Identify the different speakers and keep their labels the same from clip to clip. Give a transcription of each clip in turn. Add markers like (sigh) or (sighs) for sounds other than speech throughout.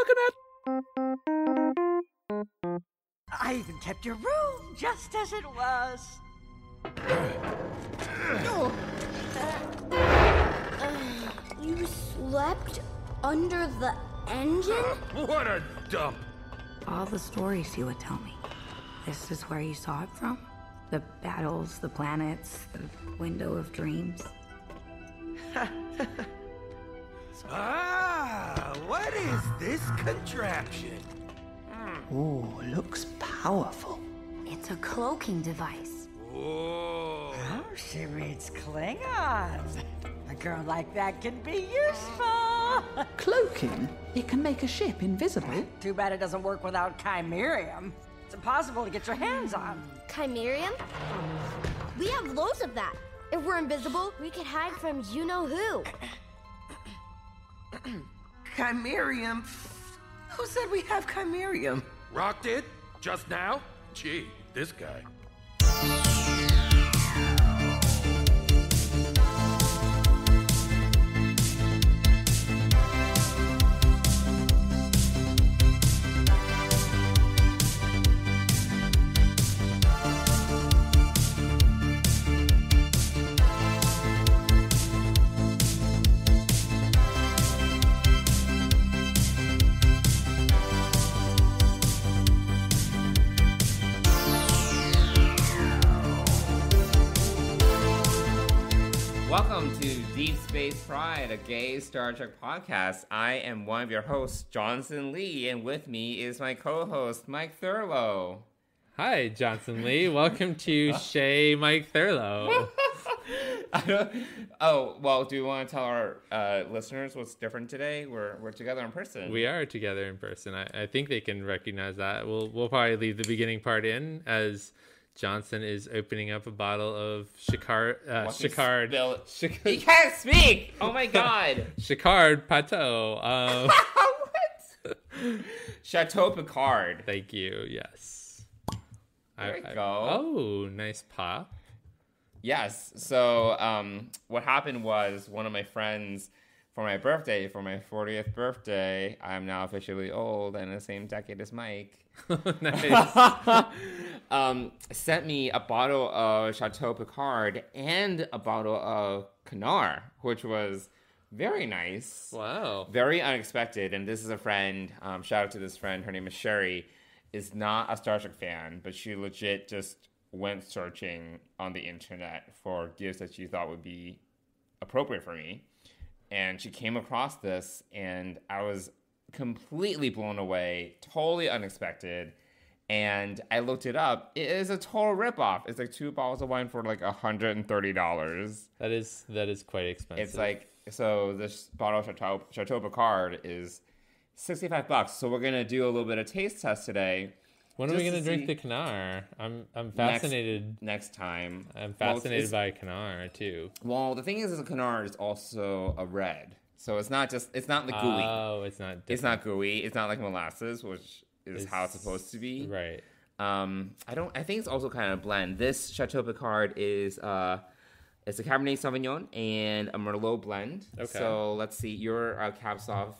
Speaker 1: looking at?
Speaker 2: I even kept your room just as it was. (sighs)
Speaker 3: You slept under the engine? (laughs)
Speaker 1: What a dump!
Speaker 4: All the stories you would tell me. This is where you saw it from? The battles, the planets, the window of dreams. (laughs)
Speaker 5: What is this contraption?
Speaker 6: Ooh, looks powerful.
Speaker 4: It's a cloaking device.
Speaker 5: Whoa.
Speaker 2: Oh, she reads Klingon. A girl like that can be useful.
Speaker 6: Cloaking? It can make a ship invisible?
Speaker 2: Too bad it doesn't work without Chimerium. It's impossible to get your hands on.
Speaker 3: Chimerium? We have loads of that. If we're invisible, we could hide from you know who. (clears throat)
Speaker 5: Chimerium? Who said we have Chimerium?
Speaker 1: Rok did? Just now? Gee, this guy.
Speaker 7: Space Pride, a gay Star Trek podcast. I am one of your hosts, Johnson Lee, and with me is my co-host, Mike Thurlow.
Speaker 8: Hi, Johnson Lee. Welcome to (laughs) Shay Mike Thurlow. (laughs)
Speaker 7: Oh, well, do you want to tell our uh, listeners what's different today? We're we're together in person.
Speaker 8: we are together in person. I, I think they can recognize that. We'll we'll probably leave the beginning part in as Johnson is opening up a bottle of Chicard uh,
Speaker 7: Watch me
Speaker 8: Chicard
Speaker 7: spill it.
Speaker 8: Chic-
Speaker 7: He can't speak. Oh my (laughs) god.
Speaker 8: Chicard Pateau. Um, (laughs)
Speaker 7: what? Chateau Picard.
Speaker 8: thank you. Yes.
Speaker 7: There you
Speaker 8: I- I-
Speaker 7: go.
Speaker 8: Oh, nice pop.
Speaker 7: Yes. So um, what happened was one of my friends for my birthday, for my 40th birthday, I'm now officially old and the same decade as Mike. (laughs)
Speaker 8: nice. (laughs)
Speaker 7: um, sent me a bottle of Chateau Picard and a bottle of Kanar, which was very nice.
Speaker 8: wow.
Speaker 7: Very unexpected. And this is a friend. Um, shout out to this friend. Her name is Sherry. Is not a Star Trek fan, but she legit just went searching on the internet for gifts that she thought would be appropriate for me. And she came across this, and I was completely blown away, totally unexpected. And I looked it up. It is a total ripoff. It's like two bottles of wine for like $130.
Speaker 8: That is that is quite expensive.
Speaker 7: It's like so this bottle of Chateau, Chateau Picard is 65 bucks. So we're gonna do a little bit of taste test today.
Speaker 8: When are we gonna
Speaker 7: to
Speaker 8: drink
Speaker 7: see-
Speaker 8: the Kanar? I'm I'm fascinated.
Speaker 7: Next time.
Speaker 8: I'm
Speaker 7: Well,
Speaker 8: fascinated
Speaker 7: it's-
Speaker 8: by Kanar too.
Speaker 7: Well, the thing is, is a Canard is also a red, so it's not just it's not like gooey.
Speaker 8: Oh, it's not.
Speaker 7: it's not gooey. It's not like molasses, which is how it's
Speaker 8: It's-
Speaker 7: supposed to be.
Speaker 8: Right.
Speaker 7: Um, I don't. I think it's also kind of a blend. This Chateau Picard is uh, it's a Cabernet Sauvignon and a Merlot blend.
Speaker 8: Okay.
Speaker 7: So let's see. You're a Cab Sauv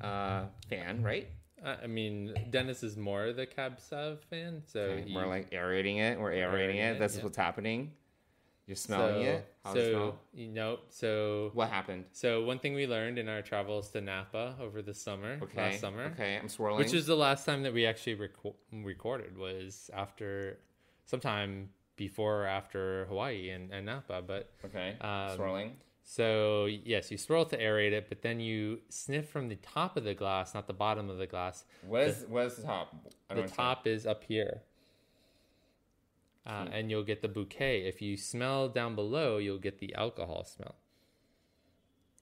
Speaker 7: uh, fan, right?
Speaker 8: I I mean, Dennis is more the Cab Sav fan, so
Speaker 7: Okay,
Speaker 8: he-
Speaker 7: We're like aerating it. We're aerating
Speaker 8: Aerating
Speaker 7: it.
Speaker 8: it,
Speaker 7: This is
Speaker 8: yeah.
Speaker 7: what's happening. You're smelling
Speaker 8: so,
Speaker 7: it. How's
Speaker 8: so
Speaker 7: it smell?
Speaker 8: you know, so
Speaker 7: What happened?
Speaker 8: so one thing we learned in our travels to Napa over the summer,
Speaker 7: Okay.
Speaker 8: last summer,
Speaker 7: Okay, I'm swirling.
Speaker 8: which is the last time that we actually reco- recorded was after sometime before or after Hawaii and, and Napa, but
Speaker 7: okay.
Speaker 8: um,
Speaker 7: swirling.
Speaker 8: So yes, you swirl to aerate it, but then you sniff from the top of the glass, not the bottom of the glass.
Speaker 7: Is what is the top? I
Speaker 8: The top is up here, uh, and you'll get the bouquet. If you smell down below, you'll get the alcohol smell.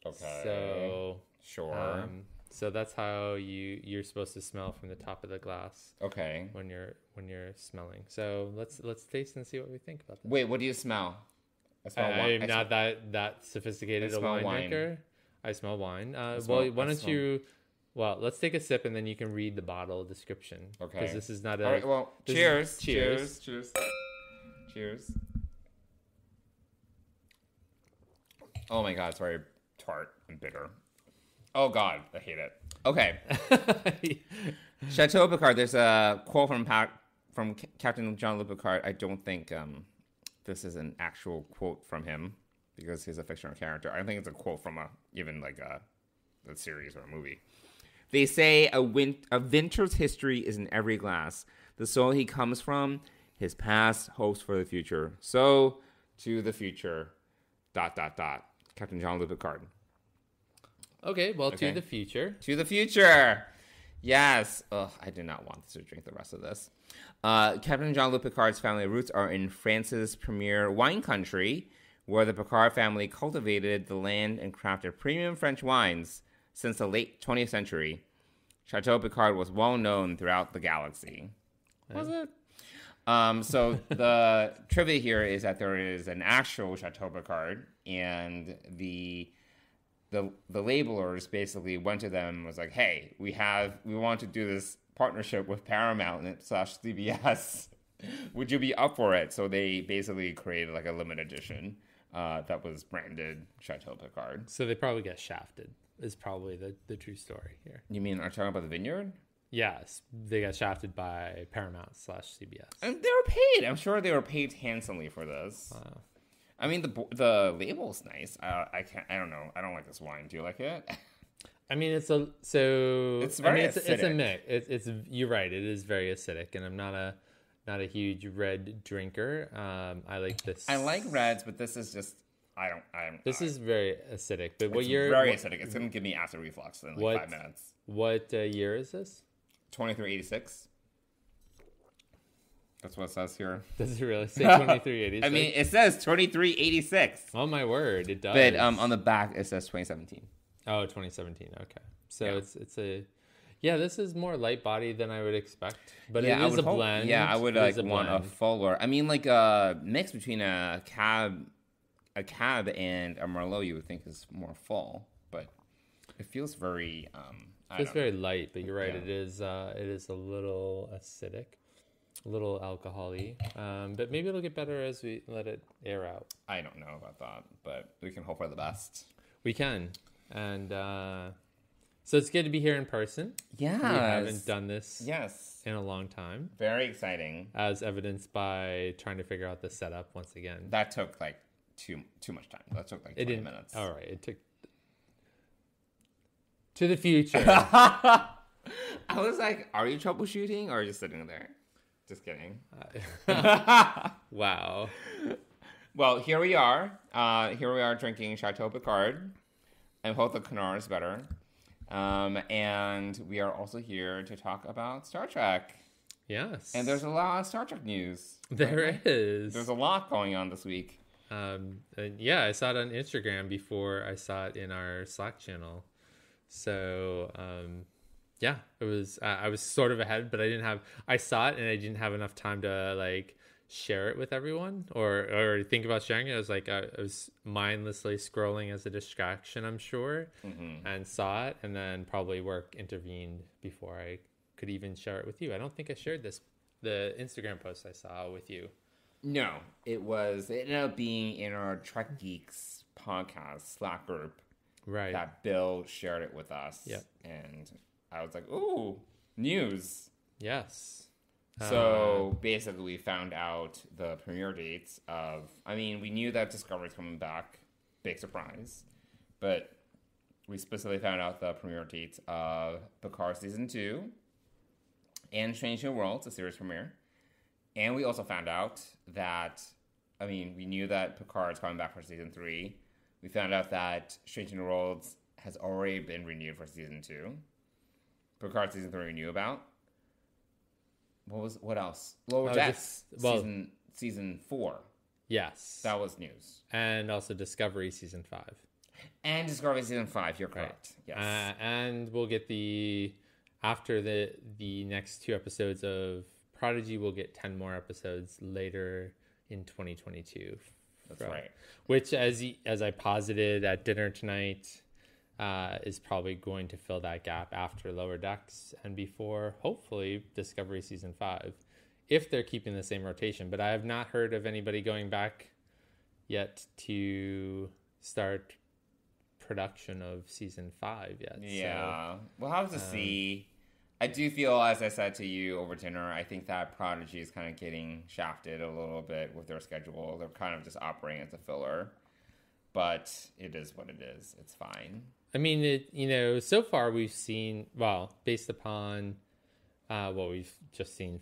Speaker 7: Okay.
Speaker 8: So,
Speaker 7: sure.
Speaker 8: um, so that's how you you're supposed to smell from the top of the glass
Speaker 7: okay.
Speaker 8: when you're when you're smelling. So let's let's taste and see what we think about that.
Speaker 7: Wait, what do you smell? I smell
Speaker 8: I,
Speaker 7: wine.
Speaker 8: I'm not that that sophisticated a wine,
Speaker 7: wine.
Speaker 8: drinker. I smell wine. Uh,
Speaker 7: smell-
Speaker 8: well, why
Speaker 7: I
Speaker 8: don't
Speaker 7: smell-
Speaker 8: you? Well, let's take a sip and then you can read the bottle description.
Speaker 7: Okay.
Speaker 8: Because this is not a.
Speaker 7: All right. Well, cheers.
Speaker 8: cheers.
Speaker 7: Cheers. Cheers. Cheers. Oh my god, it's very tart and bitter. Oh god, I hate it. Okay. (laughs) Chateau Picard. There's a quote from pa- from C- Captain Jean Luc Picard. I don't think um, this is an actual quote from him because he's a fictional character. I think it's a quote from a even like a, a series or a movie. They say a win- a vintner's history is in every glass. The soul he comes from, his past, hopes for the future. So to the future. Dot dot dot. Captain Jean Luc Picard.
Speaker 8: Okay, well,
Speaker 7: Okay.
Speaker 8: to the future.
Speaker 7: To the future. Yes. Ugh, I do not want to drink the rest of this. Uh, Captain Jean Luc Picard's family roots are in France's premier wine country, where the Picard family cultivated the land and crafted premium French wines since the late 20th century. Chateau Picard was well known throughout the galaxy. Was it? Um, so (laughs) the trivia here is that there is an actual Chateau Picard, and the the the labelers basically went to them and was like, "Hey, we have we want to do this partnership with Paramount slash CBS. (laughs) Would you be up for it?" So they basically created like a limited edition uh, that was branded Chateau Picard.
Speaker 8: So they probably get shafted. Is probably the the true story here.
Speaker 7: You mean are you talking about the vineyard?
Speaker 8: Yes, they got shafted by Paramount slash CBS.
Speaker 7: And they were paid. I'm sure they were paid handsomely for this.
Speaker 8: Wow.
Speaker 7: I mean, the the label's nice. I, I can't. I don't know. I don't like this wine. Do you like it? (laughs)
Speaker 8: I mean, it's a so.
Speaker 7: It's very
Speaker 8: I mean, it's, it's a mix. It's, it's you're right. It is very acidic, and I'm not a not a huge red drinker. Um, I like this.
Speaker 7: I like reds, but this is just. I don't. I'm.
Speaker 8: This
Speaker 7: I,
Speaker 8: is very acidic. But what
Speaker 7: it's
Speaker 8: year?
Speaker 7: very
Speaker 8: what,
Speaker 7: acidic. It's gonna give me acid reflux in like
Speaker 8: What-
Speaker 7: five minutes.
Speaker 8: what uh, year is this?
Speaker 7: Twenty three eighty six. That's what it says here. (laughs)
Speaker 8: Does it really say (laughs) 2386?
Speaker 7: I mean, it says twenty three eighty six,
Speaker 8: oh my word, it does.
Speaker 7: but um, on the back it says twenty seventeen.
Speaker 8: Oh, 2017. Okay, so
Speaker 7: Yeah.
Speaker 8: it's it's a yeah. This is more light body than I would expect, but
Speaker 7: yeah,
Speaker 8: it is a
Speaker 7: hope-
Speaker 8: blend.
Speaker 7: Yeah, I would
Speaker 8: It
Speaker 7: like
Speaker 8: a
Speaker 7: want a
Speaker 8: blend.
Speaker 7: fuller. I mean, like a mix between a cab, a cab and a merlot. You would think is more full, but it feels very. Um,
Speaker 8: It's
Speaker 7: don't know.
Speaker 8: very light, but you're right.
Speaker 7: Yeah.
Speaker 8: It is uh, it is a little acidic, a little alcoholy. Um, but maybe it'll get better as we let it air out.
Speaker 7: I don't know about that, but we can hope for the best.
Speaker 8: We can, and uh, so it's good to be here in person.
Speaker 7: Yeah,
Speaker 8: We haven't done this
Speaker 7: Yes,
Speaker 8: in a long time,
Speaker 7: very exciting.
Speaker 8: as evidenced by trying to figure out the setup once again.
Speaker 7: That took like too too much time. That took like twenty minutes.
Speaker 8: All right, it took to the future. (laughs)
Speaker 7: I was like, "Are you troubleshooting or just sitting there?" Just kidding. (laughs)
Speaker 8: wow.
Speaker 7: Well, here we are. Uh, here we are drinking Chateau Picard. I hope the Canard is better. Um, and we are also here to talk about Star Trek.
Speaker 8: Yes.
Speaker 7: And there's a lot of Star Trek news.
Speaker 8: there is.
Speaker 7: There's a lot going on this week.
Speaker 8: Um, and yeah, I saw it on Instagram before I saw it in our Slack channel. So um, yeah, it was. Uh, I was sort of ahead, but I didn't have. I saw it and I didn't have enough time to like share it with everyone or or think about sharing it. I was like, I, I was mindlessly scrolling as a distraction, I'm sure, mm-hmm. and saw it, and then probably work intervened before I could even share it with you. I don't think I shared this the Instagram post I saw with you.
Speaker 7: No, it was. It ended up being in our Trek Geeks podcast Slack group
Speaker 8: Right.
Speaker 7: that Bill shared it with us.
Speaker 8: Yep.
Speaker 7: And I was like, ooh, news.
Speaker 8: Yes.
Speaker 7: So uh, basically, we found out the premiere dates of. I mean, we knew that Discovery's coming back, big surprise, but we specifically found out the premiere dates of Picard season two and Strange New Worlds, the series premiere, and we also found out that. I mean, we knew that Picard's coming back for season three. We found out that Strange New Worlds has already been renewed for season two. Picard season three we knew about. What was what else? Lower
Speaker 8: Oh,
Speaker 7: Decks
Speaker 8: just- well-
Speaker 7: season season four.
Speaker 8: Yes.
Speaker 7: That was news.
Speaker 8: and also Discovery season five.
Speaker 7: And Discovery season five. You're correct. Yes.
Speaker 8: Uh, and we'll get the after the the next two episodes of Prodigy. We'll get ten more episodes later in 2022.
Speaker 7: That's
Speaker 8: from-
Speaker 7: right.
Speaker 8: Which, as as I posited at dinner tonight, uh, is probably going to fill that gap after Lower Decks and before, hopefully, Discovery season five, if they're keeping the same rotation. But I have not heard of anybody going back yet to start production of season five yet. so-
Speaker 7: Yeah, we'll have
Speaker 8: um,
Speaker 7: to see. I do feel, as I said to you over dinner, I think that Prodigy is kind of getting shafted a little bit with their schedule. They're kind of just operating as a filler, but it is what it is. It's fine.
Speaker 8: I mean, it. You know, so far we've seen well, based upon, uh, well, we've just seen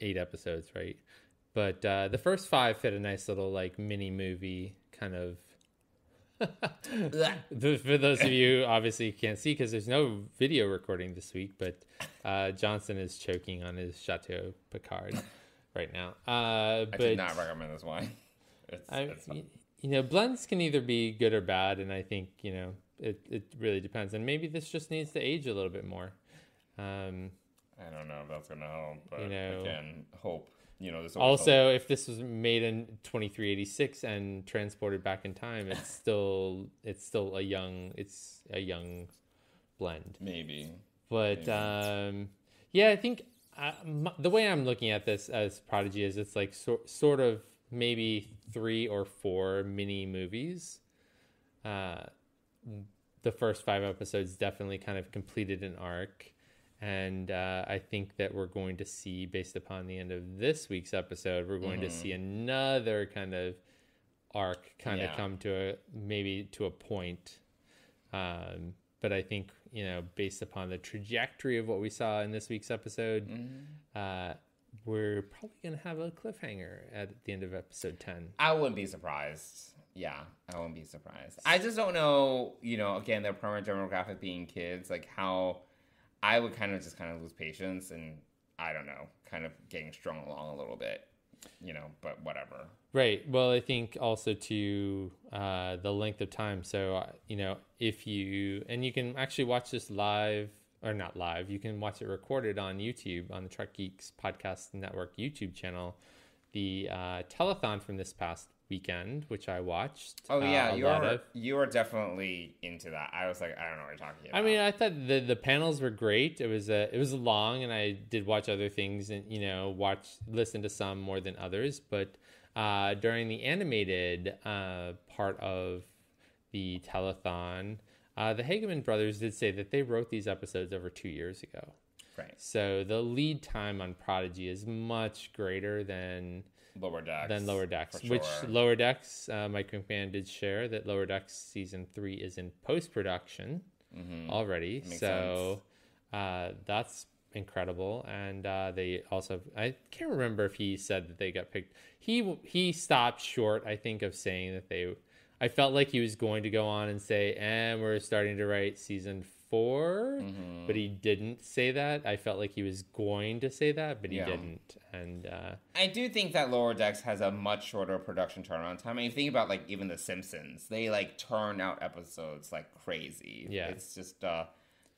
Speaker 8: eight episodes, right? But uh, the first five fit a nice little like mini movie kind of. (laughs) (laughs) For those of you who obviously can't see because there's no video recording this week, but uh, Johnson is choking on his Chateau Picard (laughs) right now. Uh,
Speaker 7: I
Speaker 8: but
Speaker 7: did not recommend this wine. It's,
Speaker 8: I,
Speaker 7: it's
Speaker 8: you know, blends can either be good or bad, and I think you know it. It really depends, and maybe this just needs to age a little bit more. Um,
Speaker 7: I don't know if that's gonna help, but
Speaker 8: You know-
Speaker 7: again, hope. You know,
Speaker 8: also, if this was made in 2386 and transported back in time, it's (laughs) still it's still a young it's a young blend.
Speaker 7: maybe.
Speaker 8: But
Speaker 7: Maybe.
Speaker 8: um, yeah, I think uh, m- the way I'm looking at this as Prodigy is it's like so, sort of maybe three or four mini movies. Uh, the first five episodes definitely kind of completed an arc. And uh, I think that we're going to see, based upon the end of this week's episode, we're going to see another kind of arc kind of come to a maybe to a point. Um, but I think you know, based upon the trajectory of what we saw in this week's episode, uh, we're probably going to have a cliffhanger at the end of episode ten.
Speaker 7: I wouldn't be surprised. Yeah, I wouldn't be surprised. I just don't know, you know, again, their primary demographic being kids, like how I would kind of just kind of lose patience and I don't know, kind of getting strung along a little bit, you know, but whatever.
Speaker 8: Right. Well, I think also to uh, the length of time. So, uh, you know, if you, and you can actually watch this live, or not live, you can watch it recorded on YouTube, on the Trek Geeks Podcast Network YouTube channel. The uh, telethon from this past weekend, which I watched.
Speaker 7: Oh
Speaker 8: uh,
Speaker 7: yeah,
Speaker 8: a
Speaker 7: you are
Speaker 8: of.
Speaker 7: you are definitely into that. I was like, I don't know what you're talking about.
Speaker 8: I mean, I thought the the panels were great. It was uh, it was long, and I did watch other things, and you know, watch listen to some more than others. But uh, during the animated uh, part of the telethon, uh, the Hageman brothers did say that they wrote these episodes over two years ago.
Speaker 7: right.
Speaker 8: So the lead time on Prodigy is much greater than
Speaker 7: Lower decks.
Speaker 8: than Lower Decks, which
Speaker 7: sure.
Speaker 8: Lower Decks, uh, Mike McMahan did share that Lower Decks season three is in post production already.
Speaker 7: Mm-hmm. Makes
Speaker 8: so uh, that's incredible. And uh, they also, I can't remember if he said that they got picked. He he stopped short, I think, of saying that they. I felt like he was going to go on and say, "And we're starting to write season 4
Speaker 7: Mm-hmm.
Speaker 8: but he didn't say that. I felt like he was going to say that, but he
Speaker 7: Yeah.
Speaker 8: didn't. And uh,
Speaker 7: I do think that Lower Decks has a much shorter production turnaround time. I mean, you think about like even The Simpsons, they like turn out episodes like crazy.
Speaker 8: Yeah.
Speaker 7: it's just a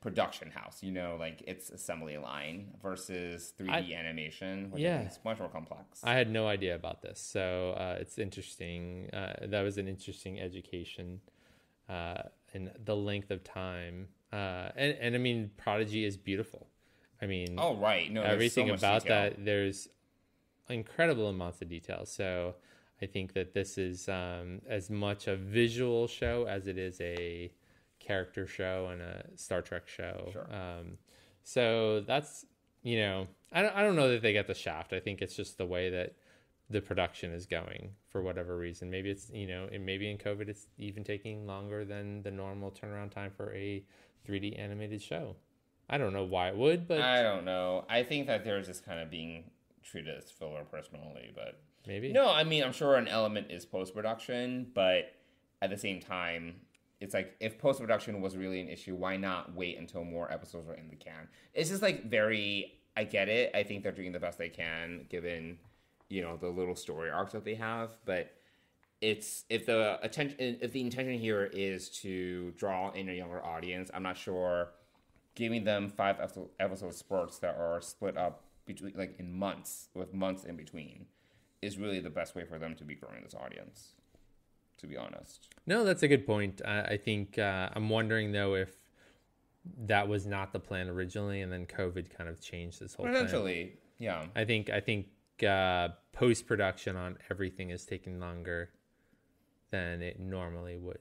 Speaker 7: production house, you know, like it's assembly line versus 3D animation, which
Speaker 8: Yeah.
Speaker 7: is much more complex.
Speaker 8: I had no idea about this, so uh, it's interesting. Uh, that was an interesting education uh, in the length of time, uh, and and I mean, Prodigy is beautiful. I mean,
Speaker 7: oh right, no, there's so
Speaker 8: everything about
Speaker 7: detail.
Speaker 8: that. There's incredible amounts of detail. So I think that this is um, as much a visual show as it is a character show and a Star Trek show.
Speaker 7: Sure.
Speaker 8: Um, so that's you know I don't I don't know that they get the shaft. I think it's just the way that the production is going for whatever reason. Maybe it's you know and maybe in COVID it's even taking longer than the normal turnaround time for a 3D animated show. I don't know why it would, but
Speaker 7: I don't know. I think that they're just kind of being treated as filler personally, but
Speaker 8: maybe
Speaker 7: No, I mean, I'm sure an element is post production, but at the same time, it's like if post production was really an issue, why not wait until more episodes are in the can? It's just like very. I get it. I think they're doing the best they can given, you know, the little story arcs that they have, but. It's if the attention if the intention here is to draw in a younger audience, I'm not sure giving them five episode, spurts that are split up between like in months with months in between is really the best way for them to be growing this audience to be honest
Speaker 8: No, that's a good point. I, I think uh, I'm wondering though if that was not the plan originally, and then COVID kind of changed this whole plan.
Speaker 7: potentially yeah
Speaker 8: I think I think uh, post production on everything is taking longer than it normally would.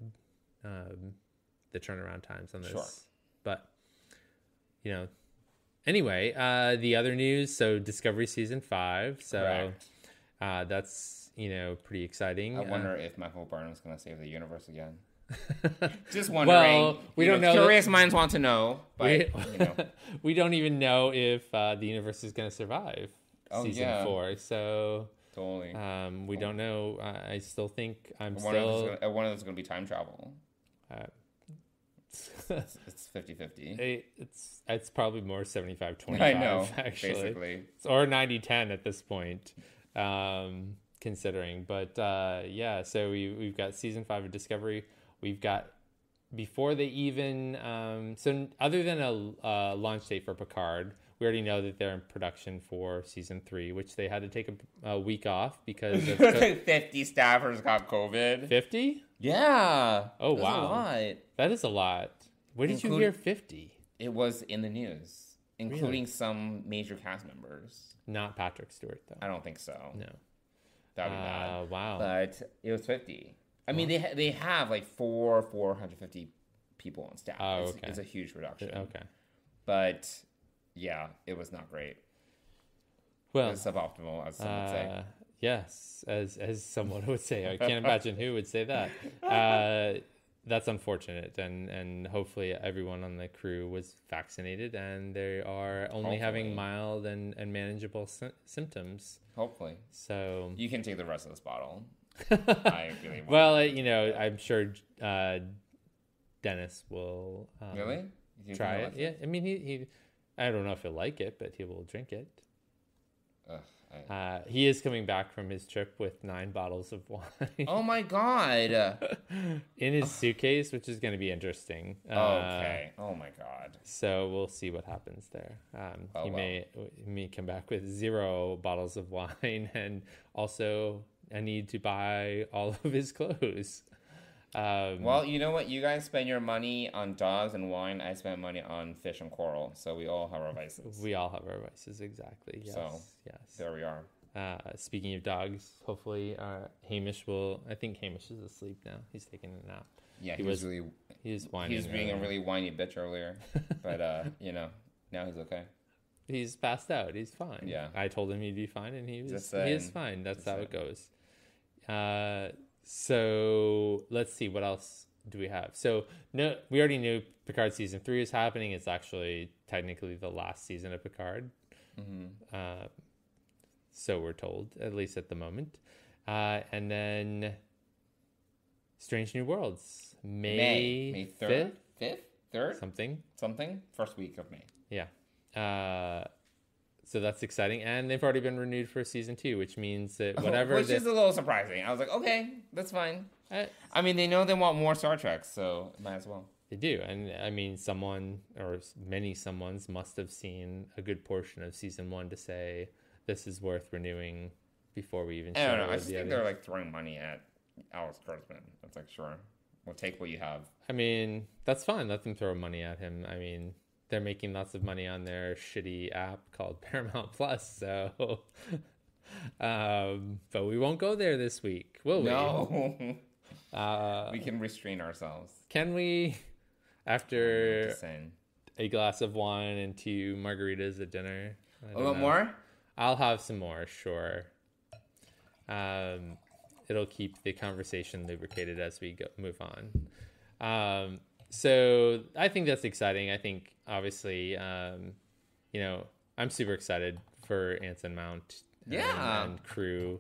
Speaker 8: Um, the turnaround times on this.
Speaker 7: Sure.
Speaker 8: But you know, anyway, uh, the other news. So Discovery season five. So uh, that's you know pretty exciting.
Speaker 7: I
Speaker 8: Uh,
Speaker 7: wonder if Michael Burnham's going to save the universe again. (laughs) Just wondering.
Speaker 8: Well, we don't know that-
Speaker 7: Curious minds want to know, but
Speaker 8: we,
Speaker 7: you (laughs) know,
Speaker 8: we don't even know if uh, the universe is going to survive
Speaker 7: Oh,
Speaker 8: season
Speaker 7: yeah.
Speaker 8: four. So
Speaker 7: totally.
Speaker 8: um, we don't know. I, I still think I'm
Speaker 7: one, of
Speaker 8: still.
Speaker 7: those, gonna- one of those is going to be time travel.
Speaker 8: uh,
Speaker 7: It's 50 50. (laughs)
Speaker 8: it- it's it's probably more 75
Speaker 7: I know,
Speaker 8: actually
Speaker 7: basically.
Speaker 8: or 90 10 at this point um considering but uh yeah so we we've got season 5 of discovery we've got before they even um so other than a uh, launch date for picard we already know that they're in production for season 3 which they had to take a, a week off because of (laughs) co-
Speaker 7: 50 staffers got COVID.
Speaker 8: 50
Speaker 7: Yeah.
Speaker 8: Oh,
Speaker 7: That's
Speaker 8: wow.
Speaker 7: A lot.
Speaker 8: that is a lot where did you hear 50
Speaker 7: It was in the news, including some major cast members.
Speaker 8: not patrick stewart though
Speaker 7: I don't think so.
Speaker 8: no
Speaker 7: That would be
Speaker 8: Uh,
Speaker 7: bad.
Speaker 8: wow
Speaker 7: But it was 50. I mean, they ha- they have like four 450 people on staff.
Speaker 8: Oh,
Speaker 7: it's,
Speaker 8: okay.
Speaker 7: it's a huge reduction.
Speaker 8: okay
Speaker 7: But yeah, it was not great.
Speaker 8: well
Speaker 7: It was suboptimal, as some would say.
Speaker 8: Uh, yes, as as someone would say, I can't (laughs) imagine who would say that. (laughs) Uh, that's unfortunate, and and hopefully everyone on the crew was vaccinated, and they are only having mild and and manageable sy- symptoms.
Speaker 7: Hopefully,
Speaker 8: So,
Speaker 7: you can take the rest of this bottle. (laughs) I really
Speaker 8: well, uh, you know, I'm sure uh, Dennis will um,
Speaker 7: really? You
Speaker 8: try it. Yeah, I mean, he, he I don't know if he'll like it, but he will drink it.
Speaker 7: Ugh, I-
Speaker 8: Uh, he is coming back from his trip with nine bottles of (laughs) wine.
Speaker 7: oh my god. (laughs)
Speaker 8: in his suitcase, which is going to be interesting. Uh,
Speaker 7: okay. Oh my god.
Speaker 8: so we'll see what happens there. Um,
Speaker 7: Oh,
Speaker 8: he
Speaker 7: well.
Speaker 8: may he may come back with zero bottles of (laughs) wine and also a need to buy all of his clothes. Um,
Speaker 7: Well, you know what? You guys spend your money on dogs and wine. I spend money on fish and coral. So we all have our vices.
Speaker 8: we all have our vices, exactly. Yes,
Speaker 7: So,
Speaker 8: yes.
Speaker 7: There we are.
Speaker 8: Uh, speaking of dogs, hopefully uh, Hamish will. I think Hamish is asleep now. He's taking a nap.
Speaker 7: Yeah,
Speaker 8: He
Speaker 7: he, was,
Speaker 8: was
Speaker 7: really.
Speaker 8: He was whining.
Speaker 7: He was being a really whiny bitch earlier, (laughs) but uh, you know, now he's okay.
Speaker 8: He's passed out. He's fine.
Speaker 7: Yeah.
Speaker 8: I told him he'd be fine, and he was. He is fine. That's
Speaker 7: Just
Speaker 8: how it goes. Uh, so let's see what else do we have. So no, we already knew Picard season three is happening. It's actually technically the last season of Picard.
Speaker 7: Mm-hmm.
Speaker 8: Uh, so we're told, at least at the moment. Uh, and then Strange New Worlds, May
Speaker 7: May May third,
Speaker 8: fifth,
Speaker 7: fifth, third,
Speaker 8: something.
Speaker 7: something. First week of May.
Speaker 8: Yeah. Uh, so that's exciting, and they've already been renewed for season two, which means that (laughs) whatever
Speaker 7: which
Speaker 8: the-
Speaker 7: is a little surprising. I was like, okay, that's fine.
Speaker 8: uh,
Speaker 7: I mean, they know they want more Star Trek, so might as well.
Speaker 8: they do, and I mean, someone or many someone's must have seen a good portion of season one to say this is worth renewing before we even.
Speaker 7: I don't know. I just
Speaker 8: the
Speaker 7: think they're like throwing money at Alex Kurtzman. It's like, sure, we'll take what you have.
Speaker 8: I mean, that's fine. Let them throw money at him. I mean, they're making lots of money on their shitty app called (laughs) Paramount Plus. So, (laughs) um, but we won't go there this week, will we?
Speaker 7: No, (laughs)
Speaker 8: Uh,
Speaker 7: we can restrain ourselves.
Speaker 8: can we, after a glass of wine and two margaritas at dinner?
Speaker 7: A little
Speaker 8: know.
Speaker 7: more.
Speaker 8: I'll have some more, sure. Um, it'll keep the conversation lubricated as we go move on. Um, so I think that's exciting. I think obviously, um, you know, I'm super excited for Anson Mount and,
Speaker 7: Yeah.
Speaker 8: and crew,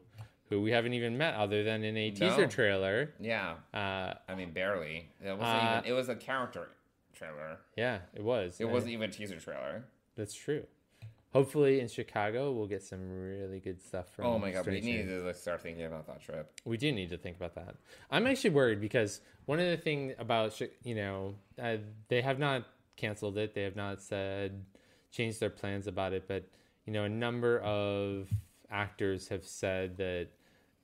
Speaker 8: who we haven't even met other than in a teaser
Speaker 7: No.
Speaker 8: trailer.
Speaker 7: Yeah,
Speaker 8: Uh,
Speaker 7: I mean, barely. It wasn't
Speaker 8: Uh,
Speaker 7: even. It was a character trailer.
Speaker 8: yeah, it was.
Speaker 7: It
Speaker 8: Uh,
Speaker 7: wasn't even a teaser trailer.
Speaker 8: That's true. Hopefully in Chicago we'll get some really good stuff from.
Speaker 7: Oh my god, we need to like, start thinking about that trip.
Speaker 8: We do need to think about that. I'm actually worried because one of the things about you know uh, they have not canceled it. They have not said changed their plans about it. But you know, a number of actors have said that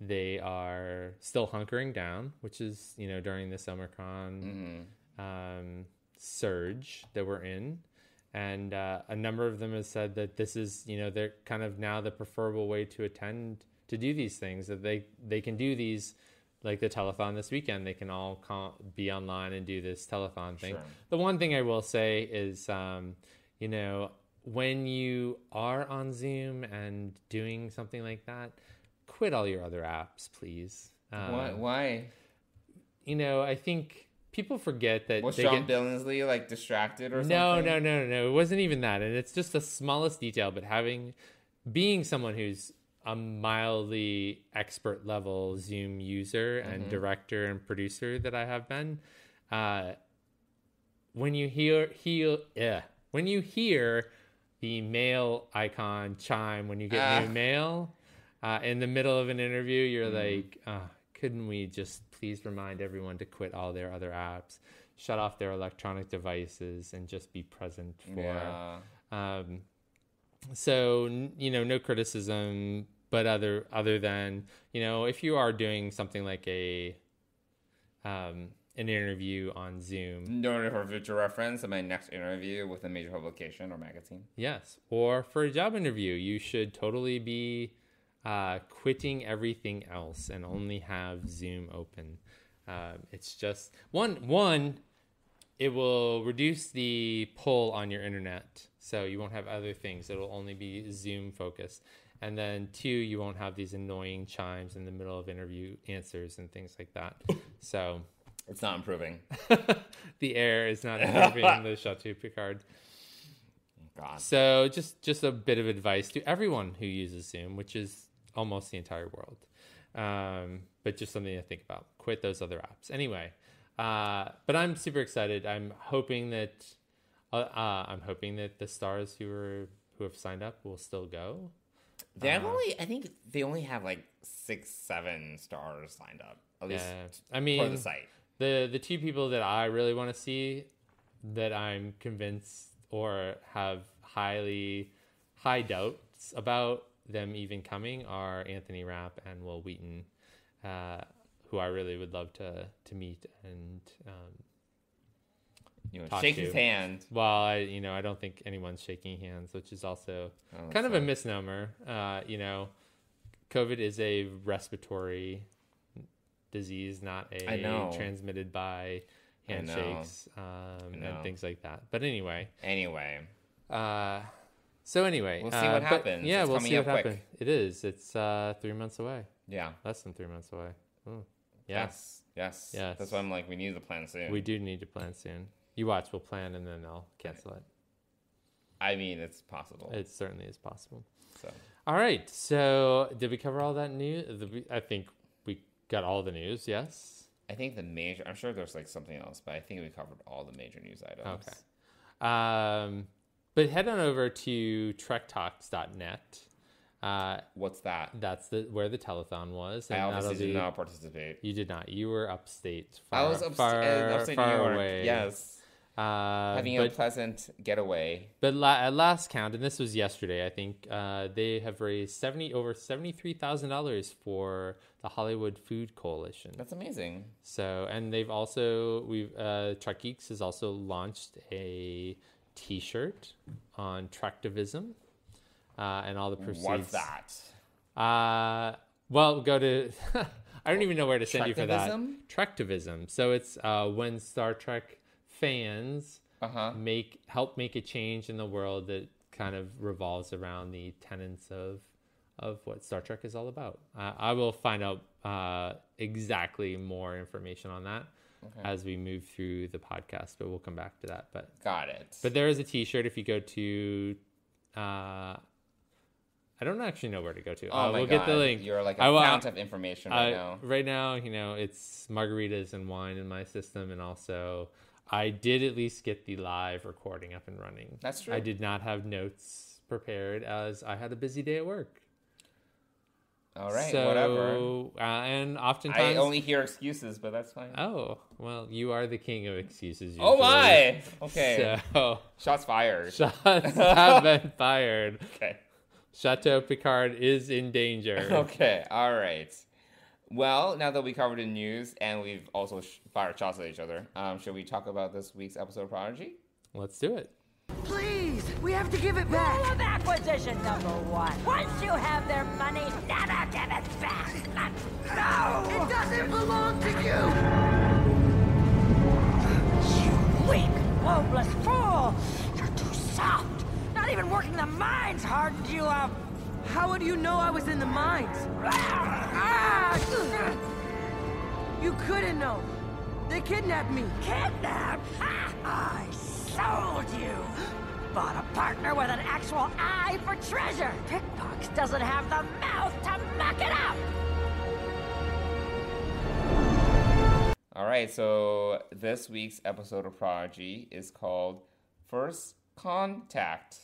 Speaker 8: they are still hunkering down, which is you know during this Omicron um, surge that we're in. And uh, a number of them have said that this is, you know, they're kind of now the preferable way to attend to do these things. That they they can do these like the telethon this weekend, they can all call, be online and do this telethon thing.
Speaker 7: Sure.
Speaker 8: The one thing I will say is, um, you know, when you are on Zoom and doing something like that, quit all your other apps, please. Um,
Speaker 7: Why? Why?
Speaker 8: You know, I think people forget that
Speaker 7: Was
Speaker 8: they
Speaker 7: Sean
Speaker 8: get-
Speaker 7: Billingsley like distracted or
Speaker 8: no,
Speaker 7: something?
Speaker 8: no, no, no, no. It wasn't even that, and it's just the smallest detail. But having, being someone who's a mildly expert level Zoom user
Speaker 7: Mm-hmm.
Speaker 8: and director and producer that I have been, uh, when you hear hear yeah, when you hear the mail icon chime when you get
Speaker 7: Ah.
Speaker 8: new mail uh, in the middle of an interview, you're
Speaker 7: Mm.
Speaker 8: like, uh, couldn't we just please remind everyone to quit all their other apps, shut off their electronic devices, and just be present for.
Speaker 7: Yeah.
Speaker 8: Um, so you know, no criticism, but other other than you know, if you are doing something like a um, an interview on Zoom,
Speaker 7: No, for future reference, in my next interview with a major publication or magazine.
Speaker 8: Yes, or for a job interview, you should totally be uh, quitting everything else and only have Zoom open. Um, it's just one one. It will reduce the pull on your internet, so you won't have other things. It'll only be Zoom focused. And then two, you won't have these annoying chimes in the middle of interview answers and things like that. (laughs) So
Speaker 7: It's not improving. (laughs)
Speaker 8: the air is not improving the (laughs) Chateau Picard.
Speaker 7: God.
Speaker 8: So just just a bit of advice to everyone who uses Zoom, which is almost the entire world. Um, but just something to think about. Quit those other apps. Anyway, uh, but I'm super excited. I'm hoping that uh, uh, I'm hoping that the stars who are who have signed up will still go.
Speaker 7: They have
Speaker 8: Uh,
Speaker 7: only, I think they only have like six, seven stars signed up. At least
Speaker 8: Yeah. I
Speaker 7: for the site.
Speaker 8: the the two people that I really want to see that I'm convinced or have highly high doubts about them even coming are Anthony Rapp and Wil Wheaton, uh, who I really would love to to meet and um,
Speaker 7: You know, shake
Speaker 8: to.
Speaker 7: his hand.
Speaker 8: Well, I you know I don't think anyone's shaking hands, which is also
Speaker 7: Oh,
Speaker 8: kind of a misnomer. Uh, you know, COVID is a respiratory disease, not a
Speaker 7: I know.
Speaker 8: transmitted by handshakes um, and things like that. But anyway,
Speaker 7: Anyway,
Speaker 8: uh, so anyway,
Speaker 7: We'll see
Speaker 8: uh,
Speaker 7: what happens.
Speaker 8: Yeah,
Speaker 7: It's
Speaker 8: we'll see what happens. It is. It's uh, three months away.
Speaker 7: yeah.
Speaker 8: Less than three months away. Ooh. Yeah,
Speaker 7: Yes. Yes.
Speaker 8: Yes.
Speaker 7: That's why I'm like, we need to plan soon.
Speaker 8: we do need to plan soon. You watch, we'll plan, and then I'll cancel it.
Speaker 7: I mean, it's possible.
Speaker 8: It certainly is possible.
Speaker 7: so
Speaker 8: All right. So, did we cover all that news? I think we got all the news. Yes.
Speaker 7: I think the major. I'm sure there's like something else, but I think we covered all the major news items.
Speaker 8: Okay. Um, but head on over to trektalks.net. Uh,
Speaker 7: What's that?
Speaker 8: that's the where the telethon was.
Speaker 7: I obviously
Speaker 8: be-
Speaker 7: did not participate.
Speaker 8: You did not. You were upstate.
Speaker 7: I was
Speaker 8: far,
Speaker 7: uh, upstate
Speaker 8: far
Speaker 7: New York.
Speaker 8: away.
Speaker 7: Yes.
Speaker 8: Uh,
Speaker 7: Having
Speaker 8: but,
Speaker 7: a pleasant getaway.
Speaker 8: but la- at last count, and this was yesterday, I think uh, they have raised seventy over seventy three thousand dollars for the Hollywood Food Coalition.
Speaker 7: That's amazing.
Speaker 8: So, and they've also we've uh, Trek Geeks has also launched a T-shirt on Trektivism uh, and all the proceeds.
Speaker 7: What's that?
Speaker 8: Uh, well, go to. (laughs) I don't even know where to send you for that.
Speaker 7: Trektivism?
Speaker 8: Trektivism. So it's uh, when Star Trek fans
Speaker 7: Uh huh.
Speaker 8: make help make a change in the world that kind of revolves around the tenets of of what Star Trek is all about. Uh, I will find out uh, exactly more information on that as we move through the podcast, but we'll come back to that. But
Speaker 7: Got it.
Speaker 8: but there is a T-shirt if you go to. Uh, I don't actually know where to go to.
Speaker 7: oh
Speaker 8: uh,
Speaker 7: my
Speaker 8: we'll
Speaker 7: God.
Speaker 8: get the link.
Speaker 7: You're like a
Speaker 8: I
Speaker 7: fount of information right
Speaker 8: I-
Speaker 7: now.
Speaker 8: Right now, you know, it's margaritas and wine in my system, and also I did at least get the live recording up and running.
Speaker 7: That's true.
Speaker 8: I did not have notes prepared as I had a busy day at work.
Speaker 7: All right.
Speaker 8: so,
Speaker 7: whatever.
Speaker 8: Uh, and oftentimes,
Speaker 7: I only hear excuses, but that's fine.
Speaker 8: oh well, you are the king of excuses.
Speaker 7: oh my. (laughs) Okay.
Speaker 8: So
Speaker 7: Shots fired. (laughs)
Speaker 8: shots have been (laughs) fired.
Speaker 7: okay.
Speaker 8: Chateau Picard is in danger.
Speaker 7: Okay. All right. Well, now that we covered the news and we've also sh- fired shots at each other, um, should we talk about this week's episode of Prodigy?
Speaker 8: Let's do it.
Speaker 5: Please, we have to give it back.
Speaker 2: Rule of acquisition number one. Once you have their money, never give it back. Let's go!
Speaker 5: It doesn't belong to you.
Speaker 2: You weak, hopeless fool! You're too soft. Not even working the mines hardened you up.
Speaker 5: How would you know I was in the mines? You couldn't know. They kidnapped me.
Speaker 2: Kidnapped? Ha! I sold you! Bought a partner with an actual eye for treasure! Pickpox doesn't have the mouth to muck it up!
Speaker 7: All right, so this week's episode of Prodigy is called First Contact.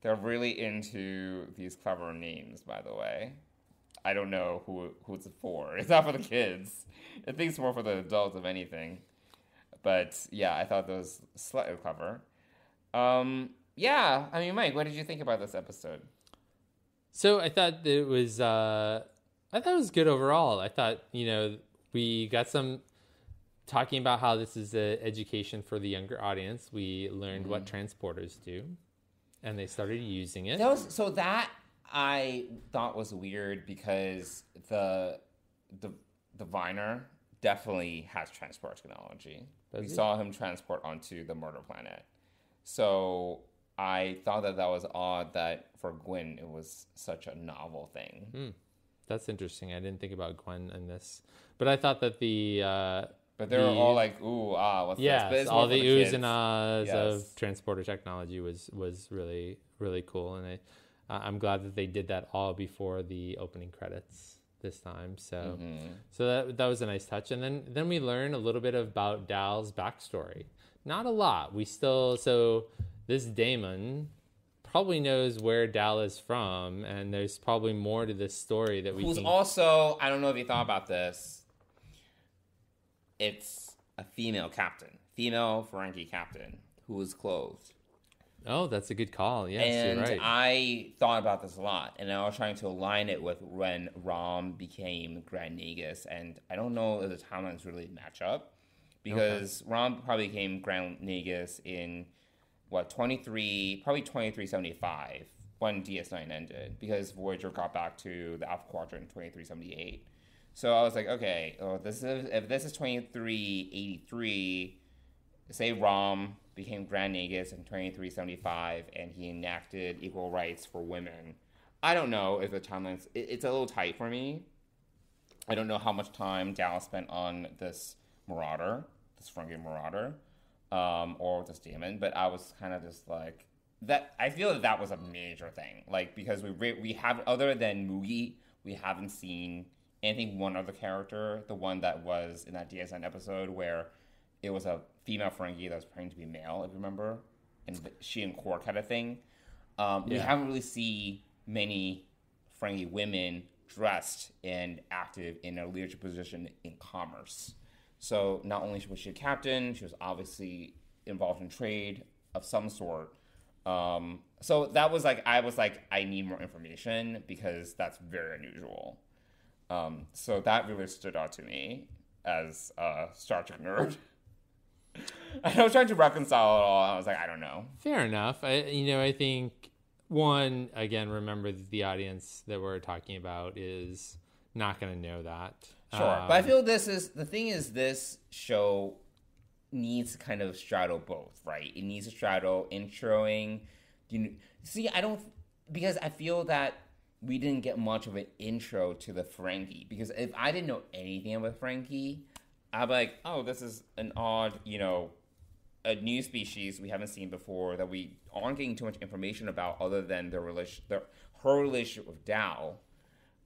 Speaker 7: They're really into these clever names, by the way. I don't know who who it's for. (laughs) It's not for the kids. I think it's more for the adults, if anything. But yeah, I thought that was slightly clever. Um, yeah, I mean, Mike, what did you think about this episode?
Speaker 8: So I thought it was uh I thought it was good overall. I thought, you know, we got some talking about how this is an education for the younger audience. We learned what transporters do and they started using it.
Speaker 7: That was so that I thought was weird because the the the Diviner definitely has transport technology.
Speaker 8: Does
Speaker 7: we
Speaker 8: he?
Speaker 7: saw him transport onto the murder planet. So I thought that that was odd that for Gwen it was such a novel thing.
Speaker 8: That's interesting. I didn't think about Gwen in this. But I thought that the uh
Speaker 7: But they were all like, "Ooh, ah, what's this?"
Speaker 8: Yes,
Speaker 7: it's
Speaker 8: all the
Speaker 7: the
Speaker 8: oohs and ahs
Speaker 7: Yes.
Speaker 8: of transporter technology was was really really cool, and I uh, I'm glad that they did that all before the opening credits this time. So
Speaker 7: Mm-hmm.
Speaker 8: so that that was a nice touch, and then then we learn a little bit about Dal's backstory. Not a lot. We still so this Damon probably knows where Dal is from, and there's probably more to this story that we
Speaker 7: Who's
Speaker 8: can.
Speaker 7: also, I don't know if you thought about this. It's a female captain, female Ferengi captain who was clothed.
Speaker 8: Oh, that's a good call. Yes,
Speaker 7: and
Speaker 8: you're right.
Speaker 7: I thought about this a lot, and I was trying to align it with when Rom became Grand Nagus, and I don't know if the timelines really match up because Rom probably became Grand Nagus in what twenty three, probably twenty three seventy five when DS nine ended because Voyager got back to the Alpha Quadrant twenty three seventy eight. So I was like, okay, oh, this is if this is twenty three eighty three say Rom became Grand Nagus in 2375 and he enacted equal rights for women. I don't know if the timelines, it, it's a little tight for me. I don't know how much time Dallas spent on this Marauder, this Ferengi Marauder, um, or this demon, but I was kind of just like, that. I feel that that was a major thing, like because we we have other than Moogie, we haven't seen anything one other character, the one that was in that DSN episode where it was a female Ferengi that was pretending to be male, if you remember, and she and Quark had a thing. Um, We haven't really see many Ferengi women dressed and active in a leadership position in commerce. So not only was she a captain, she was obviously involved in trade of some sort. Um, so that was like I was like I need more information because that's very unusual. Um, so that really stood out to me as a Star Trek nerd. (laughs) (laughs) I was trying to reconcile it all. I was like, I don't know.
Speaker 8: Fair enough. I, you know, I think one again. Remember that the audience that we're talking about is not going to know that.
Speaker 7: Sure, but I
Speaker 8: Um,
Speaker 7: feel this is the thing. Is this show needs to kind of straddle both, right? It needs to straddle introing. You know, see, I don't because I feel that we didn't get much of an intro to the Ferengi Because if I didn't know anything about Ferengi, I'd be like, oh, this is an odd, you know, a new species we haven't seen before that we aren't getting too much information about other than their relation, their her relationship with Dal.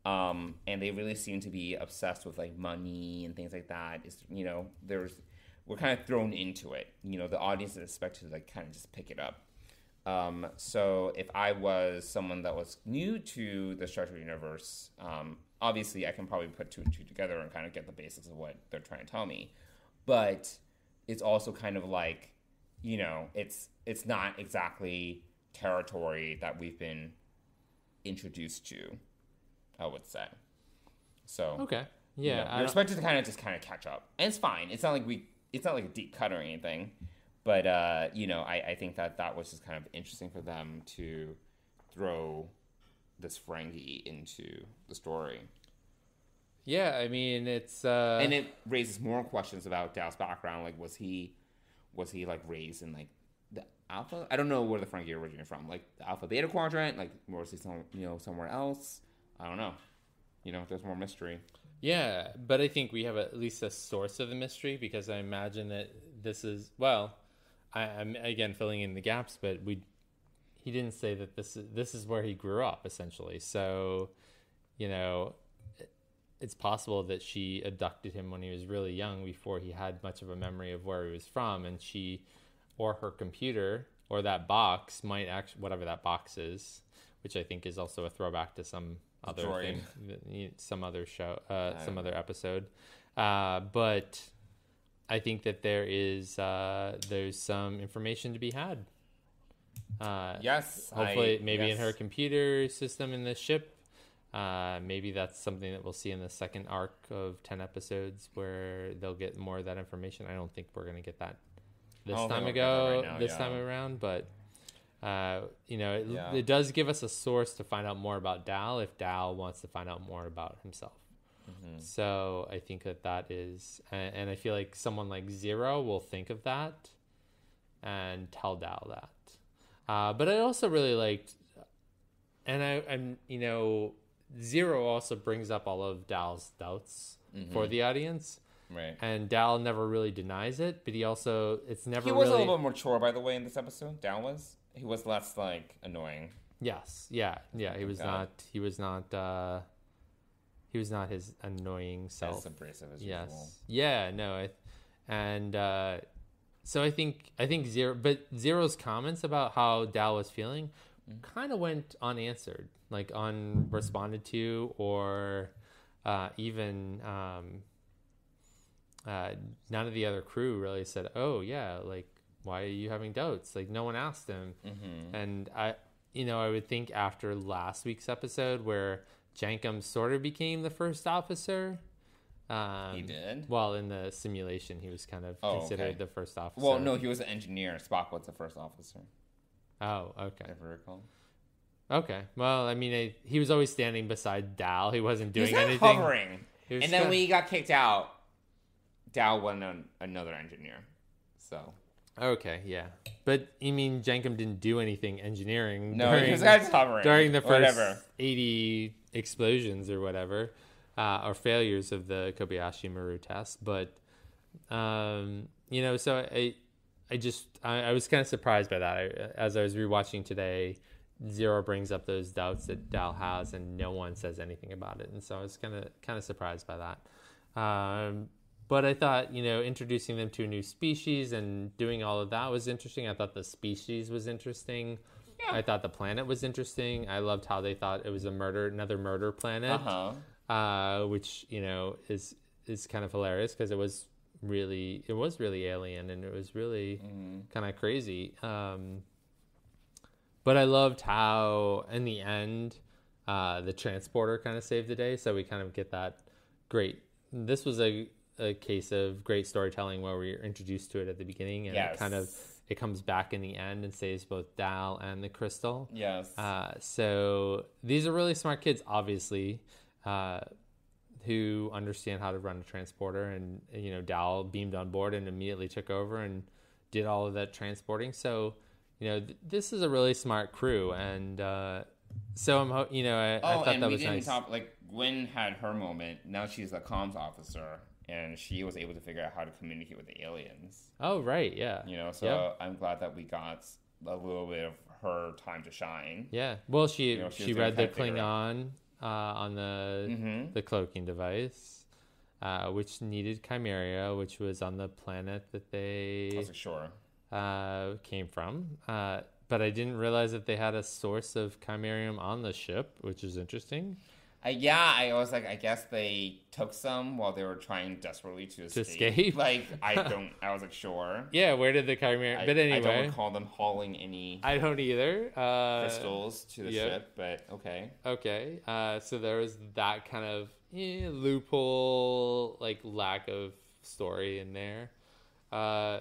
Speaker 7: Um, and they really seem to be obsessed with like money and things like that. It's you know, there's we're kind of thrown into it. You know, the audience is expected to like kind of just pick it up. Um, so if I was someone that was new to the Star Trek universe, um, obviously I can probably put two and two together and kind of get the basics of what they're trying to tell me. But it's also kind of like, you know, it's it's not exactly territory that we've been introduced to. I would say. So
Speaker 8: Okay.
Speaker 7: you
Speaker 8: Yeah.
Speaker 7: know,
Speaker 8: I
Speaker 7: we're expected to kind of just kind of catch up, and it's fine. It's not like we. It's not like a deep cut or anything, But uh, you know, I, I think that that was just kind of interesting for them to throw this Ferengi into the story.
Speaker 8: Yeah, I mean it's uh
Speaker 7: and it raises more questions about Dal's background. Like, was he was he like raised in like the Alpha? I don't know where the Ferengi originated from. Like the Alpha Beta Quadrant. Like, or was he some you know somewhere else? I don't know. You know, there's more mystery.
Speaker 8: Yeah, but I think we have at least a source of the mystery because I imagine that this is well, I, I'm again filling in the gaps, but we he didn't say that this is this is where he grew up essentially. So, you know, it's possible that she abducted him when he was really young before he had much of a memory of where he was from and she or her computer or that box might actually whatever that box is, which I think is also a throwback to some other
Speaker 7: Droid.
Speaker 8: thing, some other show, uh, some other episode. Uh, but I think that there is uh, there's some information to be had. Uh,
Speaker 7: Yes,
Speaker 8: hopefully,
Speaker 7: I-
Speaker 8: maybe in her computer system in the ship. Uh, maybe that's something that we'll see in the second arc of ten episodes, where they'll get more of that information. I don't think we're gonna get that this
Speaker 7: don't
Speaker 8: time
Speaker 7: we'll get that
Speaker 8: ago,
Speaker 7: right now,
Speaker 8: this
Speaker 7: yeah.
Speaker 8: time around, but. Uh, you know, it,
Speaker 7: Yeah.
Speaker 8: it does give us a source to find out more about Dal if Dal wants to find out more about himself.
Speaker 7: Mm-hmm.
Speaker 8: So I think that that is, and, and I feel like someone like Zero will think of that and tell Dal that. Uh, but I also really liked, and I, I'm, you know, Zero also brings up all of Dal's doubts
Speaker 7: Mm-hmm.
Speaker 8: for the audience,
Speaker 7: Right.
Speaker 8: and Dal never really denies it, but he also, it's never
Speaker 7: He was
Speaker 8: really.
Speaker 7: a little bit more mature, by the way, in this episode. Dal was. He was less like annoying.
Speaker 8: Yes, yeah, yeah. He was
Speaker 7: God.
Speaker 8: not. He was not. uh He was not his annoying self.
Speaker 7: As abrasive as
Speaker 8: yes.
Speaker 7: usual.
Speaker 8: Yeah. No. I, and uh, so I think I think zero, but zero's comments about how Dal was feeling
Speaker 7: Mm-hmm.
Speaker 8: kind of went unanswered, like unresponded to, or uh, even um, uh, none of the other crew really said, "Oh yeah, like why are you having doubts?" Like no one asked him,
Speaker 7: Mm-hmm.
Speaker 8: and I, you know, I would think after last week's episode where Jankom sort of became the first officer. Um,
Speaker 7: He did?
Speaker 8: Well, in the simulation, he was kind of
Speaker 7: Oh,
Speaker 8: considered
Speaker 7: okay.
Speaker 8: the first officer.
Speaker 7: Well, no, he was an engineer. Spock was the first officer.
Speaker 8: Oh, okay.
Speaker 7: If I recall.
Speaker 8: Okay. Well, I mean, I, he was always standing beside Dal. He wasn't
Speaker 7: He was
Speaker 8: doing anything.
Speaker 7: hovering.
Speaker 8: He was
Speaker 7: And then
Speaker 8: kinda-
Speaker 7: when he got kicked out, Dal wasn't another engineer. So
Speaker 8: Okay, yeah. But you mean Jankom didn't do anything engineering
Speaker 7: No,
Speaker 8: during,
Speaker 7: he was hovering.
Speaker 8: during the first
Speaker 7: Whatever.
Speaker 8: 80 explosions or whatever, uh, or failures of the Kobayashi Maru test. But, um, you know, so I, I just, I, I was kind of surprised by that. I, as I was rewatching today, Zero brings up those doubts that Dal has, and no one says anything about it. And so I was kind of, kind of surprised by that. Um, but I thought, you know, introducing them to a new species and doing all of that was interesting. I thought the species was interesting. Yeah. I thought the planet was interesting. I loved how they thought it was a murder, another murder planet,
Speaker 7: Uh-huh.
Speaker 8: Uh, which you know is is kind of hilarious because it was really it was really alien and it was really kind of crazy. Um, but I loved how in the end uh, the transporter kind of saved the day. So we kind of get that great. This was a a case of great storytelling where we were introduced to it at the beginning and it kind of it comes back in the end and saves both Dal and the crystal.
Speaker 7: Yes.
Speaker 8: Uh, so these are really smart kids, obviously, uh, who understand how to run a transporter. And you know, Dal beamed on board and immediately took over and did all of that transporting. So you know, th- this is a really smart crew, and uh, so I'm, ho- you know, I, I
Speaker 7: oh,
Speaker 8: thought
Speaker 7: and
Speaker 8: that
Speaker 7: we
Speaker 8: was
Speaker 7: didn't
Speaker 8: nice.
Speaker 7: talk. Like Gwen had her moment. Now she's a comms officer, and she was able to figure out how to communicate with the aliens.
Speaker 8: Oh, right, yeah,
Speaker 7: You know, so. I'm glad that we got a little bit of her time to shine.
Speaker 8: Yeah. Well, she
Speaker 7: You know, she
Speaker 8: she, read the
Speaker 7: gonna kinda figure
Speaker 8: Klingon uh, on the
Speaker 7: Mhm.
Speaker 8: the cloaking device, uh, which needed Chimerium, which was on the planet that they
Speaker 7: sure.
Speaker 8: uh, came from. Uh, but I didn't realize that they had a source of Chimerium on the ship, which is interesting.
Speaker 7: Uh, yeah, I was like, I guess they took some while they were trying desperately to escape.
Speaker 8: escape?
Speaker 7: Like, I (laughs) don't. I was like, sure.
Speaker 8: Yeah, where did the Chimerium?
Speaker 7: I,
Speaker 8: but anyway, I
Speaker 7: don't recall them hauling any
Speaker 8: I don't either. Uh,
Speaker 7: crystals to the
Speaker 8: yep.
Speaker 7: ship, but okay.
Speaker 8: Okay, uh, so there was that kind of eh, loophole, like lack of story in there. Uh,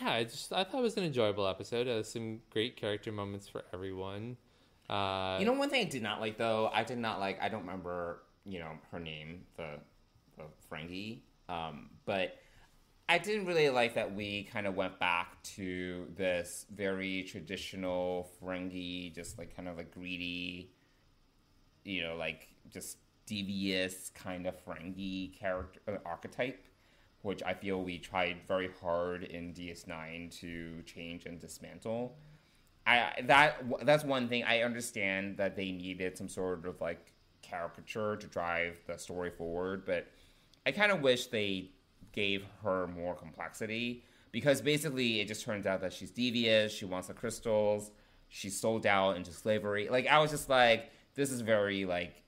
Speaker 8: yeah, I just I thought it was an enjoyable episode. Uh, some great character moments for everyone. Uh,
Speaker 7: You know, one thing I did not like though, I did not like. I don't remember, you know, her name, the the Ferengi, um, but I didn't really like that we kind of went back to this very traditional Ferengi, just like kind of like greedy, you know, like just devious kind of Ferengi character uh, archetype, which I feel we tried very hard in DS9 to change and dismantle. I that that's one thing I understand that they needed some sort of like caricature to drive the story forward, but I kind of wish they gave her more complexity because basically it just turns out that she's devious, she wants the crystals, she's sold out into slavery. Like I was just like, this is very like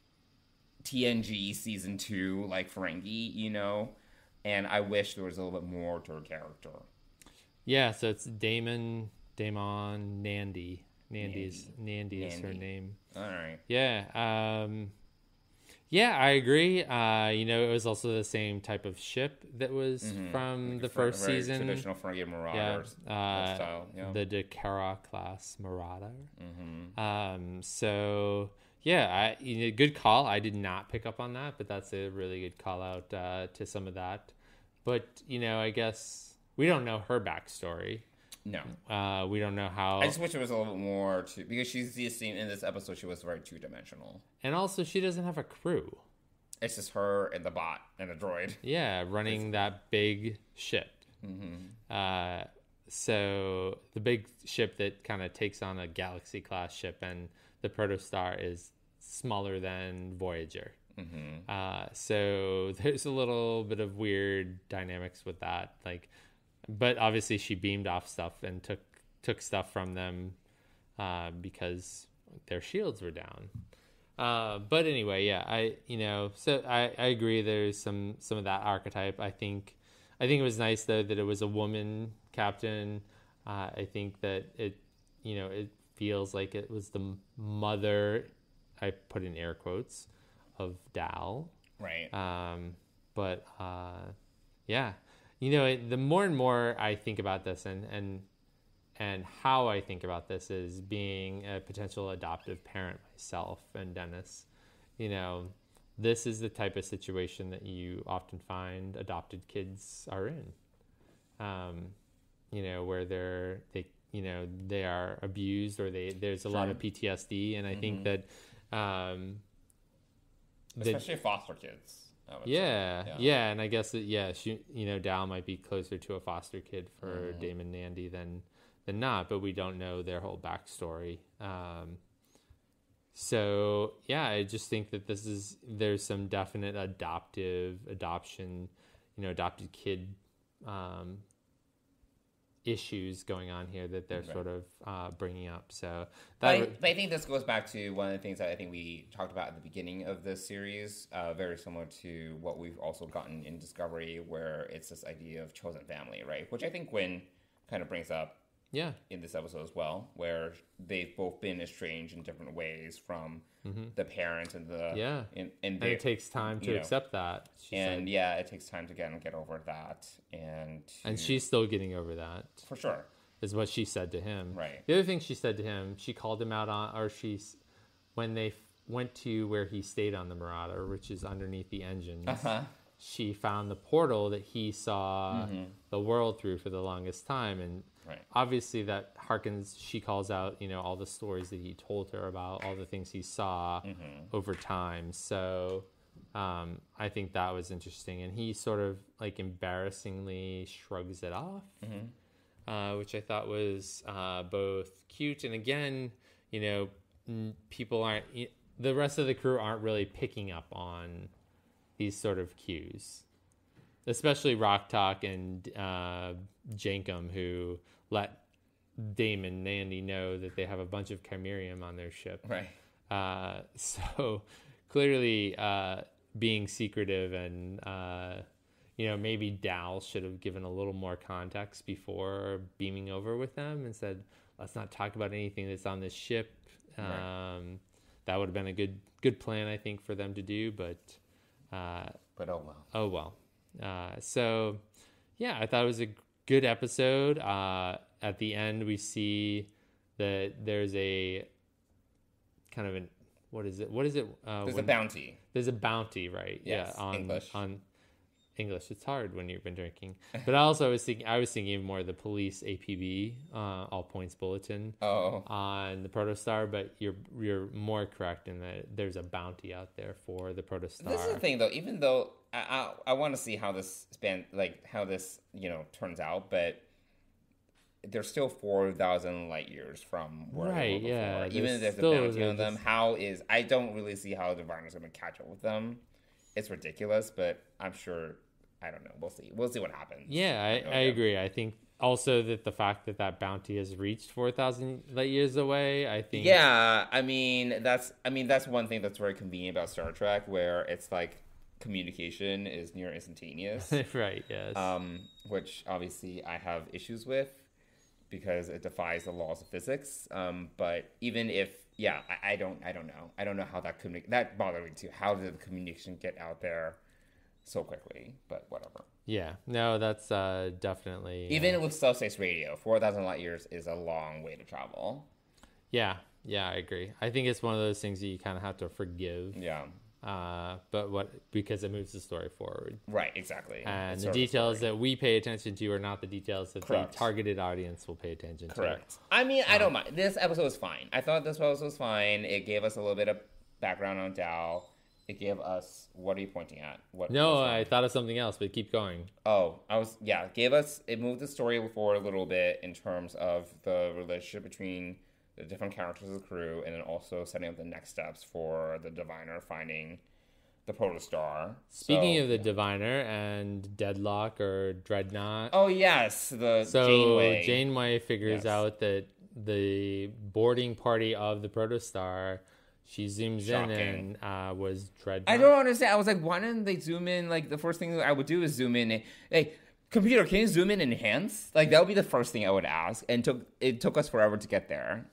Speaker 7: TNG season two, like Ferengi, you know, and I wish there was a little bit more to her character.
Speaker 8: yeah, so it's DaiMon, DaiMon, Nandi. Nandi's Nandi is her name.
Speaker 7: All right.
Speaker 8: Yeah. Um, yeah, I agree. Uh, you know, it was also the same type of ship that was from the
Speaker 7: Fr-
Speaker 8: first season.
Speaker 7: traditional Ferengi
Speaker 8: Yeah,
Speaker 7: Marauders
Speaker 8: uh,
Speaker 7: style. Yeah.
Speaker 8: the D'Kora class Marauder. Um, so yeah, I you know, good call. I did not pick up on that, but that's a really good call out uh, to some of that. But you know, I guess we don't know her backstory.
Speaker 7: No.
Speaker 8: Uh, we don't know how,
Speaker 7: I just wish it was a little bit more to because she's the scene in this episode. She was very two dimensional.
Speaker 8: and also she doesn't have a crew.
Speaker 7: It's just her and the bot and the droid.
Speaker 8: Yeah, running that big ship. Uh, so the big ship that kind of takes on a galaxy class ship, and the protostar is smaller than Voyager. Uh, so (laughs) there's a little bit of weird dynamics with that. Like, but obviously she beamed off stuff and took took stuff from them uh, because their shields were down. Uh, but anyway, yeah, I you know, so I, I agree. There's some some of that archetype. I think I think it was nice though that it was a woman captain. Uh, I think that it you know it feels like it was the mother. I put in air quotes of Dal.
Speaker 7: Right.
Speaker 8: Um, but uh, yeah, you know, the more and more I think about this, and and and how I think about this is being a potential adoptive parent myself and Dennis. You know, this is the type of situation that you often find adopted kids are in. Um, you know, where they're they you know they are abused or they there's a lot of PTSD, and I think that. Um, that-
Speaker 7: Especially foster kids. I would say.
Speaker 8: yeah,
Speaker 7: Yeah.
Speaker 8: yeah, and I guess that yeah, she, you know, Dal might be closer to a foster kid for
Speaker 7: Mm-hmm.
Speaker 8: DaiMon Nandi than than not, but we don't know their whole backstory. Um, so yeah, I just think that this is there's some definite adoptive adoption, you know, adopted kid um, issues going on here that they're sort of uh, bringing up. So
Speaker 7: But
Speaker 8: that
Speaker 7: I, but I think this goes back to one of the things that I think we talked about at the beginning of this series, uh, very similar to what we've also gotten in Discovery, where it's this idea of chosen family, right? Which I think Gwen kind of brings up
Speaker 8: yeah,
Speaker 7: in this episode as well, where they've both been estranged in different ways from the parents and the
Speaker 8: Mm-hmm. Yeah.
Speaker 7: and, and,
Speaker 8: and it takes time to
Speaker 7: know,
Speaker 8: accept that. She
Speaker 7: and yeah, it takes time to get and get over that, and to-
Speaker 8: and she's still getting over that.
Speaker 7: for sure,
Speaker 8: is what she said to him.
Speaker 7: Right.
Speaker 8: The other thing she said to him, she called him out on, or she's when they f- went to where he stayed on the Marauder, which is underneath the engines.
Speaker 7: Uh-huh.
Speaker 8: She found the portal that he saw the world through for the longest time, and
Speaker 7: Mm-hmm. Right.
Speaker 8: obviously that harkens. She calls out, you know, all the stories that he told her about all the things he saw
Speaker 7: Mm-hmm.
Speaker 8: over time. So. Um, I think that was interesting, and he sort of like embarrassingly shrugs it off uh, which I thought was uh, both cute and again, you know, n- people aren't y- the rest of the crew aren't really picking up on these sort of cues, especially Rok-Tahk and uh, Jankom, who let DaiMon Nandi know that they have a bunch of chimerium on their ship.
Speaker 7: right.
Speaker 8: Uh, (laughs) so clearly, uh, being secretive and uh, you know maybe Dal should have given a little more context before beaming over with them and said, "Let's not talk about anything that's on this ship." Um, That would have been a good good plan, I think, for them to do. But uh,
Speaker 7: But oh well.
Speaker 8: oh well. Uh, so yeah, I thought it was a good episode. Uh, at the end, we see that there's a kind of an what is it? What is it? Uh,
Speaker 7: There's a bounty.
Speaker 8: There's a bounty, right?
Speaker 7: Yes,
Speaker 8: yeah, on
Speaker 7: English.
Speaker 8: on English. It's hard when you've been drinking. But I also, I was thinking, I was thinking more of the police APB, uh, all points bulletin
Speaker 7: Oh.
Speaker 8: on the protostar. But you're you're more correct in that there's a bounty out there for the protostar.
Speaker 7: This is the thing, though. Even though I I, I want to see how this span, like how this you know turns out, but they're still four thousand light years from where
Speaker 8: Right,
Speaker 7: were
Speaker 8: yeah.
Speaker 7: Even if there's a bounty on them,
Speaker 8: just-
Speaker 7: how is I don't really see how the Diviner's going to catch up with them. It's ridiculous, but I'm sure. I don't know. We'll see. We'll see what happens.
Speaker 8: Yeah, I,
Speaker 7: no
Speaker 8: I agree. I think also that the fact that that bounty has reached four thousand light years away. I think.
Speaker 7: Yeah, I mean that's I mean that's one thing that's very convenient about Star Trek, where it's like communication is near instantaneous. (laughs)
Speaker 8: right. Yes.
Speaker 7: um, which obviously I have issues with because it defies the laws of physics. Um, but even if, yeah, I, I don't, I don't know, I don't know how that communi- that bothered me too. How did the communication get out there so quickly? But whatever.
Speaker 8: yeah. No, that's uh, definitely.
Speaker 7: Even
Speaker 8: uh,
Speaker 7: with subspace radio, four thousand light years is a long way to travel.
Speaker 8: yeah. Yeah, I agree. I think it's one of those things that you kind of have to forgive.
Speaker 7: Yeah,
Speaker 8: Uh, but what because it moves the story forward.
Speaker 7: right, exactly.
Speaker 8: And
Speaker 7: It's
Speaker 8: the
Speaker 7: sort of a
Speaker 8: details that we pay attention to are not the details that
Speaker 7: Correct.
Speaker 8: the targeted audience will pay attention to.
Speaker 7: Correct. I mean, I don't mind. This episode was fine. I thought this episode was fine. It gave us a little bit of background on Dal. It gave us. What are you pointing at? What?
Speaker 8: No. I thought of something else, but keep going.
Speaker 7: Oh, I was. Yeah, it gave us. It moved the story forward a little bit in terms of the relationship between the different characters of the crew, and then also setting up the next steps for the diviner finding the protostar.
Speaker 8: Speaking
Speaker 7: So-
Speaker 8: of the diviner and deadlock or Drednok,
Speaker 7: Oh yes, the
Speaker 8: so
Speaker 7: Janeway.
Speaker 8: Janeway figures
Speaker 7: Yes.
Speaker 8: out that the boarding party of the protostar, she zooms in and uh, was Drednok.
Speaker 7: I don't understand. I was like, why didn't they zoom in? Like the first thing I would do is zoom in. and- Hey, computer, can you zoom in and enhance? Like that would be the first thing I would ask. And took it took us forever to get there.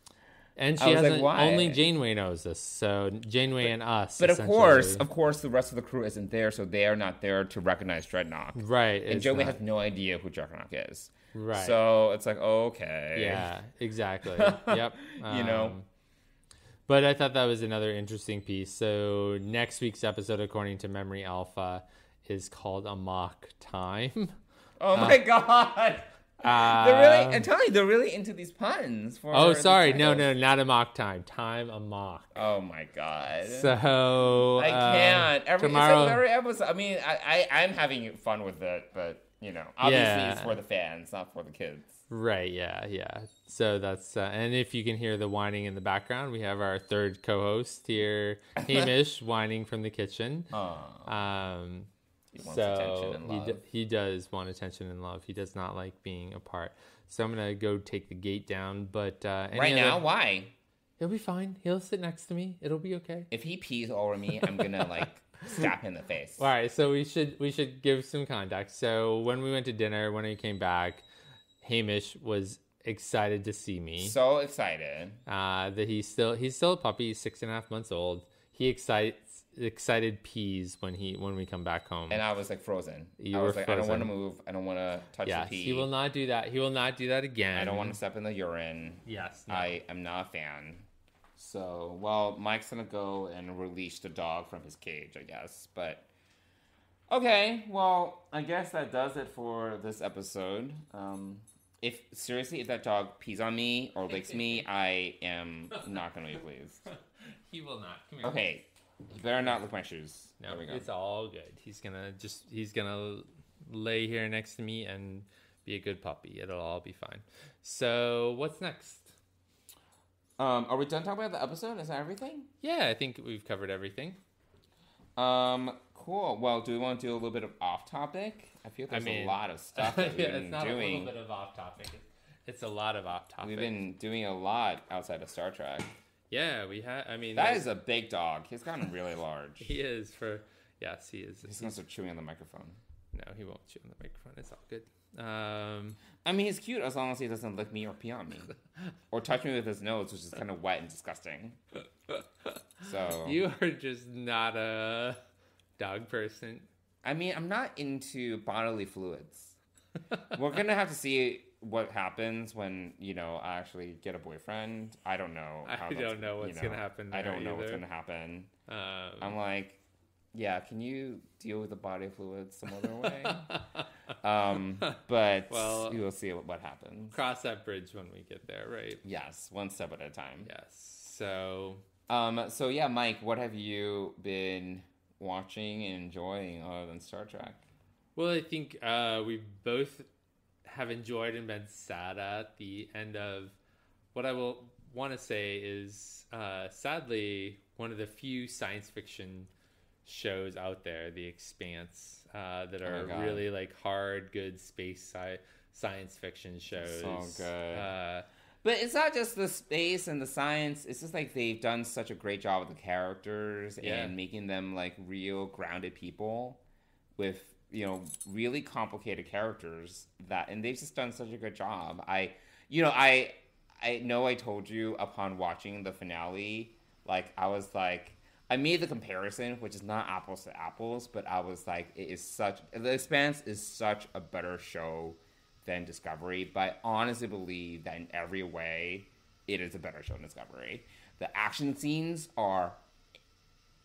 Speaker 8: And
Speaker 7: I
Speaker 8: she
Speaker 7: was like,
Speaker 8: hasn't.
Speaker 7: why?
Speaker 8: Only Janeway knows this. So Janeway and us.
Speaker 7: But of course, of course, the rest of the crew isn't there, so they are not there to recognize Drednok.
Speaker 8: right?
Speaker 7: And
Speaker 8: it's
Speaker 7: Joey
Speaker 8: not-
Speaker 7: has no idea who Drednok is.
Speaker 8: Right.
Speaker 7: So it's like, okay.
Speaker 8: Yeah, exactly. (laughs) yep.
Speaker 7: You know?
Speaker 8: Um, But I thought that was another interesting piece. So next week's episode, according to Memory Alpha, is called A Mock Time. (laughs)
Speaker 7: Oh my god.
Speaker 8: Uh,
Speaker 7: They're really. I'm telling you, they're really into these puns. For
Speaker 8: oh, sorry. No, no, not a mock Time. Time a mock.
Speaker 7: Oh my god.
Speaker 8: So
Speaker 7: I
Speaker 8: uh,
Speaker 7: can't. Every,
Speaker 8: tomorrow.
Speaker 7: like every episode. I mean, I, I I'm having fun with it, but you know, obviously it's for the fans, not for the kids.
Speaker 8: Right, yeah, yeah. So that's uh, and if you can hear the whining in the background, we have our third co-host here, (laughs) Hamish, whining from the kitchen. Um,
Speaker 7: He wants
Speaker 8: so
Speaker 7: attention and
Speaker 8: he d- he does want attention and love. He does not like being apart. So I'm gonna go take the gate down. But uh,
Speaker 7: right
Speaker 8: other-
Speaker 7: now, why?
Speaker 8: he'll be fine. He'll sit next to me. It'll be okay.
Speaker 7: If he pees all over me, I'm gonna like (laughs) slap him in the face.
Speaker 8: All right, so we should we should give some context. So when we went to dinner, when he came back, Hamish was excited to see me.
Speaker 7: So excited.
Speaker 8: uh, that he's still he's still a puppy, he's six and a half months old. He excites excited peas when he when we come back home.
Speaker 7: And I was like frozen.
Speaker 8: You
Speaker 7: I was
Speaker 8: were
Speaker 7: like, I don't want to move. I don't want to touch
Speaker 8: yes,
Speaker 7: the pee.
Speaker 8: he will not do that. He will not do that again.
Speaker 7: I don't want to step in the urine.
Speaker 8: Yes, no.
Speaker 7: I am not a fan. So, well, Mike's gonna go and release the dog from his cage, I guess. But okay, well, I guess that does it for this episode. Um, if seriously, if that dog pees on me or licks me, (laughs) I am not gonna be pleased. (laughs)
Speaker 8: he will not. Come here.
Speaker 7: Okay, you better not lick my shoes.
Speaker 8: No,
Speaker 7: there we go.
Speaker 8: it's all good. He's gonna just he's gonna lay here next to me and be a good puppy. It'll all be fine. So what's next?
Speaker 7: Um, are we done talking about the episode? Is that everything?
Speaker 8: Yeah, I think we've covered everything.
Speaker 7: Um, cool. Well, do we want to do a little bit of off topic? I feel there's
Speaker 8: mean-
Speaker 7: a lot of stuff (laughs) that we've
Speaker 8: yeah,
Speaker 7: been
Speaker 8: it's not
Speaker 7: doing.
Speaker 8: a little bit of off topic. It's a lot of off topic.
Speaker 7: We've been doing a lot outside of Star Trek.
Speaker 8: yeah, we have. I mean,
Speaker 7: that is a big dog. He's gotten really (laughs) large.
Speaker 8: He is for yes, he is.
Speaker 7: He's gonna start chewing on the microphone.
Speaker 8: no, he won't chew on the microphone. It's all good. Um,
Speaker 7: I mean, he's cute as long as he doesn't lick me or pee on me, (laughs) or touch me with his nose, which is kind of wet and disgusting. So
Speaker 8: you are just not a dog person.
Speaker 7: I mean, I'm not into bodily fluids. We're gonna have to see what happens when you know I actually get a boyfriend. I don't know.
Speaker 8: I don't know
Speaker 7: you
Speaker 8: what's gonna happen
Speaker 7: I don't know what's gonna happen.
Speaker 8: Um,
Speaker 7: I'm like, yeah, can you deal with the body fluids some other way? um, (laughs) but
Speaker 8: Well-
Speaker 7: we will see what, what happens.
Speaker 8: cross that bridge when we get there, right?
Speaker 7: Yes, one step at a time.
Speaker 8: Yes. So
Speaker 7: Um, so yeah, Mike, what have you been watching and enjoying other than Star Trek?
Speaker 8: Well, I think uh, we both have enjoyed and been sad at the end of what I will want to say is uh, sadly one of the few science fiction shows out there, The Expanse, uh, that
Speaker 7: Oh
Speaker 8: are
Speaker 7: God.
Speaker 8: really like hard, good space sci- science fiction shows.
Speaker 7: So good. But it's not just the space and the science. It's just like they've done such a great job with the characters
Speaker 8: Yeah.
Speaker 7: and making them like real grounded people with you know really complicated characters that and they've just done such a good job. I you know I I know I told you upon watching the finale like I was like I made the comparison which is not apples to apples but I was like it is such The Expanse is such a better show than Discovery, but honestly believe that in every way, it is a better show than Discovery. The action scenes are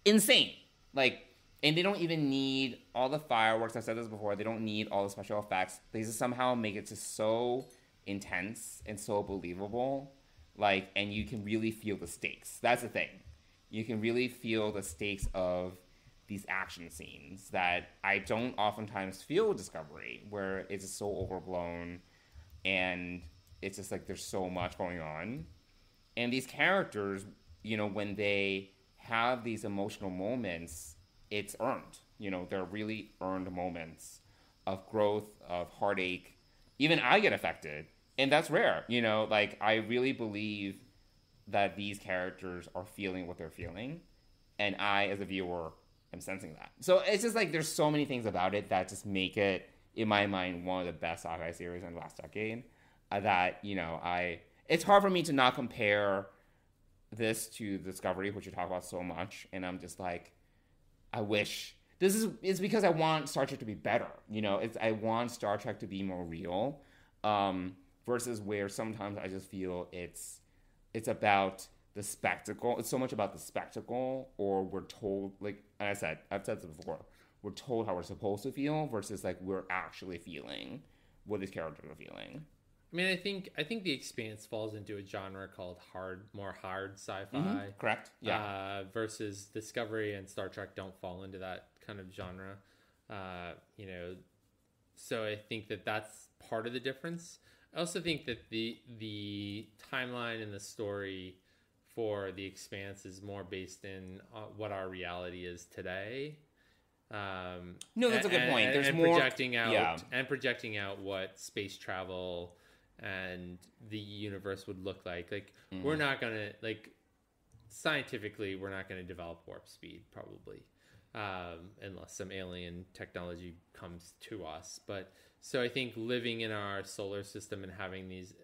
Speaker 7: insane. Like, and they don't even need all the fireworks. I've said this before. They don't need all the special effects. They just somehow make it just so intense and so believable. Like, and you can really feel the stakes. That's the thing. You can really feel the stakes of these action scenes that I don't oftentimes feel Discovery, where it's just so overblown and it's just like there's so much going on. And these characters, you know, when they have these emotional moments, it's earned. You know, they're really earned moments of growth, of heartache. Even I get affected. And that's rare. You know, like I really believe that these characters are feeling what they're feeling. And I, as a viewer, am sensing that. So it's just like there's so many things about it that just make it, in my mind, one of the best sci-fi series in the last decade. Uh, that you know, I it's hard for me to not compare this to Discovery, which you talk about so much, and I'm just like, I wish this is it's because I want Star Trek to be better. You know, it's I want Star Trek to be more real, um, versus where sometimes I just feel it's it's about the spectacle. It's so much about the spectacle, or we're told like and I said I've said this before. We're told how we're supposed to feel versus like we're actually feeling what these characters are feeling.
Speaker 8: I mean, I think I think the Expanse falls into a genre called hard, more hard sci-fi.
Speaker 7: Mm-hmm. Correct? Yeah.
Speaker 8: Uh, versus Discovery and Star Trek don't fall into that kind of genre. Uh, you know, so I think that that's part of the difference. I also think that the the timeline and the story for the Expanse is more based in uh, what our reality is today. Um,
Speaker 7: No, that's a good point.
Speaker 8: and-
Speaker 7: There's
Speaker 8: and
Speaker 7: more-
Speaker 8: projecting out
Speaker 7: yeah.
Speaker 8: and projecting out what space travel and the universe would look like. Like
Speaker 7: Mm-hmm.
Speaker 8: we're not gonna like scientifically we're not gonna develop warp speed probably um, unless some alien technology comes to us. But so I think living in our solar system and having these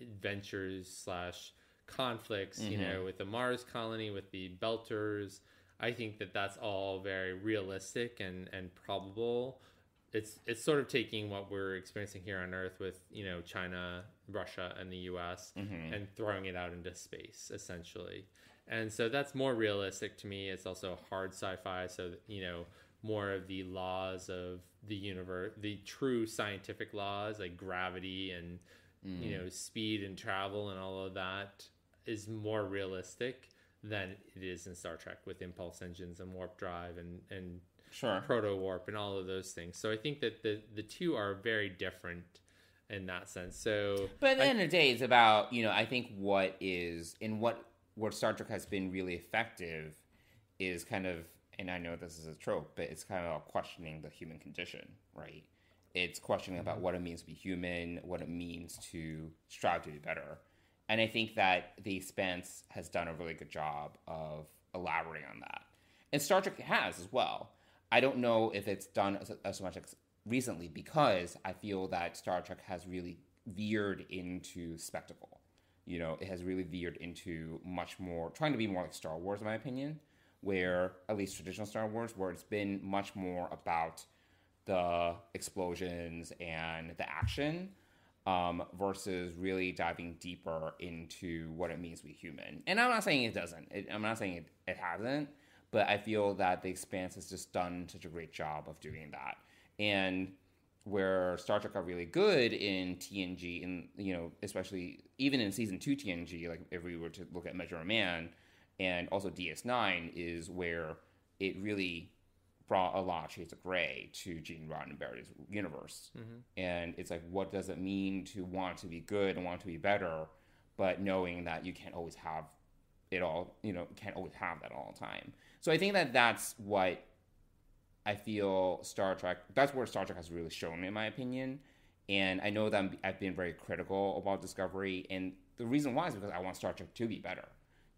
Speaker 8: adventures slash conflicts, you
Speaker 7: Mm-hmm.
Speaker 8: know, with the Mars colony, with the Belters, I think that that's all very realistic and and probable. It's it's sort of taking what we're experiencing here on Earth with you know China, Russia, and the U.S. and throwing it out into space essentially. And so that's more realistic to me. It's also hard sci-fi, so you know more of the laws of the universe, the true scientific laws like gravity and you know speed and travel and all of that is more realistic than it is in Star Trek with impulse engines and warp drive and and
Speaker 7: Sure.
Speaker 8: proto warp and all of those things. So I think that the the two are very different in that sense. So
Speaker 7: But at the end of the day, it's about you know. I think what is in what where Star Trek has been really effective is kind of, and I know this is a trope, but it's kind of about questioning the human condition, right? It's questioning about mm-hmm. what it means to be human, what it means to strive to be better, and I think that The Expanse has done a really good job of elaborating on that, and Star Trek has as well. I don't know if it's done as, as much recently because I feel that Star Trek has really veered into spectacle. You know, it has really veered into much more trying to be more like Star Wars, in my opinion, where at least traditional Star Wars, where it's been much more about the explosions and the action um, versus really diving deeper into what it means to be human. And I'm not saying it doesn't. It, I'm not saying it, it hasn't, but I feel that The Expanse has just done such a great job of doing that. And where Star Trek got really good in TNG, and you know, especially even in season two TNG, like if we were to look at Measure of Man, and also DS9 is where it really brought a lot of shades of gray to Gene Roddenberry's universe. Mm-hmm. And it's like, what does it mean to want to be good and want to be better, but knowing that you can't always have it all, you know, can't always have that all the time. So I think that that's what I feel Star Trek, that's where Star Trek has really shown, in my opinion. And I know that I'm, I've been very critical about Discovery. And the reason why is because I want Star Trek to be better.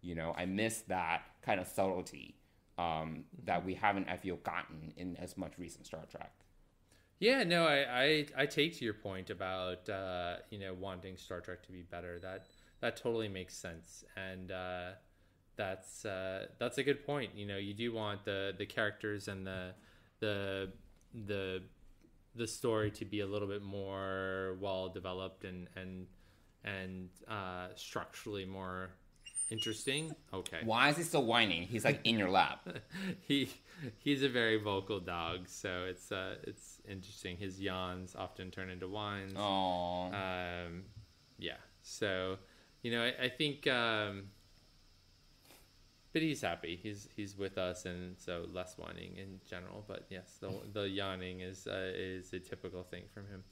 Speaker 7: You know, I miss that kind of subtlety um, that we haven't, I feel, gotten in as much recent Star Trek.
Speaker 8: Yeah, no, I, I, I take to your point about uh, you know wanting Star Trek to be better. That that totally makes sense, and uh, that's uh, that's a good point. You know, you do want the the characters and the the the the story to be a little bit more well developed and and and uh, structurally more interesting. Okay,
Speaker 7: Why is he still whining? He's like in your lap. (laughs)
Speaker 8: he he's a very vocal dog, so it's uh it's interesting. His yawns often turn into whines.
Speaker 7: Oh,
Speaker 8: Um, yeah. So, you know, I, I think, um, but he's happy. He's he's with us, and so less whining in general. But yes, the the yawning is uh, is a typical thing from him.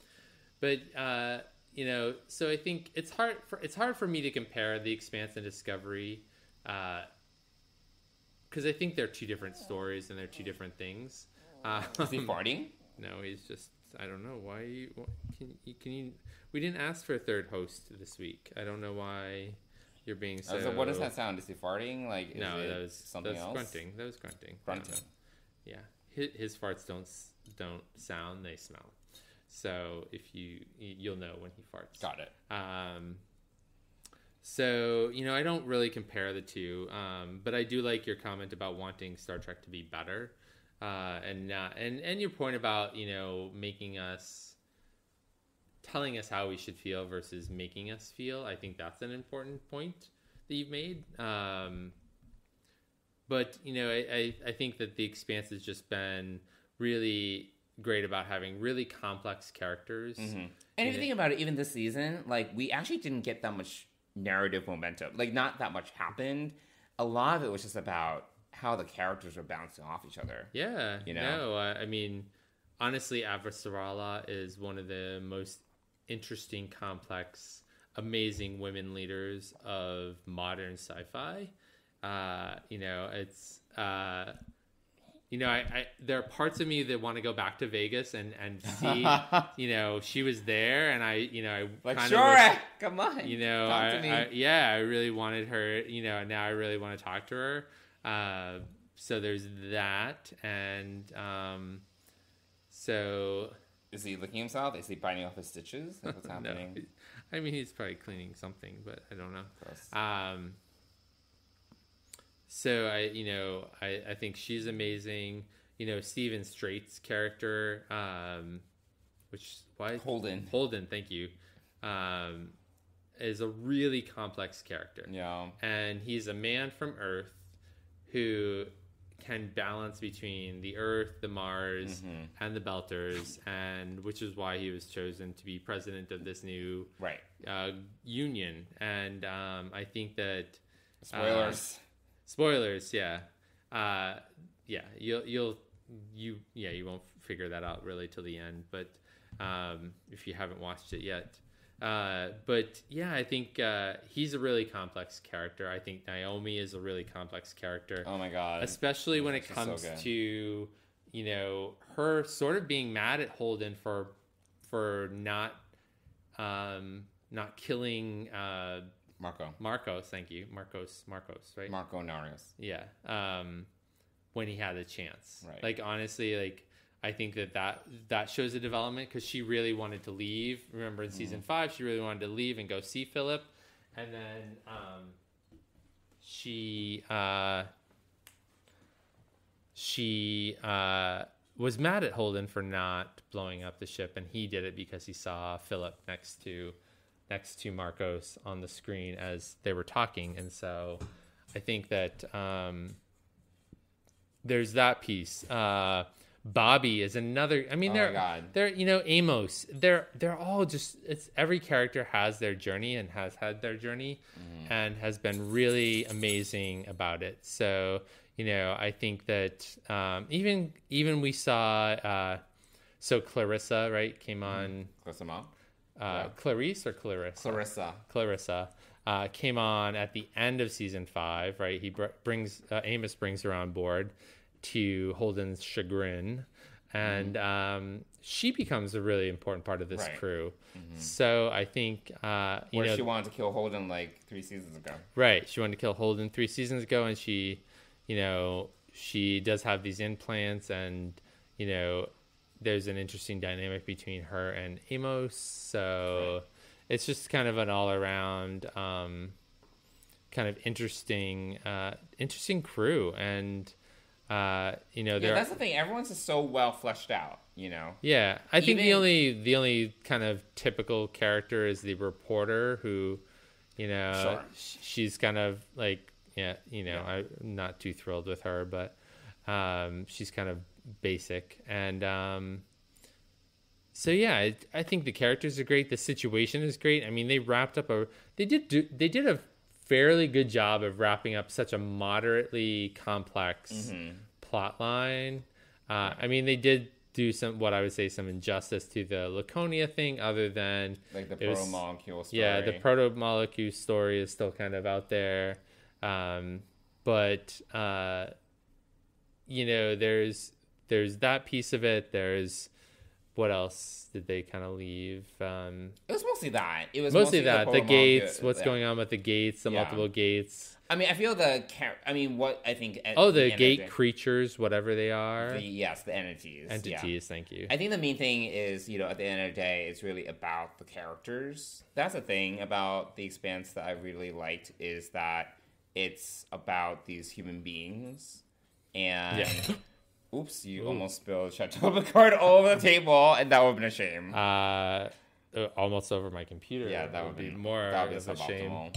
Speaker 8: But uh, you know, so I think it's hard for it's hard for me to compare the Expanse and Discovery. Uh, because I think they're two different stories and they're two different things. Uh,
Speaker 7: is he farting?
Speaker 8: no, he's just. I don't know why. You, can you? Can you? We didn't ask for a third host this week. I don't know why you're being so.
Speaker 7: like, what does that sound? Is he farting? Like, is
Speaker 8: No,
Speaker 7: it
Speaker 8: that was
Speaker 7: something
Speaker 8: that was
Speaker 7: else?
Speaker 8: grunting. That was grunting.
Speaker 7: Grunting.
Speaker 8: Yeah, his, his farts don't don't sound; they smell. So if you you'll know when he farts.
Speaker 7: Got it.
Speaker 8: Um, so you know, I don't really compare the two, um, but I do like your comment about wanting Star Trek to be better, uh, and not and and your point about you know making us telling us how we should feel versus making us feel. I think that's an important point that you've made. Um, but you know, I, I, I think that the Expanse has just been really great about having really complex characters.
Speaker 7: And if you think about it, even this season, like we actually didn't get that much narrative momentum. Like not that much happened. A lot of it was just about how the characters were bouncing off each other.
Speaker 8: Yeah,
Speaker 7: You know?
Speaker 8: No, I, I mean, honestly, Avasarala is one of the most interesting, complex, amazing women leaders of modern sci-fi. Uh, you know, it's uh, you know, I, I there are parts of me that want to go back to Vegas and and see, (laughs) you know, she was there, and I, you know, I
Speaker 7: Like
Speaker 8: kinda
Speaker 7: sure,
Speaker 8: wish- (laughs)
Speaker 7: come on,
Speaker 8: you know,
Speaker 7: talk
Speaker 8: I,
Speaker 7: to me.
Speaker 8: I- yeah, I really wanted her. You know, and now I really want to talk to her. Uh, so there's that, and um, so
Speaker 7: Is he licking himself? Is he biting off his stitches? Like what's (laughs)
Speaker 8: no,
Speaker 7: happening?
Speaker 8: I mean he's probably cleaning something, but I don't know.
Speaker 7: Gross.
Speaker 8: Um, so I, you know, I, I think she's amazing. You know, Steven Strait's character, um, which why
Speaker 7: Holden.
Speaker 8: Holden, thank you, um, is a really complex character.
Speaker 7: Yeah.
Speaker 8: and he's a man from Earth who can balance between the Earth, the Mars,
Speaker 7: Mm-hmm.
Speaker 8: and the Belters, and which is why he was chosen to be president of this new
Speaker 7: Right.
Speaker 8: uh, union. And um, I think that
Speaker 7: Spoilers.
Speaker 8: Spoilers, yeah, uh, yeah, you'll you'll you yeah you won't figure that out really till the end, but um, if you haven't watched it yet. Uh, but yeah, I think uh, he's a really complex character. I think Naomi is a really complex character
Speaker 7: oh my god.
Speaker 8: especially when it
Speaker 7: so
Speaker 8: comes
Speaker 7: good.
Speaker 8: to you know her sort of being mad at Holden for for not um not killing uh
Speaker 7: Marco.
Speaker 8: Marcos thank you Marcos Marcos right
Speaker 7: Marco Inaros.
Speaker 8: yeah um when he had the chance
Speaker 7: Right.
Speaker 8: like honestly like I think that that, that shows a development because she really wanted to leave. Remember in season five, she really wanted to leave and go see Philip, and then um, she uh, she uh, was mad at Holden for not blowing up the ship, and he did it because he saw Philip next to next to Marcos on the screen as they were talking, and so I think that um, there's that piece. Uh, Bobby is another. I mean,
Speaker 7: Oh
Speaker 8: they're they're you know Amos. They're they're all just. It's every character has their journey and has had their journey,
Speaker 7: Mm-hmm.
Speaker 8: and has been really amazing about it. So you know, I think that um, even even we saw. Uh, so Clarissa, right, came on.
Speaker 7: Close them up.
Speaker 8: Uh, Clarice or Clarissa?
Speaker 7: Clarissa.
Speaker 8: Clarissa uh, came on at the end of season five, right? He br- brings uh, Amos brings her on board to Holden's chagrin, and um, she becomes a really important part of this
Speaker 7: Right.
Speaker 8: crew. So I think uh, you
Speaker 7: Where
Speaker 8: know,
Speaker 7: she wanted to kill Holden like three seasons ago.
Speaker 8: right? She wanted to kill Holden three seasons ago, and she, you know, she does have these implants, and you know, there's an interesting dynamic between her and Amos. So it's just kind of an all around, um, kind of interesting, uh, interesting crew, and uh, you know,
Speaker 7: Yeah, that's the thing. Everyone's just so well fleshed out. You know.
Speaker 8: Yeah, I think the only the only kind of typical character is the reporter who, you know,
Speaker 7: Sure.
Speaker 8: she's kind of like yeah, you know, I'm not too thrilled with her, but um, she's kind of basic and um, so yeah, I, I think the characters are great. The situation is great. I mean, they wrapped up a they did do, they did a fairly good job of wrapping up such a moderately complex
Speaker 7: Mm-hmm.
Speaker 8: plot line. Uh, I mean, they did do some what I would say some injustice to the Laconia thing, other than
Speaker 7: Like the proto molecule story.
Speaker 8: yeah, the proto molecule story is still kind of out there, um, but uh, you know, there's there's that piece of it. There's what else did they kind of leave? Um,
Speaker 7: It was mostly that. It was
Speaker 8: mostly,
Speaker 7: the
Speaker 8: that the,
Speaker 7: proto
Speaker 8: gates. What's
Speaker 7: yeah.
Speaker 8: going on with the gates? The
Speaker 7: Yeah.
Speaker 8: multiple gates.
Speaker 7: I mean, I feel the char- I mean, what I think.
Speaker 8: Oh,
Speaker 7: the
Speaker 8: the gate creatures, whatever they are.
Speaker 7: The, yes, the entities. yeah.
Speaker 8: Entities. Thank you.
Speaker 7: I think the main thing is, you know, at the end of the day, it's really about the characters. That's the thing about The Expanse that I really liked is that it's about these human beings. And,
Speaker 8: Yeah. (laughs)
Speaker 7: oops, you almost spilled Chateau (laughs) Picard all over the table, and that would have been a shame.
Speaker 8: uh, uh, almost over my computer.
Speaker 7: yeah, that would
Speaker 8: be more
Speaker 7: that would be
Speaker 8: of a shame.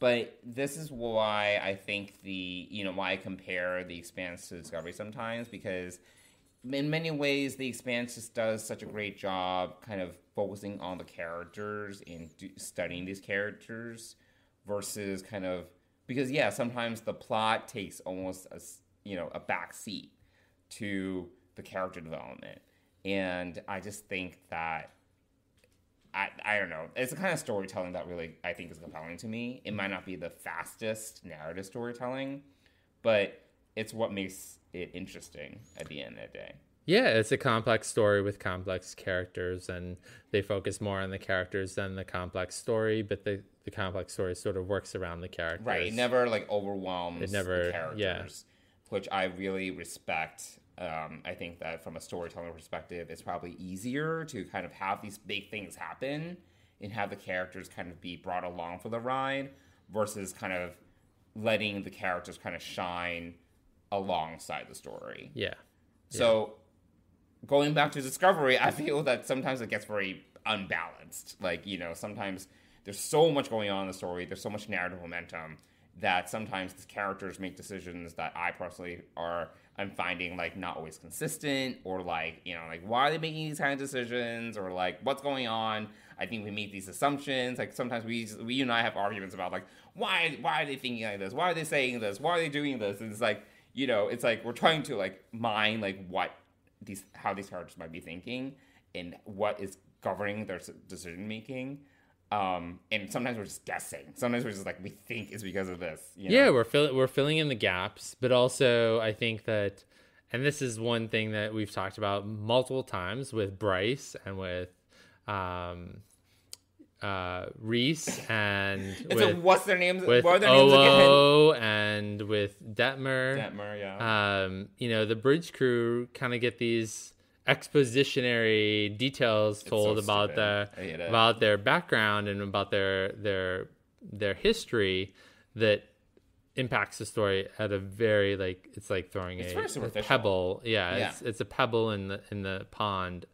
Speaker 7: But this is why I think the you know why I compare the Expanse to Discovery sometimes because in many ways the Expanse just does such a great job kind of focusing on the characters and studying these characters versus kind of because yeah sometimes the plot takes almost a you know a back seat to the character development and I just think that I, I don't know. It's the kind of storytelling that really I think is compelling to me. It might not be the fastest narrative storytelling, but it's what makes it interesting at the end of the day.
Speaker 8: Yeah, it's a complex story with complex characters, and they focus more on the characters than the complex story. But the, the complex story sort of works around the characters.
Speaker 7: Right. It never like overwhelms
Speaker 8: It never-
Speaker 7: the characters,
Speaker 8: yeah.
Speaker 7: which I really respect. Um, I think that from a storytelling perspective, it's probably easier to kind of have these big things happen and have the characters kind of be brought along for the ride versus kind of letting the characters kind of shine alongside the story.
Speaker 8: Yeah.
Speaker 7: So going back to Discovery, I feel that sometimes it gets very unbalanced. Like, you know, sometimes there's so much going on in the story, there's so much narrative momentum that sometimes the characters make decisions that I personally are I'm finding like not always consistent or like, you know, like why are they making these kind of decisions or like what's going on? I think we make these assumptions. Like sometimes we we you and I have arguments about like why why are they thinking like this? Why are they saying this? Why are they doing this? And it's like, you know, it's like we're trying to like mine like what these how these characters might be thinking and what is governing their decision making. Um, and sometimes we're just guessing. Sometimes we're just like we think it's because of this. You know?
Speaker 8: Yeah, we're filling we're filling in the gaps, but also I think that, and this is one thing that we've talked about multiple times with Bryce and with, um, uh, Rhys and (laughs) with
Speaker 7: what's their names?
Speaker 8: with
Speaker 7: what are their names again?
Speaker 8: And with Detmer.
Speaker 7: Detmer, yeah.
Speaker 8: Um, you know, the bridge crew kind of get these expositionary details told
Speaker 7: so
Speaker 8: about
Speaker 7: stupid.
Speaker 8: the
Speaker 7: I hate it.
Speaker 8: about their background and about their their their history that impacts the story at a very like it's like throwing
Speaker 7: It's
Speaker 8: a, a pebble. Yeah,
Speaker 7: Yeah.
Speaker 8: It's, it's a pebble in the in the pond,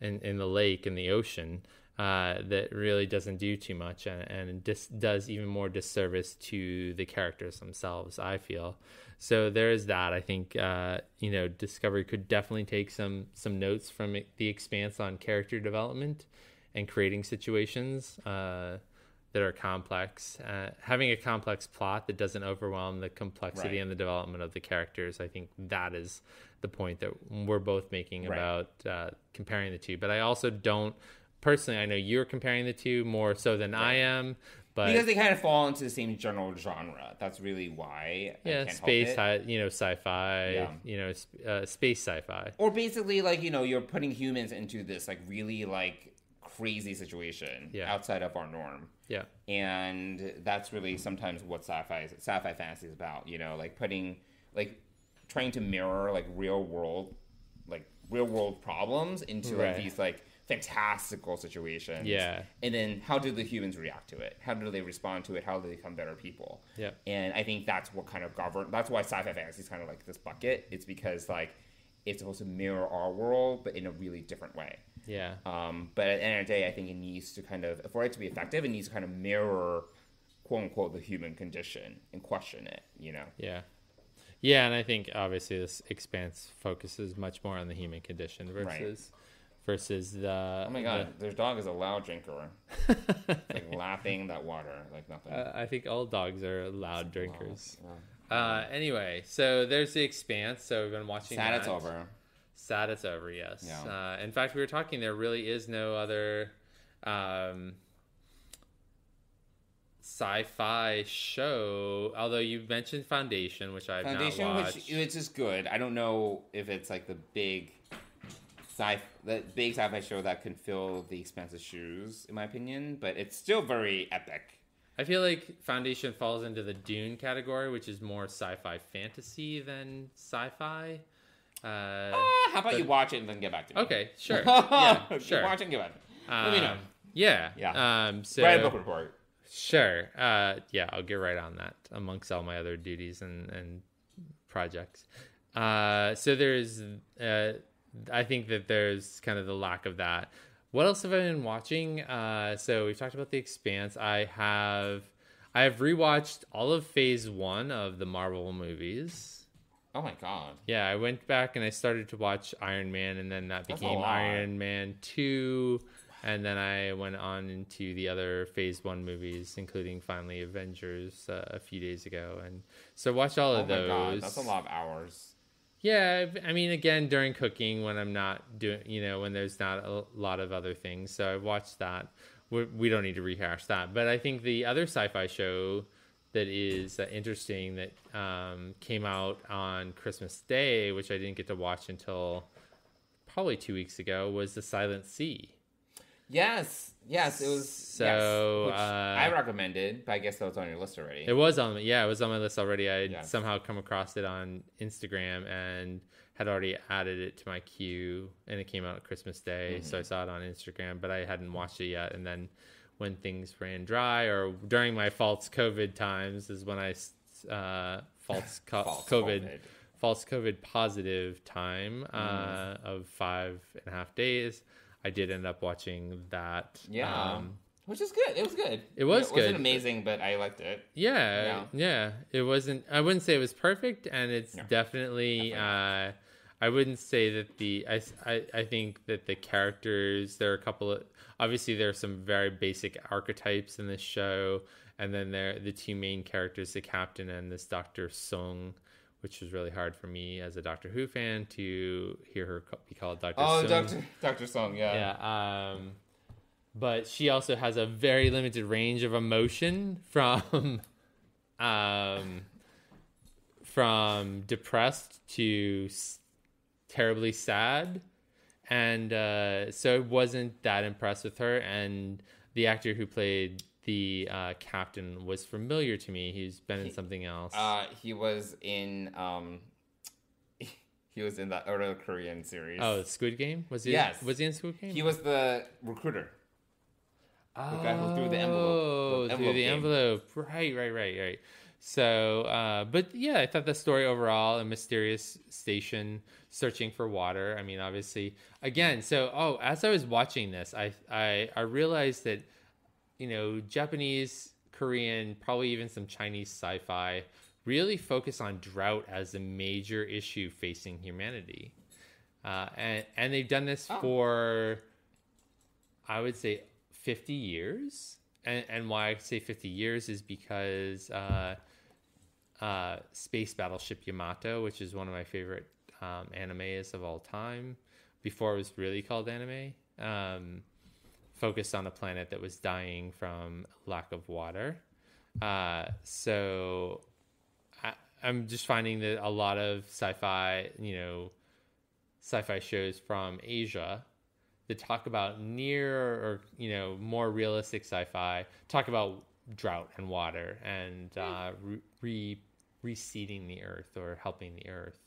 Speaker 8: in in the lake in the ocean. Uh, that really doesn't do too much and, and dis- does even more disservice to the characters themselves. I feel so. There is that. I think uh, you know Discovery could definitely take some some notes from the Expanse on character development and creating situations. Uh, that are complex. Uh, having a complex plot that doesn't overwhelm the complexity
Speaker 7: Right.
Speaker 8: and the development of the characters, I think that is the point that we're both making
Speaker 7: Right.
Speaker 8: about uh, comparing the two. But I also don't personally. I know you're comparing the two more so than I am, but
Speaker 7: because they kind of fall into the same general genre. That's really why. I
Speaker 8: yeah, space, hi- you know, sci-fi,
Speaker 7: Yeah.
Speaker 8: you know, uh, space sci-fi.
Speaker 7: or basically like you know you're putting humans into this like really like crazy situation
Speaker 8: Yeah.
Speaker 7: outside of our norm
Speaker 8: Yeah,
Speaker 7: and that's really sometimes what sci-fi is sci-fi fantasy is about you know like putting like trying to mirror like real world like real world problems into like these like fantastical situations
Speaker 8: Yeah.
Speaker 7: and then how do the humans react to it how do they respond to it how do they become better people
Speaker 8: Yeah.
Speaker 7: and i think that's what kind of govern that's why sci-fi fantasy is kind of like this bucket it's because like it's supposed to mirror our world but in a really different way
Speaker 8: yeah,
Speaker 7: um, but at the end of the day, I think it needs to kind of, for it to be effective, it needs to kind of mirror, quote unquote, the human condition and question it, you know?
Speaker 8: yeah, yeah. And I think obviously this expanse focuses much more on the human condition
Speaker 7: Right.
Speaker 8: Versus the.
Speaker 7: Oh my god, their dog is a loud drinker. (laughs) like lapping that water like nothing.
Speaker 8: Uh, I think all dogs are loud drinkers. Uh, anyway, so there's the Expanse. So we've been watching.
Speaker 7: Sad
Speaker 8: that.
Speaker 7: it's over.
Speaker 8: Sad it's over. Yes.
Speaker 7: Yeah.
Speaker 8: Uh, in fact, we were talking. There really is no other um, sci-fi show. Although you mentioned Foundation, which I've
Speaker 7: Foundation,
Speaker 8: not watched.
Speaker 7: which which is good. I don't know if it's like the big sci the big sci-fi show that can fill the expensive shoes, in my opinion. But it's still very epic.
Speaker 8: I feel like Foundation falls into the Dune category, which is more sci-fi fantasy than sci-fi. Uh,
Speaker 7: Ah, how about you watch it and then get back to me?
Speaker 8: okay, sure. (laughs) Yeah, sure.
Speaker 7: Watch it and get back. to me. Let me know.
Speaker 8: Um, Yeah.
Speaker 7: Yeah.
Speaker 8: Um, so
Speaker 7: Write a book report.
Speaker 8: Sure. Uh, yeah, I'll get right on that amongst all my other duties and, and projects. Uh, so there's, uh, I think that there's kind of the lack of that. What else have I been watching? Uh, so we've talked about The Expanse. I have, I have rewatched all of Phase One of the Marvel movies.
Speaker 7: Oh my god.
Speaker 8: Yeah, I went back and I started to watch Iron Man, and then that
Speaker 7: That's
Speaker 8: became. Iron Man 2. And then I went on into the other Phase 1 movies, including finally Avengers uh, a few days ago. And so watch all
Speaker 7: Oh
Speaker 8: of
Speaker 7: my
Speaker 8: those.
Speaker 7: god, that's a lot of hours.
Speaker 8: Yeah, I mean, again, during cooking when I'm not doing, you know, when there's not a lot of other things. So I watched that. We, we don't need to rehash that. But I think the other sci fi show that is uh, interesting that um, came out on Christmas Day, which I didn't get to watch until probably two weeks ago, was The Silent Sea.
Speaker 7: Yes, yes, it was.
Speaker 8: So,
Speaker 7: yes, which
Speaker 8: uh,
Speaker 7: I recommended, but I guess that was on your list already.
Speaker 8: It was on, yeah, it was on my list already. I
Speaker 7: Yes.
Speaker 8: somehow come across it on Instagram and had already added it to my queue, and it came out Christmas Day, so I
Speaker 7: Mm-hmm.
Speaker 8: saw it on Instagram, but I hadn't watched it yet. And then when things ran dry, or during my false COVID times, is when I uh, false, co- (laughs)
Speaker 7: False
Speaker 8: COVID,
Speaker 7: COVID.
Speaker 8: false COVID positive time uh,
Speaker 7: Mm-hmm.
Speaker 8: of five and a half days. I did end up watching that.
Speaker 7: yeah,
Speaker 8: Um,
Speaker 7: which is good. It was good.
Speaker 8: It was
Speaker 7: It
Speaker 8: good.
Speaker 7: wasn't amazing, but I liked it.
Speaker 8: yeah,
Speaker 7: Yeah.
Speaker 8: yeah, It wasn't. I wouldn't say it was perfect, and it's
Speaker 7: No,
Speaker 8: definitely. Uh, I wouldn't say that the. I, I I think that the characters. There are a couple of. Obviously, there are some very basic archetypes in this show, and then there the two main characters, the captain and this Doctor Sung, which was really hard for me as a Doctor Who fan to hear her be called Doctor.
Speaker 7: Oh,
Speaker 8: Sung.
Speaker 7: Doctor Doctor Song. Yeah.
Speaker 8: Yeah. Um, but she also has a very limited range of emotion from, (laughs) um, from depressed to s- terribly sad, and uh, so I wasn't that impressed with her. And the actor who played the uh, captain was familiar to me. He's been in something else.
Speaker 7: Uh, he was in um, (laughs) he was in the other Korean series.
Speaker 8: oh, Squid Game was he?
Speaker 7: Yes.
Speaker 8: Was he in Squid Game?
Speaker 7: he was the recruiter.
Speaker 8: Oh,
Speaker 7: guy who threw the envelope- the
Speaker 8: through
Speaker 7: envelope
Speaker 8: the
Speaker 7: game.
Speaker 8: envelope. Right, right, right, right. So, uh, but yeah, I thought the story overall, a mysterious station searching for water. I mean, obviously, again, so oh, as I was watching this, I I, I realized that you know Japanese, Korean, probably even some Chinese sci-fi really focus on drought as a major issue facing humanity, uh, and and they've done this for I would say 50 years. And, and why I say 50 years is because uh, uh, Space Battleship Yamato, which is one of my favorite um, animes of all time, before it was really called anime, um, focused on a planet that was dying from lack of water. Uh, so I, I'm just finding that a lot of sci-fi, you know, sci-fi shows from Asia that talk about near or you know more realistic sci-fi talk about drought and water and uh, re- re- reseeding the earth or helping the earth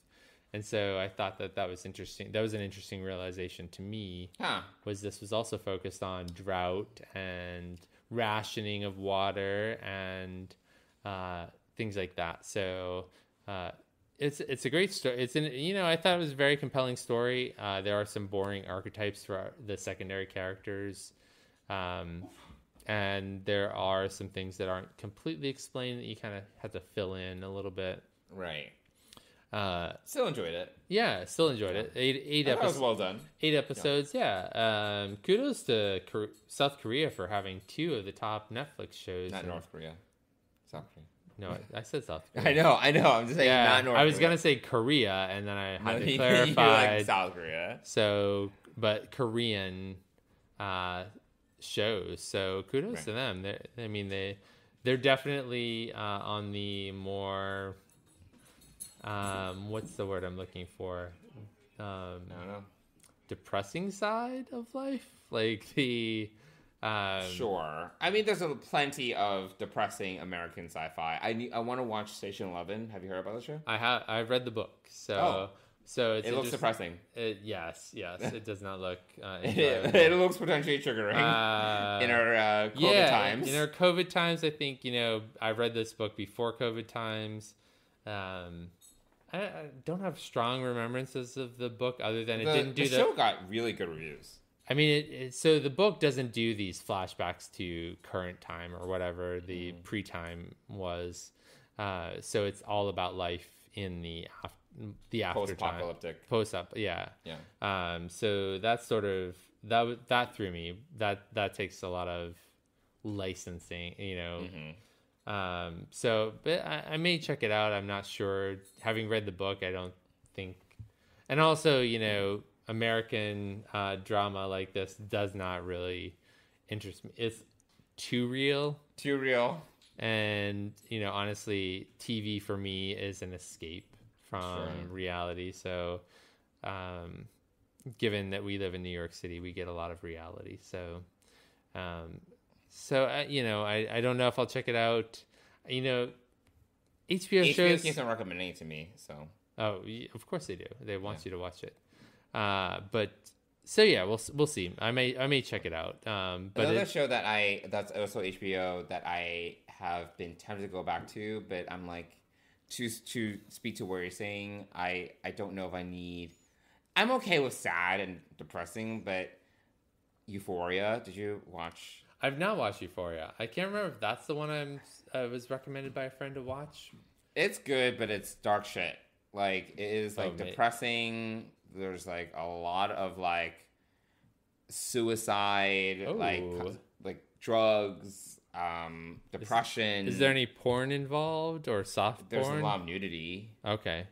Speaker 8: and so i thought that that was interesting that was an interesting realization to me
Speaker 7: Huh.
Speaker 8: was this was also focused on drought and rationing of water and uh, things like that. So uh, it's it's a great story. It's an you know I thought it was a very compelling story. Uh, there are some boring archetypes for our- the secondary characters, um, and there are some things that aren't completely explained that you kind of have to fill in a little bit.
Speaker 7: Right.
Speaker 8: Uh,
Speaker 7: Still enjoyed it.
Speaker 8: yeah, still enjoyed it. Eight eight
Speaker 7: I thought it was
Speaker 8: episodes.
Speaker 7: well done.
Speaker 8: Eight episodes, yeah. Um, kudos to Kor- South Korea for having two of the top Netflix shows.
Speaker 7: Not
Speaker 8: And-
Speaker 7: North Korea. South Korea.
Speaker 8: No, I, I said South (laughs) Korea.
Speaker 7: I know, I know. I'm just saying
Speaker 8: Yeah,
Speaker 7: not North
Speaker 8: I was
Speaker 7: Korea.
Speaker 8: gonna say Korea, and then I had
Speaker 7: No,
Speaker 8: to (laughs) clarify.
Speaker 7: like South Korea.
Speaker 8: So, but Korean uh, shows. So kudos
Speaker 7: Right.
Speaker 8: to them. They're, I mean, they they're definitely uh, on the more um, what's the word I'm looking for? Um,
Speaker 7: I don't know.
Speaker 8: depressing side of life, like the um,
Speaker 7: Sure. I mean, there's a plenty of depressing American sci-fi. I need, I want to watch Station Eleven. Have you heard about the show?
Speaker 8: I have I've read the book, so
Speaker 7: Oh.
Speaker 8: so it's
Speaker 7: It looks depressing.
Speaker 8: It, yes, yes, it does not look. Uh, (laughs)
Speaker 7: it, it looks potentially triggering
Speaker 8: Uh, (laughs)
Speaker 7: in our uh, COVID
Speaker 8: yeah,
Speaker 7: times.
Speaker 8: In our COVID times, I think you know I read this book before COVID times. Um, I, I don't have strong remembrances of the book other than it
Speaker 7: the,
Speaker 8: didn't do
Speaker 7: the
Speaker 8: the.
Speaker 7: show got really good reviews.
Speaker 8: I mean, it, it, so the book doesn't do these flashbacks to current time or whatever the
Speaker 7: Mm-hmm.
Speaker 8: pre-time was. Uh, so it's all about life in the af- the after time.
Speaker 7: Post-apocalyptic.
Speaker 8: Post up, yeah.
Speaker 7: Yeah.
Speaker 8: Um, so that's sort of that w- that threw me. That that takes a lot of licensing, you know.
Speaker 7: Mm-hmm.
Speaker 8: Um, so, but I, I may check it out. I'm not sure. Having read the book, I don't think. And also, you know, American uh, drama like this does not really interest me. It's too real,
Speaker 7: Too real.
Speaker 8: and you know, honestly, TV for me is an escape from
Speaker 7: Sure.
Speaker 8: reality. So, um, given that we live in New York City, we get a lot of reality. So, um, so uh, you know, I, I don't know if I'll check it out. You know, HBO,
Speaker 7: HBO
Speaker 8: shows.
Speaker 7: keeps on recommending it to me, so
Speaker 8: Oh, of course they do. They want you to watch it. Uh, but so yeah, we'll we'll see. I may I may check it out. Um, but
Speaker 7: another
Speaker 8: it,
Speaker 7: show that I that's also HBO that I have been tempted to go back to, but I'm like to to speak to what you're saying. I I don't know if I need. I'm okay with sad and depressing, but Euphoria. Did you watch?
Speaker 8: I've not watched Euphoria. I can't remember if that's the one I'm I was recommended by a friend to watch.
Speaker 7: It's good, but it's dark shit. Like it is like
Speaker 8: Oh, mate.
Speaker 7: depressing. There's like a lot of like suicide, like
Speaker 8: Ooh.
Speaker 7: like drugs, um, depression.
Speaker 8: Is there any porn involved or soft
Speaker 7: There's
Speaker 8: porn?
Speaker 7: a lot of nudity.
Speaker 8: Okay.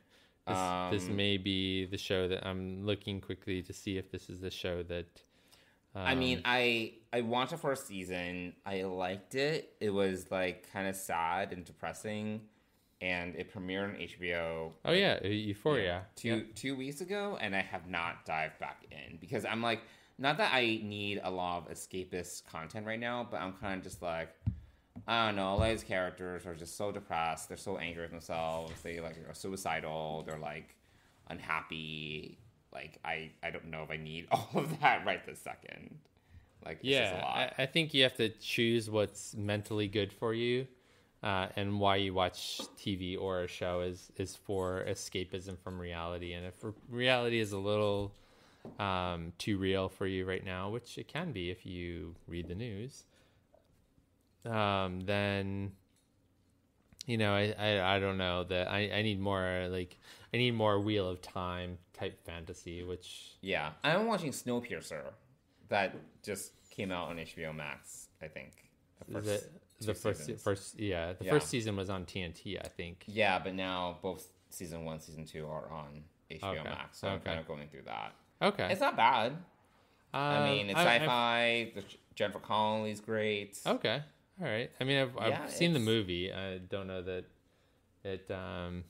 Speaker 8: This, this
Speaker 7: Um,
Speaker 8: may be the show that I'm looking quickly to see if this is the show that. Um,
Speaker 7: I mean, I I watched the first season. I liked it. It was like kind of sad and depressing, and it premiered on HBO.
Speaker 8: oh yeah, Euphoria.
Speaker 7: two
Speaker 8: Yeah.
Speaker 7: two weeks ago, and I have not dived back in because I'm like, not that I need a lot of escapist content right now, but I'm kind of just like, I don't know. All these characters are just so depressed. They're so angry with themselves. They like are suicidal. They're like unhappy. Like I I don't know if I need (laughs) all of that right this second. Like it's just a
Speaker 8: Yeah,
Speaker 7: lot.
Speaker 8: I, I think you have to choose what's mentally good for you. uh, and why you watch TV or a show is is for escapism from reality. And if reality is a little um, too real for you right now, which it can be if you read the news, um, then you know I, I, I don't know that I, I need more like I need more Wheel of Time type fantasy, which
Speaker 7: Yeah, I'm watching Snowpiercer, that just came out on HBO Max. I think the
Speaker 8: the,
Speaker 7: two
Speaker 8: the first first yeah the
Speaker 7: Yeah.
Speaker 8: first season was on TNT I think.
Speaker 7: Yeah, but now both season one, season two are on HBO
Speaker 8: Okay,
Speaker 7: Max, so I'm kind of going through that.
Speaker 8: Okay,
Speaker 7: It's not bad. I
Speaker 8: Uh,
Speaker 7: mean, it's
Speaker 8: I-
Speaker 7: sci-fi. the Jennifer Connelly's great.
Speaker 8: Okay. All right. I mean, I've, I've
Speaker 7: Yeah,
Speaker 8: seen the movie. I don't know that it um,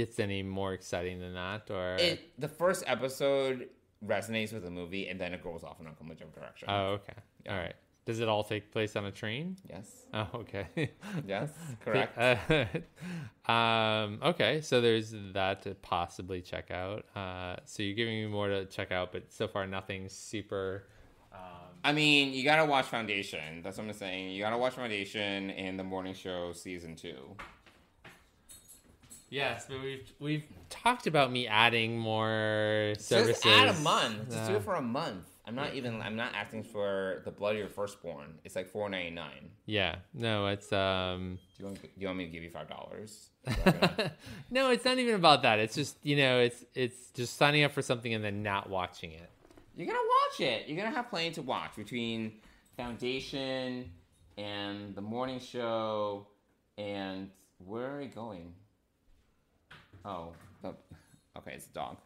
Speaker 8: gets any more exciting than that, or
Speaker 7: It the first episode resonates with the movie, and then it goes off in a completely different direction.
Speaker 8: oh, okay. All right. Does it all take place on a train?
Speaker 7: yes,
Speaker 8: Oh, okay. (laughs)
Speaker 7: yes, correct.
Speaker 8: Uh, (laughs) um, okay, so there's that to possibly check out. Uh, so you're giving me more to check out, but so far nothing super.
Speaker 7: I mean, you gotta watch Foundation. That's what I'm saying. You gotta watch Foundation and the Morning Show season two.
Speaker 8: Yes, but we've we've talked about me adding more services.
Speaker 7: Just add a month. Just do it for a month. I'm not even. I'm not asking for the blood of your firstborn. It's like four ninety nine.
Speaker 8: Yeah, no, it's um,
Speaker 7: Do you want? Do you want me to give you five dollars? (laughs)
Speaker 8: no, it's not even about that. It's just you know, it's it's just signing up for something and then not watching it.
Speaker 7: You're gonna watch it. You're gonna have plenty to watch between Foundation and the morning show and where are we going? Oh, okay, it's a dog.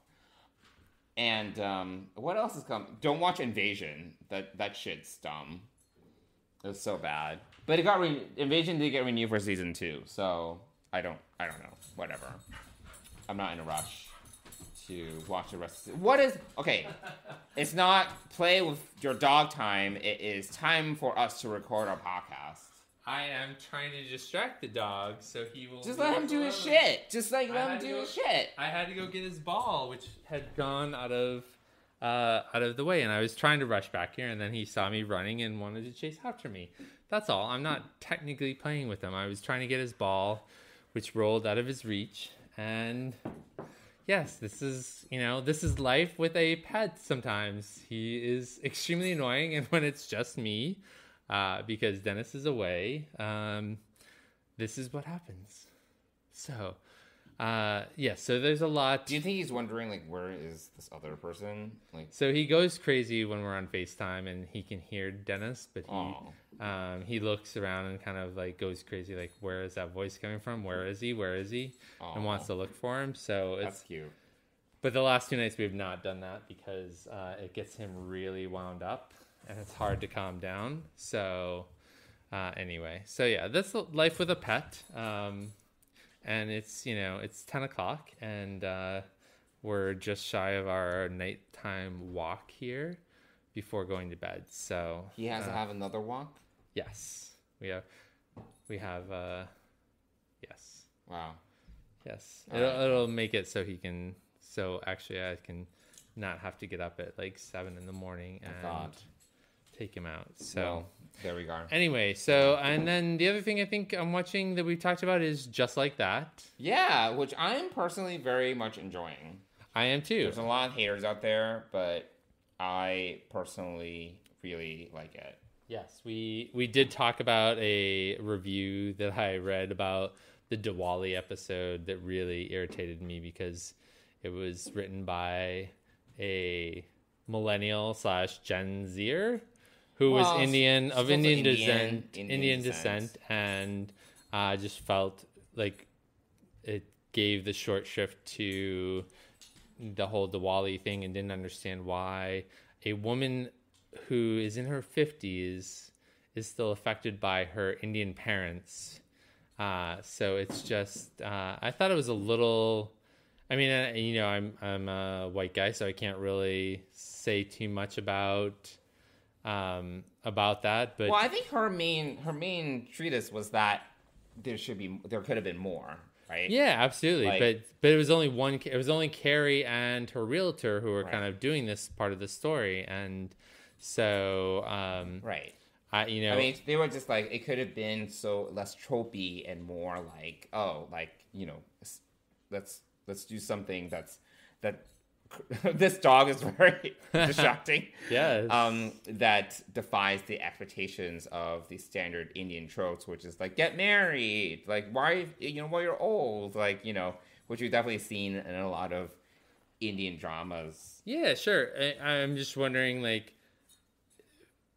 Speaker 7: And um, what else is coming? Don't watch Invasion. That that shit's dumb. It was so bad. But it got re- Invasion did get renewed for season two, so I don't I don't know. Whatever. I'm not in a rush to watch the rest. Of what is okay? It's not play with your dog time. It is time for us to record our podcast.
Speaker 8: I am trying to distract the dog so he will
Speaker 7: Just let him do his shit. Just like let him do
Speaker 8: go-
Speaker 7: his shit.
Speaker 8: I had to go get his ball, which had gone out of uh, out of the way, and I was trying to rush back here, and then he saw me running and wanted to chase after me. That's all. I'm not technically playing with him. I was trying to get his ball, which rolled out of his reach, and yes, this is you know this is life with a pet. Sometimes he is extremely annoying, and when it's just me, uh, because Dennis is away, um, this is what happens. So, uh, yeah, so there's a lot.
Speaker 7: Do you think he's wondering like where is this other person? Like
Speaker 8: So he goes crazy when we're on FaceTime and he can hear Dennis, but he um, he looks around and kind of like goes crazy, like where is that voice coming from? Where is he? Where is he? And wants to look for him. So
Speaker 7: that's
Speaker 8: it's
Speaker 7: cute.
Speaker 8: but the last two nights we've not done that because uh, it gets him really wound up and it's hard to calm down. So uh, anyway, so yeah, that's life with a pet. Um, and it's you know it's ten o'clock and uh, we're just shy of our nighttime walk here before going to bed. So
Speaker 7: He has to
Speaker 8: uh,
Speaker 7: have another walk.
Speaker 8: yes, we have we have uh, yes.
Speaker 7: Wow.
Speaker 8: Yes,
Speaker 7: All
Speaker 8: it'll,
Speaker 7: right.
Speaker 8: it'll make it so he can. So actually, I can not have to get up at like seven in the morning and
Speaker 7: God.
Speaker 8: Take him out. So
Speaker 7: Well, there we go.
Speaker 8: anyway, so and then the other thing I think I'm watching that we've talked about is just like that.
Speaker 7: Yeah, which I am personally very much enjoying.
Speaker 8: I am too.
Speaker 7: There's a lot of haters out there, but I personally really like it.
Speaker 8: Yes, we we did talk about a review that I read about the Diwali episode that really irritated me because it was written by a millennial slash Gen Zer who
Speaker 7: Well,
Speaker 8: was Indian of Indian,
Speaker 7: Indian-
Speaker 8: descent,
Speaker 7: Indian
Speaker 8: Indian,
Speaker 7: descent.
Speaker 8: and I just felt like it gave the short shrift to the whole Diwali thing and didn't understand why a woman who is in her 50s is still affected by her Indian parents. Uh, so it's just, uh, I thought it was a little. I mean, uh, you know, I'm I'm a white guy, so I can't really say too much about um, about that. But
Speaker 7: Well, I think her main her main treatise was that there should be there could have been more, right?
Speaker 8: Yeah, absolutely.
Speaker 7: Like-
Speaker 8: but but it was only one. It was only Carrie and her realtor who were
Speaker 7: Right.
Speaker 8: kind of doing this part of the story, and so um,
Speaker 7: Right.
Speaker 8: I you know
Speaker 7: I mean, they were just like it could have been so less tropey and more like oh, like you know, let's let's do something that's that. (laughs) this dog is very (laughs) distracting.
Speaker 8: Yes.
Speaker 7: Um, that defies the expectations of the standard Indian tropes, which is like get married, like why you know while you're old, like you know, which you've definitely seen in a lot of Indian dramas.
Speaker 8: Yeah, sure. I, I'm just wondering, like,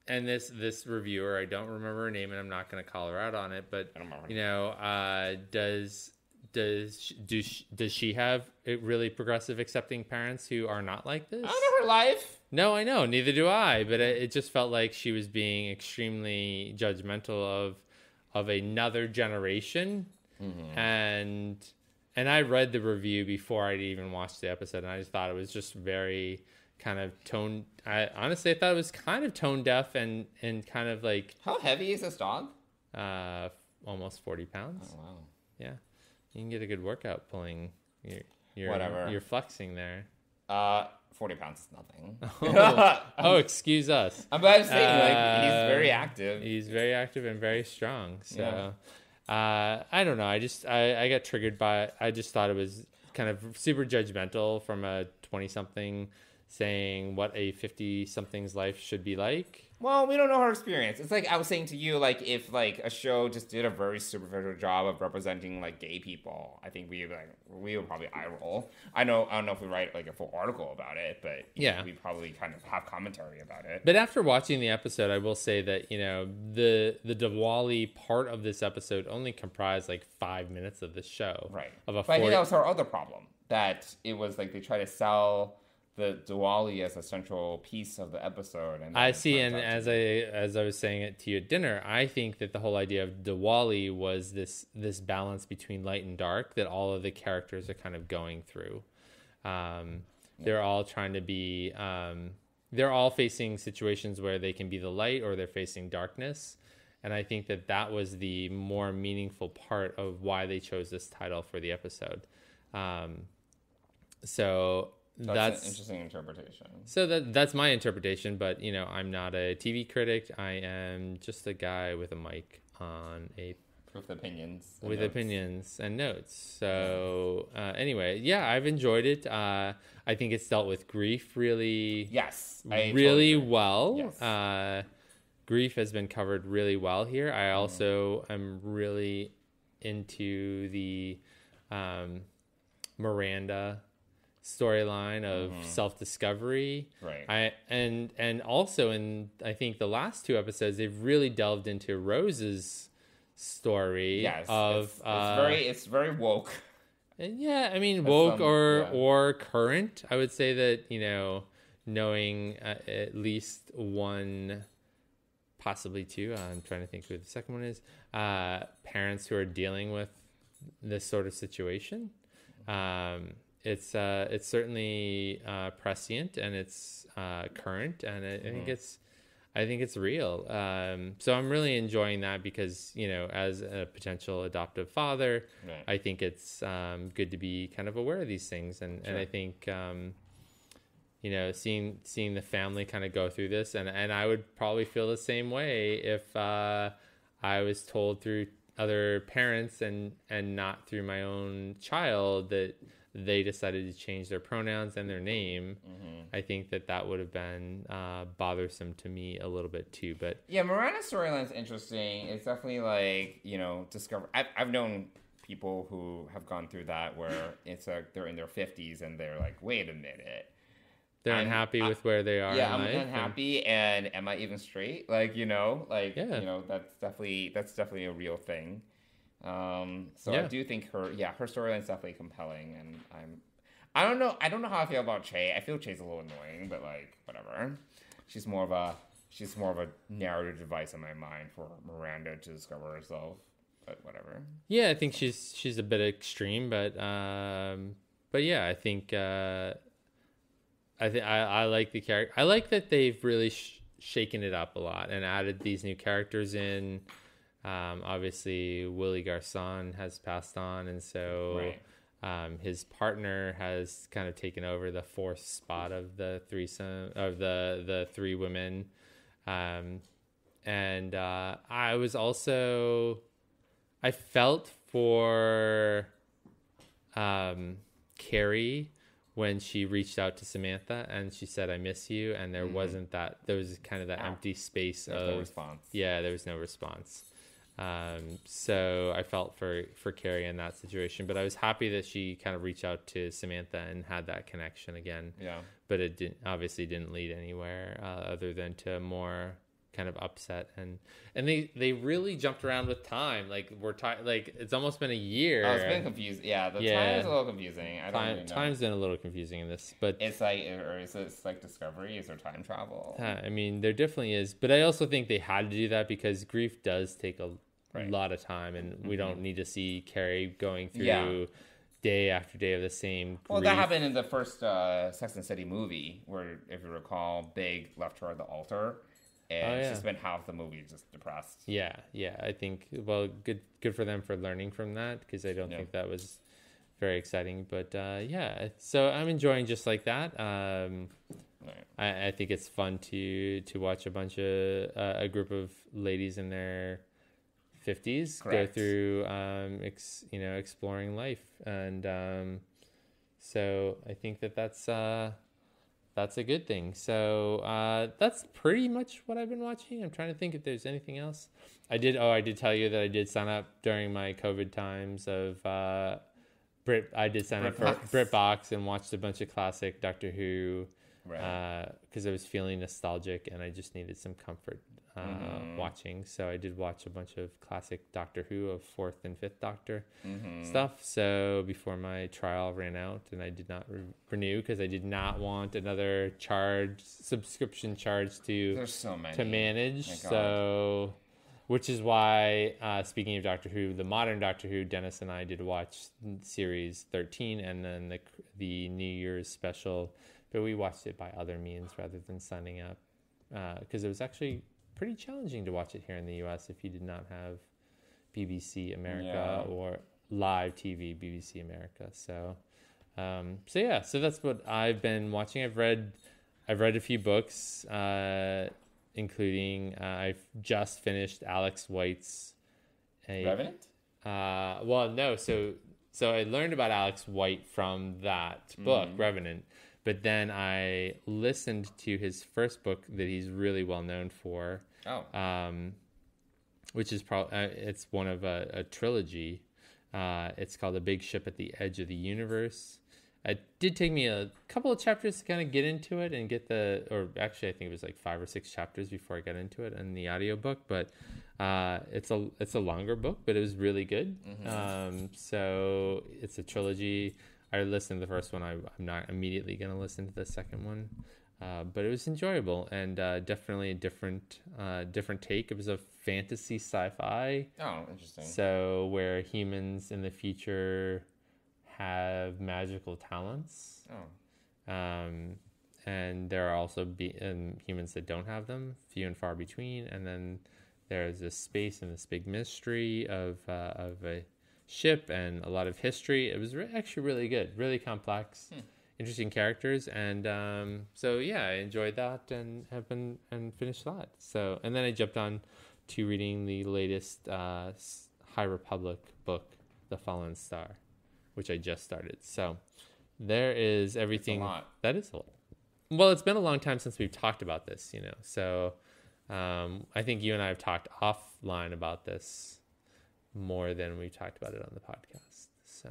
Speaker 8: and this this reviewer, I don't remember her name, and I'm not going to call her out on it, but
Speaker 7: I don't remember
Speaker 8: you know, uh, does does do does she have really progressive, accepting parents who are not like this?
Speaker 7: I know her life.
Speaker 8: No, I know. Neither do I. But it, it just felt like she was being extremely judgmental of of another generation, and and I read the review before I'd even watched the episode, and I just thought it was just very kind of tone. I honestly I thought it was kind of tone deaf and and kind of like
Speaker 7: How heavy is this dog?
Speaker 8: uh almost forty pounds.
Speaker 7: Oh, wow.
Speaker 8: Yeah, you can get a good workout pulling. Your, your,
Speaker 7: Whatever.
Speaker 8: You're flexing there.
Speaker 7: Uh, forty pounds is nothing. (laughs) (laughs)
Speaker 8: Oh, oh, excuse us.
Speaker 7: I'm about to say like he's
Speaker 8: Uh,
Speaker 7: very active.
Speaker 8: He's very active and very strong. So uh, I don't know. I just I, I got triggered by it. I just thought it was kind of super judgmental from a twenty something saying what a fifty something's life should be like.
Speaker 7: Well, we don't know her experience. It's like I was saying to you, like if like a show just did a very superficial job of representing like gay people, I think we would like we would probably eye roll. I know I don't know if we write like a full article about it, but know,
Speaker 8: Yeah.
Speaker 7: we probably kind of have commentary about it.
Speaker 8: But after watching the episode, I will say that you know the the Diwali part of this episode only comprised like five minutes of the show.
Speaker 7: right.
Speaker 8: Of a
Speaker 7: but I think that was her other problem that it was like they try to sell the Diwali as a central piece of the episode. And
Speaker 8: I see, and as I as I was saying it to you at dinner, I think that the whole idea of Diwali was this this balance between light and dark that all of the characters are kind of going through. Um, They're all trying to be. Um, they're all facing situations where they can be the light or they're facing darkness, and I think that that was the more meaningful part of why they chose this title for the episode. Um, so
Speaker 7: that's,
Speaker 8: that's
Speaker 7: an interesting interpretation.
Speaker 8: so that that's my interpretation, but you know, I'm not a TV critic. I am just a guy with a mic on a
Speaker 7: With opinions. and
Speaker 8: with
Speaker 7: notes.
Speaker 8: opinions and notes. So uh, anyway, yeah, I've enjoyed it. Uh, I think it's dealt with grief really,
Speaker 7: Yes. I
Speaker 8: really
Speaker 7: totally
Speaker 8: well.
Speaker 7: Yes.
Speaker 8: Uh, grief has been covered really well here. I
Speaker 7: Mm-hmm.
Speaker 8: also am really into the um, Miranda storyline of self-discovery
Speaker 7: Mm-hmm. Right.
Speaker 8: I and and also in I think the last two episodes they've really delved into Rose's story
Speaker 7: Yes.
Speaker 8: of
Speaker 7: it's, it's
Speaker 8: uh,
Speaker 7: very it's very woke.
Speaker 8: and yeah, I mean woke
Speaker 7: um,
Speaker 8: or
Speaker 7: yeah.
Speaker 8: or current. I would say that you know knowing uh, at least one, possibly two. I'm trying to think who the second one is. Uh, parents who are dealing with this sort of situation. Um, it's uh, it's certainly uh, prescient and it's uh, current, and I, I
Speaker 7: Mm-hmm.
Speaker 8: think it's. I think it's real. Um, so I'm really enjoying that because, you know, as a potential adoptive father,
Speaker 7: Right.
Speaker 8: I think it's um, good to be kind of aware of these things, and and I think um, you know seeing seeing the family kind of go through this, and and I would probably feel the same way if uh, I was told through other parents and and not through my own child that they decided to change their pronouns and their name. I think that that would have been uh, bothersome to me a little bit too. But
Speaker 7: Yeah, Miranda's storyline's interesting. It's definitely like you know discover. I've I've known people who have gone through that where it's like they're in their fifties and they're like, wait a minute.
Speaker 8: they're
Speaker 7: I'm-
Speaker 8: unhappy
Speaker 7: I-
Speaker 8: with where they are.
Speaker 7: yeah, I'm
Speaker 8: life, and-
Speaker 7: unhappy, and am I even straight? Like you know, like
Speaker 8: Yeah.
Speaker 7: you know, that's definitely that's definitely a real thing. Um, so I do think her, yeah, her storyline's definitely compelling, and I'm, I don't know, I don't know how I feel about Che. I feel Che's a little annoying, but like whatever. She's more of a, she's more of a narrative device in my mind for Miranda to discover herself. But whatever.
Speaker 8: Yeah, I think she's she's a bit extreme, but um, but yeah, I think uh, I think I, I like the character. I like that they've really sh- shaken it up a lot and added these new characters in. Um, obviously, Willie Garson has passed on, and so
Speaker 7: Right.
Speaker 8: um, his partner has kind of taken over the fourth spot of the threesome of the the three women. Um, and uh, I was also I felt for um, Carrie when she reached out to Samantha and she said I miss you and there wasn't that there was kind of that empty space
Speaker 7: There's
Speaker 8: of
Speaker 7: no response.
Speaker 8: yeah there was no response um, so I felt for for Carrie in that situation but I was happy that she kind of reached out to Samantha and had that connection again
Speaker 7: Yeah.
Speaker 8: but it didn't obviously didn't lead anywhere uh, other than to more kind of upset and and they they really jumped around with time like we're ti- like it's almost been a year
Speaker 7: Oh, it's been confused. Yeah, the
Speaker 8: Yeah.
Speaker 7: time is a little confusing. I don't
Speaker 8: time,
Speaker 7: really
Speaker 8: time's been a little confusing in this but
Speaker 7: It's like, or is it like Discovery? Is there time travel?
Speaker 8: uh, i mean there definitely is but i also think they had to do that because grief does take a
Speaker 7: Right. Mm-hmm.
Speaker 8: lot of time and we don't need to see carrie going through
Speaker 7: Yeah.
Speaker 8: day after day of the same
Speaker 7: Well, that happened in the first uh, Sex and City movie, where, if you recall, Big left her at the altar, and
Speaker 8: Oh, yeah.
Speaker 7: she spent half the movie just depressed.
Speaker 8: Yeah, yeah. I think well, good good for them for learning from that because I don't
Speaker 7: Yeah.
Speaker 8: think that was very exciting. But uh, yeah, so I'm enjoying just like that. Um,
Speaker 7: Right.
Speaker 8: I, I think it's fun to to watch a bunch of uh, a group of ladies in their fifties go through um, ex, you know exploring life, and um, so I think that that's. Uh, that's a good thing. So uh, that's pretty much what I've been watching. I'm trying to think if there's anything else. I did. Oh, I did tell you that I did sign up during my COVID times of uh, Brit. I did sign up for
Speaker 7: BritBox.
Speaker 8: BritBox and watched a bunch of classic Doctor Who
Speaker 7: Right.
Speaker 8: because I was feeling nostalgic and I just needed some comfort uh,
Speaker 7: Mm-hmm.
Speaker 8: watching. So I did watch a bunch of classic Doctor Who of fourth and fifth Doctor
Speaker 7: Mm-hmm.
Speaker 8: stuff. So before my trial ran out, and I did not re- renew because I did not want another charge subscription charge to
Speaker 7: so many
Speaker 8: to manage. So, which is why, uh, speaking of Doctor Who, the modern Doctor Who, Dennis and I did watch series 13 and then the the New Year's special, but we watched it by other means rather than signing up because it was actually pretty challenging to watch it here in the U.S. if you did not have BBC America
Speaker 7: Yeah.
Speaker 8: or live TV BBC America. So, um, so yeah, so that's what I've been watching. I've read, I've read a few books, uh, including uh, I've just finished Alex White's. A,
Speaker 7: Revenant?
Speaker 8: uh, well, no. So, so I learned about Alex White from that book, Revenant. But then I listened to his first book that he's really well known for,
Speaker 7: Oh.
Speaker 8: um, which is probably uh, it's one of a, a trilogy. Uh, it's called "A Big Ship at the Edge of the Universe." It did take me a couple of chapters to kind of get into it and get the, or actually I think it was like five or six chapters before I got into it in the audiobook. But uh, it's a it's a longer book, but it was really good. Um, so it's a trilogy. I listened to the first one. I, I'm not immediately going to listen to the second one, uh, but it was enjoyable and uh, definitely a different uh, different take. It was a fantasy sci-fi.
Speaker 7: Oh, interesting.
Speaker 8: So where humans in the future have magical talents,
Speaker 7: oh.
Speaker 8: um, and there are also be- um, humans that don't have them, few and far between. And then there's this space and this big mystery of uh, of a ship and a lot of history. It was re- actually really good, really complex. Interesting characters, and um, so yeah, I enjoyed that and have been and finished that. So, and then I jumped on to reading the latest uh, High Republic book, The Fallen Star, which I just started. So there is everything. That is a lot. Well, it's been a long time since we've talked about this, you know. So um, I think you and I have talked offline about this more than we've talked about it on the podcast. So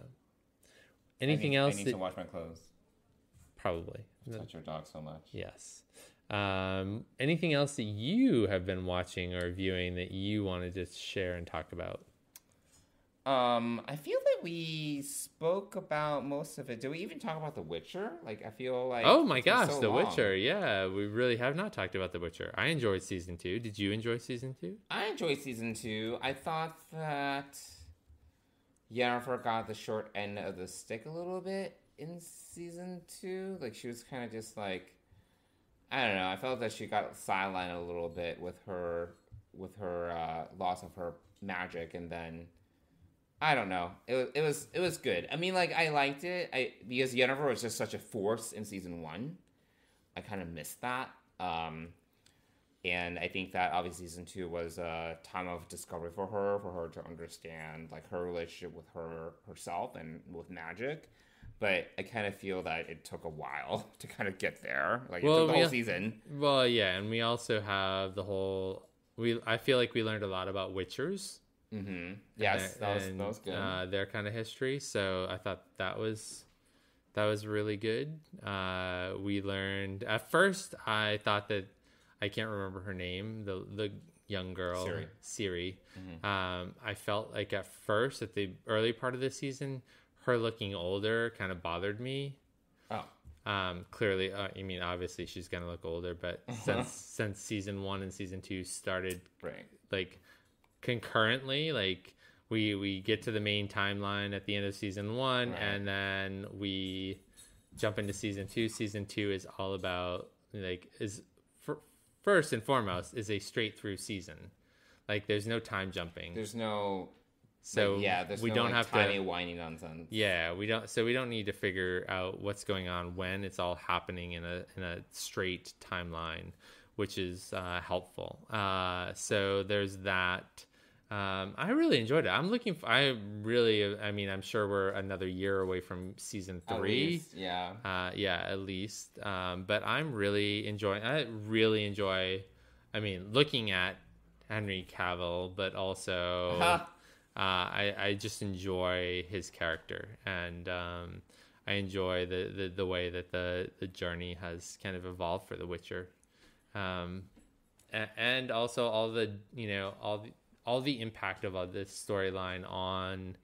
Speaker 8: anything
Speaker 7: I need,
Speaker 8: else?
Speaker 7: I need
Speaker 8: that-
Speaker 7: to wash my clothes.
Speaker 8: probably.
Speaker 7: Touch your dog so much.
Speaker 8: Yes. Um, anything else that you have been watching or viewing that you wanted to just share and talk about?
Speaker 7: Um, I feel like we spoke about most of it. Did we even talk about The Witcher? Like, I feel like
Speaker 8: oh my gosh,
Speaker 7: so
Speaker 8: The
Speaker 7: long.
Speaker 8: Witcher. Yeah, we really have not talked about The Witcher. I enjoyed season two. Did you enjoy season two?
Speaker 7: I enjoyed season two. I thought that Yennefer got the short end of the stick a little bit in season two. Like she was kind of just like, I don't know. I felt that she got sidelined a little bit with her with her uh, loss of her magic, and then I don't know. It was it was it was good. I mean, like I liked it. I because Yennefer was just such a force in season one. I kind of missed that. Um, and I think that obviously season two was a time of discovery for her, for her to understand like her relationship with her herself and with magic. But I kind of feel that it took a while (laughs) to kind of get there. Like it took the
Speaker 8: we-
Speaker 7: whole season.
Speaker 8: Well, yeah, and we also have the whole. We I feel like we learned a lot about Witchers.
Speaker 7: Mm-hmm. Yes,
Speaker 8: and-
Speaker 7: that was
Speaker 8: and,
Speaker 7: that was good.
Speaker 8: Uh, their kind of history. So I thought that was that was really good. Uh, we learned at first. I thought that I can't remember her name. The the young girl
Speaker 7: Ciri.
Speaker 8: Ciri.
Speaker 7: Mm-hmm.
Speaker 8: Um, I felt like at first at the early part of the season, her looking older kind of bothered me.
Speaker 7: oh,
Speaker 8: Um, clearly, uh, I mean, obviously she's gonna look older, but (laughs) since since season one and season two started
Speaker 7: right.
Speaker 8: like concurrently like we we get to the main timeline at the end of season one
Speaker 7: Right.
Speaker 8: and then we jump into season two season two is all about like is fir- first and foremost is a straight through season like there's no time jumping
Speaker 7: There's no.
Speaker 8: so
Speaker 7: like, yeah, there's
Speaker 8: we
Speaker 7: no,
Speaker 8: don't
Speaker 7: like,
Speaker 8: have
Speaker 7: tiny
Speaker 8: to
Speaker 7: whiny nonsense.
Speaker 8: yeah we don't so we don't need to figure out what's going on when it's all happening in a in a straight timeline which is uh, helpful uh, so there's that um, I really enjoyed it. I'm looking. For, I really. I mean, I'm sure we're another year away from season three.
Speaker 7: least, yeah.
Speaker 8: Uh, yeah, at least. Um, but I'm really enjoying. I really enjoy. I mean, looking at Henry Cavill, but also uh, I, I just enjoy his character, and um, I enjoy the, the, the way that the the journey has kind of evolved for The Witcher, um, and also all the you know all the all the impact of all this storyline on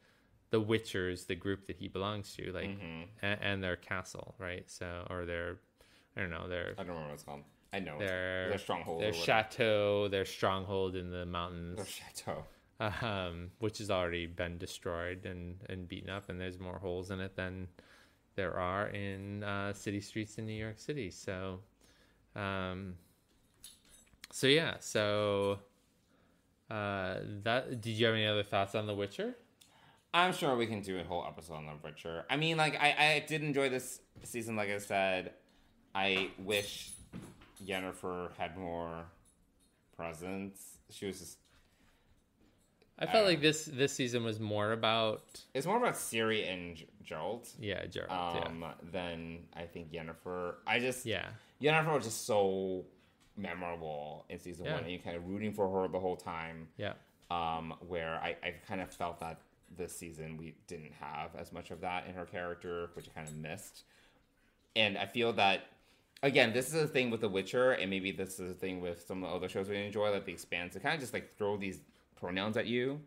Speaker 8: the Witchers, the group that he belongs to, like
Speaker 7: Mm-hmm.
Speaker 8: and, and their castle, right? So or their I don't know their
Speaker 7: I don't remember what it's called. I know
Speaker 8: their
Speaker 7: their stronghold.
Speaker 8: their chateau, their stronghold in the mountains
Speaker 7: Their chateau.
Speaker 8: um, which has already been destroyed and, and beaten up, and there's more holes in it than there are in uh, city streets in New York City. So, um, so yeah. So, uh, that did you have any other thoughts on The Witcher?
Speaker 7: I'm sure we can do a whole episode on The Witcher. I mean, like, I, I did enjoy this season. Like I said, I wish Yennefer had more presence. She was just.
Speaker 8: I felt like this this season was more about
Speaker 7: It's more about Ciri and G- Geralt
Speaker 8: yeah, Geralt.
Speaker 7: um, than I think Yennefer. I just.
Speaker 8: yeah,
Speaker 7: Yennefer was just so memorable in season
Speaker 8: Yeah.
Speaker 7: one, and you kind of rooting for her the whole time.
Speaker 8: yeah,
Speaker 7: um, where I, I kind of felt that this season we didn't have as much of that in her character, which I kind of missed. And I feel that, again, this is a thing with The Witcher, and maybe this is a thing with some of the other shows we enjoy, like The Expanse. They kind of just like throw these pronouns at you,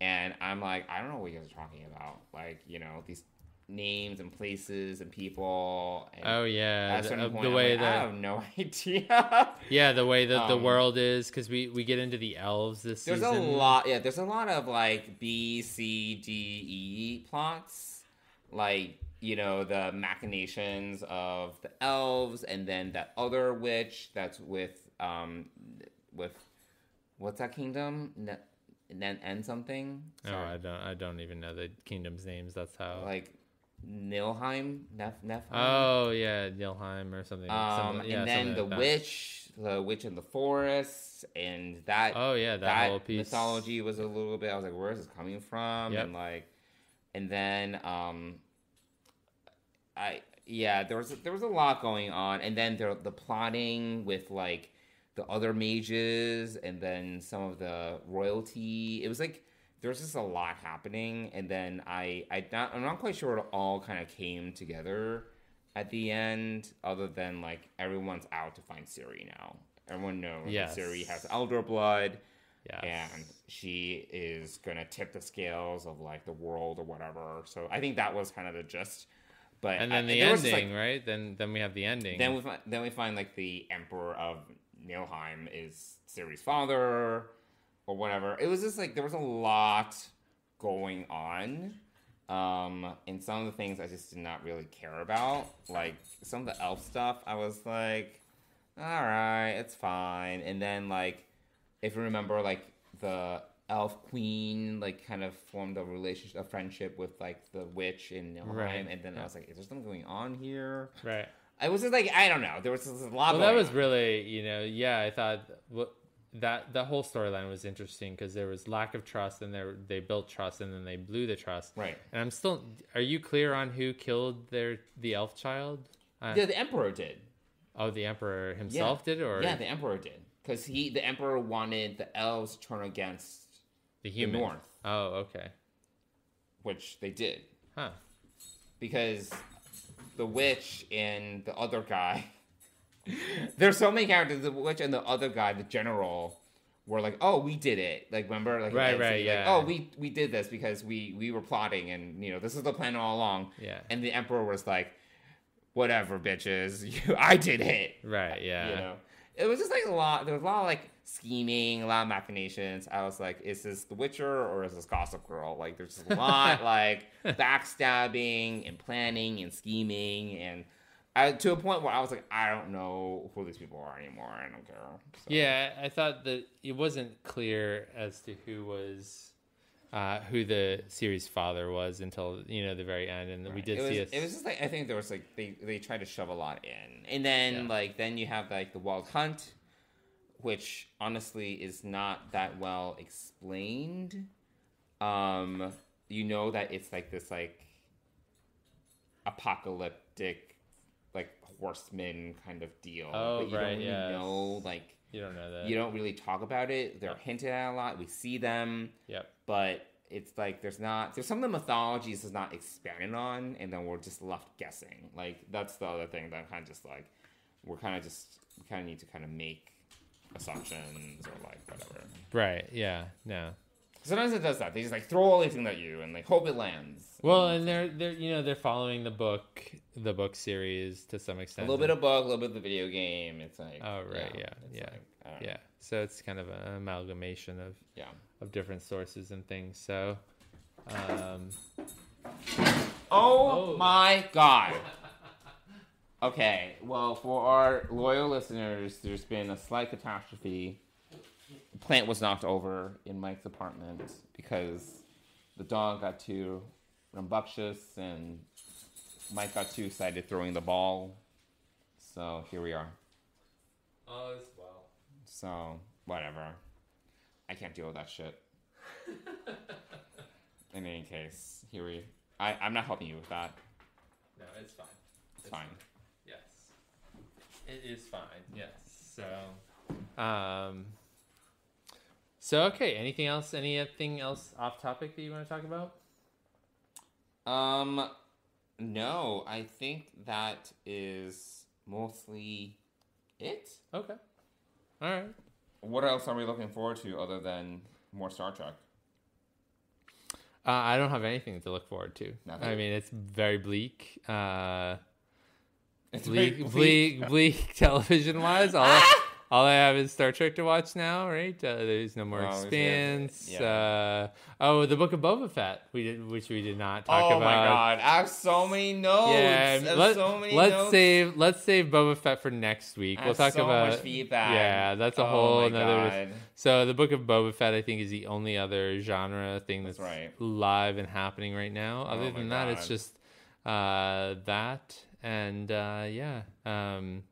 Speaker 7: and I'm like, I don't know what you guys are talking about. Like, you know, these names and places and people. And
Speaker 8: oh yeah,
Speaker 7: At a
Speaker 8: the,
Speaker 7: point,
Speaker 8: the way
Speaker 7: like, I
Speaker 8: that
Speaker 7: have no (laughs) idea.
Speaker 8: yeah the way that the
Speaker 7: Um,
Speaker 8: world is because we we get into the elves this
Speaker 7: There's
Speaker 8: season.
Speaker 7: a lot, yeah. There's a lot of like B, C, D, E plots, like you know the machinations of the elves, and then that other witch that's with um with what's that kingdom? Ne- Nen and something.
Speaker 8: Oh, I don't. I don't even know the kingdoms' names. That's how.
Speaker 7: like Nilheim, Nef, Nefheim.
Speaker 8: oh yeah, Nilheim or something.
Speaker 7: Um,
Speaker 8: yeah,
Speaker 7: and then the
Speaker 8: like
Speaker 7: witch, the witch in the forest, and that.
Speaker 8: Oh yeah, that,
Speaker 7: that,
Speaker 8: whole piece.
Speaker 7: mythology was a little bit. I was like, where is this coming from?
Speaker 8: Yep.
Speaker 7: And like, and then um, I yeah, there was there was a lot going on, and then there the plotting with like the other mages, and then some of the royalty. It was like there was just a lot happening, and then I I not I'm not quite sure it all kind of came together at the end, other than like everyone's out to find Ciri now. Everyone knows
Speaker 8: Yes.
Speaker 7: that Ciri has elder blood
Speaker 8: Yes.
Speaker 7: and she is gonna tip the scales of like the world or whatever. So I think that was kind of the gist. But
Speaker 8: and then
Speaker 7: I-
Speaker 8: the
Speaker 7: there was just,
Speaker 8: ending,
Speaker 7: like-
Speaker 8: right? Then then we have the ending.
Speaker 7: then we find, then we find like the emperor of Nilheim is Ciri's father or whatever. It was just like there was a lot going on. Um, and some of the things I just did not really care about, like some of the elf stuff, I was like, all right, it's fine. And then like, if you remember, like the elf queen, like kind of formed a relationship, a friendship with like the witch in Nilheim,
Speaker 8: Right.
Speaker 7: and then. I was like, is there something going on here?
Speaker 8: right.
Speaker 7: I was just like I don't know. There was a lot.
Speaker 8: Well, that was
Speaker 7: on.
Speaker 8: really, you know, yeah. I thought that the whole storyline was interesting because there was lack of trust, and there they built trust, and then they blew the trust.
Speaker 7: Right.
Speaker 8: And I'm still. Are you clear on who killed their the elf child? Uh,
Speaker 7: Yeah, the emperor did.
Speaker 8: oh, the emperor himself did, or
Speaker 7: yeah, the emperor did because he the emperor wanted the elves to turn against
Speaker 8: the
Speaker 7: the
Speaker 8: human?
Speaker 7: north,
Speaker 8: Oh, okay.
Speaker 7: which they did
Speaker 8: Huh.
Speaker 7: because the witch and the other guy. (laughs) There's so many characters. The witch and the other guy, the general, were like, "Oh, we did it." Like, remember, like,
Speaker 8: Right, right,
Speaker 7: like,
Speaker 8: yeah.
Speaker 7: Oh, we we did this because we we were plotting, and you know, this is the plan all along.
Speaker 8: Yeah.
Speaker 7: And the emperor was like, "Whatever, bitches, (laughs) you, I did it."
Speaker 8: Right. Yeah.
Speaker 7: You know, it was just like a lot. There was a lot of like scheming, a lot of machinations. I was like, "Is this The Witcher or is this Gossip Girl?" Like, there's just a lot (laughs) like backstabbing and planning and scheming and. I, to a point where I was like, I don't know who these people are anymore. I don't care. So,
Speaker 8: Yeah, I thought that it wasn't clear as to who was uh, who the Ciri's father was until you know the very end, and we did
Speaker 7: it was,
Speaker 8: see a
Speaker 7: it was just like I think there was like they they tried to shove a lot in, and then
Speaker 8: Yeah.
Speaker 7: like then you have like the Wild Hunt, which honestly is not that well explained. Um, you know that it's like this like apocalyptic like horseman kind of deal,
Speaker 8: Oh,
Speaker 7: but you
Speaker 8: right,
Speaker 7: don't really
Speaker 8: yes.
Speaker 7: know like
Speaker 8: you don't know that.
Speaker 7: you don't really talk about it. They're hinted at a lot. We see them
Speaker 8: Yep.
Speaker 7: but it's like there's not there's some of the mythologies is not expanded on and then we're just left guessing like that's the other thing that I'm kind of just like we're kind of just we kind of need to kind of make assumptions or like whatever
Speaker 8: Right. Yeah. No.
Speaker 7: Sometimes it does that they just like throw everything at you and like hope it lands
Speaker 8: Well, and they're they're you know they're following the book the book series to some extent.
Speaker 7: a little bit of book a little bit of the video game it's like
Speaker 8: Oh right. Yeah.
Speaker 7: it's
Speaker 8: Yeah.
Speaker 7: like, I don't know.
Speaker 8: yeah. So it's kind of an amalgamation of
Speaker 7: yeah
Speaker 8: of different sources and things. So. Um,
Speaker 7: Oh,
Speaker 8: Oh.
Speaker 7: my god. Okay, well, for our loyal listeners, there's been a slight catastrophe. Plant was knocked over in Mike's apartment because the dog got too rambunctious and Mike got too excited throwing the ball. So here we are.
Speaker 8: Oh, is well.
Speaker 7: So, whatever. I can't deal with that shit. (laughs) In any case, here we. I, I'm not helping you with that.
Speaker 8: No, it's fine.
Speaker 7: It's fine.
Speaker 8: Yes. It is fine. Yes. So, um, so okay. Anything else? Anything else off topic that you want to talk about?
Speaker 7: Um, no, I think that is mostly it.
Speaker 8: Okay. All right.
Speaker 7: What else are we looking forward to other than more Star Trek?
Speaker 8: Uh, I don't have anything to look forward to.
Speaker 7: Nothing?
Speaker 8: I mean, it's very bleak. Uh,
Speaker 7: It's very
Speaker 8: bleak, bleak, bleak (laughs) television wise. All, (laughs) all I have is Star Trek to watch now, right? Uh, there's no more
Speaker 7: should-
Speaker 8: Expanse.
Speaker 7: yeah.
Speaker 8: Uh, oh, the Book of Boba Fett. We did, which we did not talk
Speaker 7: oh
Speaker 8: about.
Speaker 7: Oh my god, I have so many notes.
Speaker 8: Yeah, let,
Speaker 7: so many
Speaker 8: let's
Speaker 7: notes.
Speaker 8: save let's save Boba Fett for next week.
Speaker 7: I
Speaker 8: We'll talk
Speaker 7: so
Speaker 8: about
Speaker 7: much feedback.
Speaker 8: Yeah, that's a
Speaker 7: Oh
Speaker 8: whole another. So the Book of Boba Fett, I think, is the only other genre thing that's,
Speaker 7: That's right.
Speaker 8: live and happening right now. Other
Speaker 7: Oh
Speaker 8: than that, it's just uh, that and uh, yeah, um,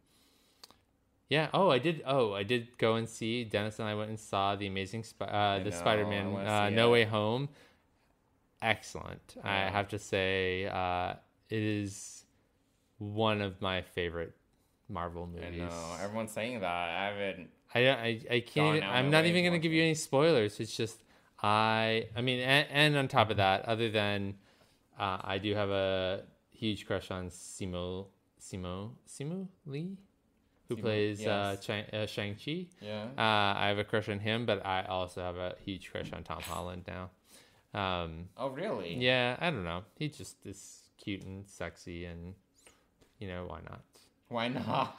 Speaker 8: yeah. Oh, I did. Oh, I did go and see. Dennis and I went and saw the Amazing Sp- uh, the
Speaker 7: know,
Speaker 8: Spider-Man uh, No
Speaker 7: it.
Speaker 8: Way Home. Excellent. I have to say, uh, it is one of my favorite Marvel movies.
Speaker 7: I know everyone's saying that. I haven't.
Speaker 8: I I, I can't. Even, I'm not even gonna give you any spoilers. It's just I. I mean, and, and on top of that, other than uh, I do have a huge crush on Simu Simu Simu Liu, who plays uh,
Speaker 7: yes.
Speaker 8: Chang, uh, Shang Chi.
Speaker 7: Yeah.
Speaker 8: Uh, I have a crush on him, but I also have a huge crush on Tom (laughs) Holland now. Um,
Speaker 7: oh really?
Speaker 8: yeah, I don't know. He just is cute and sexy, and you know why not?
Speaker 7: Why not?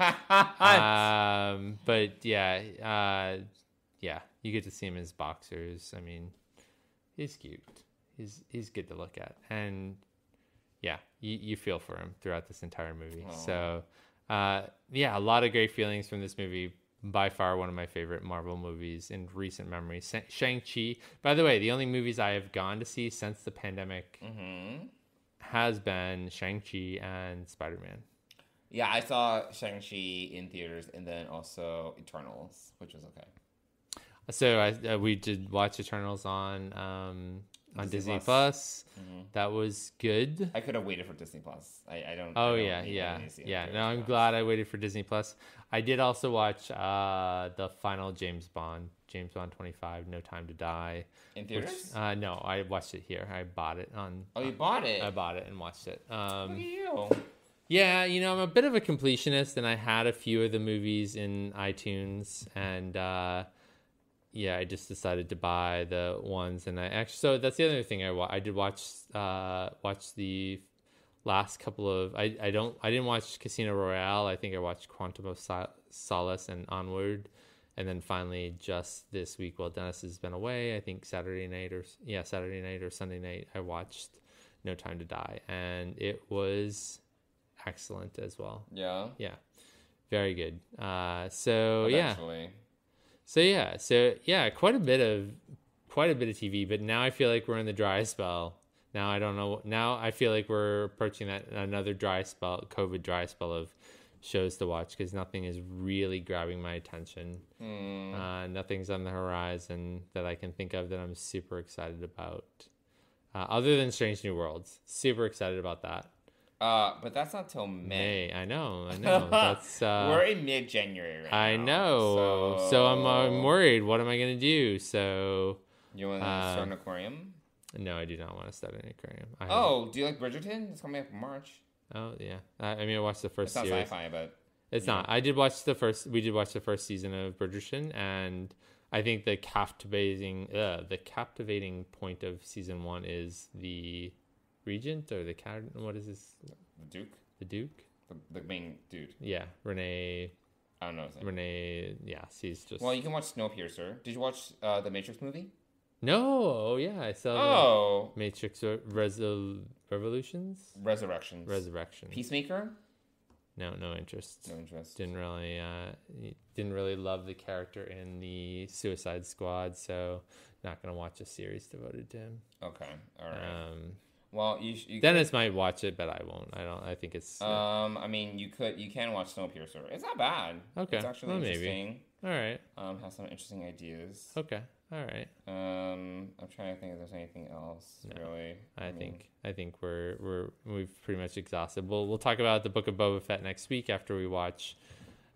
Speaker 8: um, but yeah, uh, yeah, you get to see him as boxers. I mean, he's cute. He's he's good to look at, and yeah, you, you feel for him throughout this entire movie. So, uh, yeah, a lot of great feelings from this movie. By far, one of my favorite Marvel movies in recent memory. Sa- Shang Chi. By the way, the only movies I have gone to see since the pandemic
Speaker 7: hmm
Speaker 8: has been Shang Chi and Spider Man.
Speaker 7: Yeah, I saw Shang Chi in theaters, and then also Eternals, which was okay.
Speaker 8: So I uh, we did watch Eternals on um on
Speaker 7: Disney
Speaker 8: Disney,
Speaker 7: Plus. Mhm.
Speaker 8: That was good.
Speaker 7: I could have waited for Disney Plus. I, I don't.
Speaker 8: Oh
Speaker 7: I don't
Speaker 8: yeah,
Speaker 7: need-
Speaker 8: yeah,
Speaker 7: don't need to see it
Speaker 8: yeah. No, I'm glad I waited for Disney Plus. I did also watch uh the final James Bond, James Bond 25, No Time to Die.
Speaker 7: In
Speaker 8: which-
Speaker 7: theaters?
Speaker 8: uh, no, I watched it here. I bought it on.
Speaker 7: Oh, you bought it?
Speaker 8: I bought it and watched it.
Speaker 7: Look at
Speaker 8: Um,
Speaker 7: you.
Speaker 8: yeah, you know, I'm a bit of a completionist, and I had a few of the movies in iTunes, and uh, yeah, I just decided to buy the ones, and I actually. So that's the other thing I wa- I did watch uh, watch the last couple of I I don't I didn't watch Casino Royale. I think I watched Quantum of Sol- Solace and Onward. And then finally, just this week, while Dennis has been away, I think Saturday night or yeah, Saturday night or Sunday night, I watched No Time to Die, and it was excellent as well.
Speaker 7: Yeah.
Speaker 8: Yeah, very good. Uh, so yeah,
Speaker 7: Eventually.
Speaker 8: So yeah, so yeah, quite a bit of quite a bit of TV. But now I feel like we're in the dry spell. Now I don't know. Now I feel like we're approaching that another dry spell, COVID dry spell of shows to watch because nothing is really grabbing my attention.
Speaker 7: Hmm.
Speaker 8: Uh, nothing's on the horizon that I can think of that I'm super excited about. Uh, other than Strange New Worlds, super excited about that.
Speaker 7: Uh, but that's not till May.
Speaker 8: May, I know, I (laughs) know. That's uh,
Speaker 7: We're in mid-January right
Speaker 8: I
Speaker 7: now,
Speaker 8: know. So, I'm, I'm worried. What am I gonna do? So
Speaker 7: You want to
Speaker 8: uh,
Speaker 7: start an aquarium?
Speaker 8: no, I do not want to start an aquarium. I
Speaker 7: Oh, do you like Bridgerton? It's coming up in March.
Speaker 8: oh yeah. I, I mean, I watched the first
Speaker 7: It's not
Speaker 8: series.
Speaker 7: sci-fi, but
Speaker 8: It's
Speaker 7: yeah.
Speaker 8: not. I did watch the first. We did watch the first season of Bridgerton, and I think the captivating, uh, the captivating point of season one is the regent or the cat. What is this?
Speaker 7: the Duke,
Speaker 8: The Duke.
Speaker 7: the, the main dude.
Speaker 8: Yeah, Renee.
Speaker 7: I don't know his name.
Speaker 8: Renee. Yeah, he's just.
Speaker 7: Well, you can watch Snowpiercer. Did you watch uh, the Matrix movie?
Speaker 8: no. Oh yeah, I saw.
Speaker 7: Oh,
Speaker 8: Matrix Re- Resol- Revolutions.
Speaker 7: Resurrections.
Speaker 8: Resurrection.
Speaker 7: Peacemaker.
Speaker 8: No, no interest.
Speaker 7: No interest.
Speaker 8: Didn't really, uh, didn't really love the character in the Suicide Squad, so not gonna watch a series devoted to him.
Speaker 7: Okay. All right.
Speaker 8: Um,
Speaker 7: well, you. sh- you
Speaker 8: Dennis might watch it, but I won't. I don't. I think it's
Speaker 7: Could, um, I mean, you could. You can watch Snowpiercer. It's not bad.
Speaker 8: Okay,
Speaker 7: It's actually
Speaker 8: well, maybe.
Speaker 7: interesting.
Speaker 8: all right.
Speaker 7: Um, has some interesting ideas.
Speaker 8: Okay, all right.
Speaker 7: Um, I'm trying to think if there's anything else really.
Speaker 8: I
Speaker 7: mean,
Speaker 8: think I think we're we're we've pretty much exhausted. We'll we'll talk about the Book of Boba Fett next week after we watch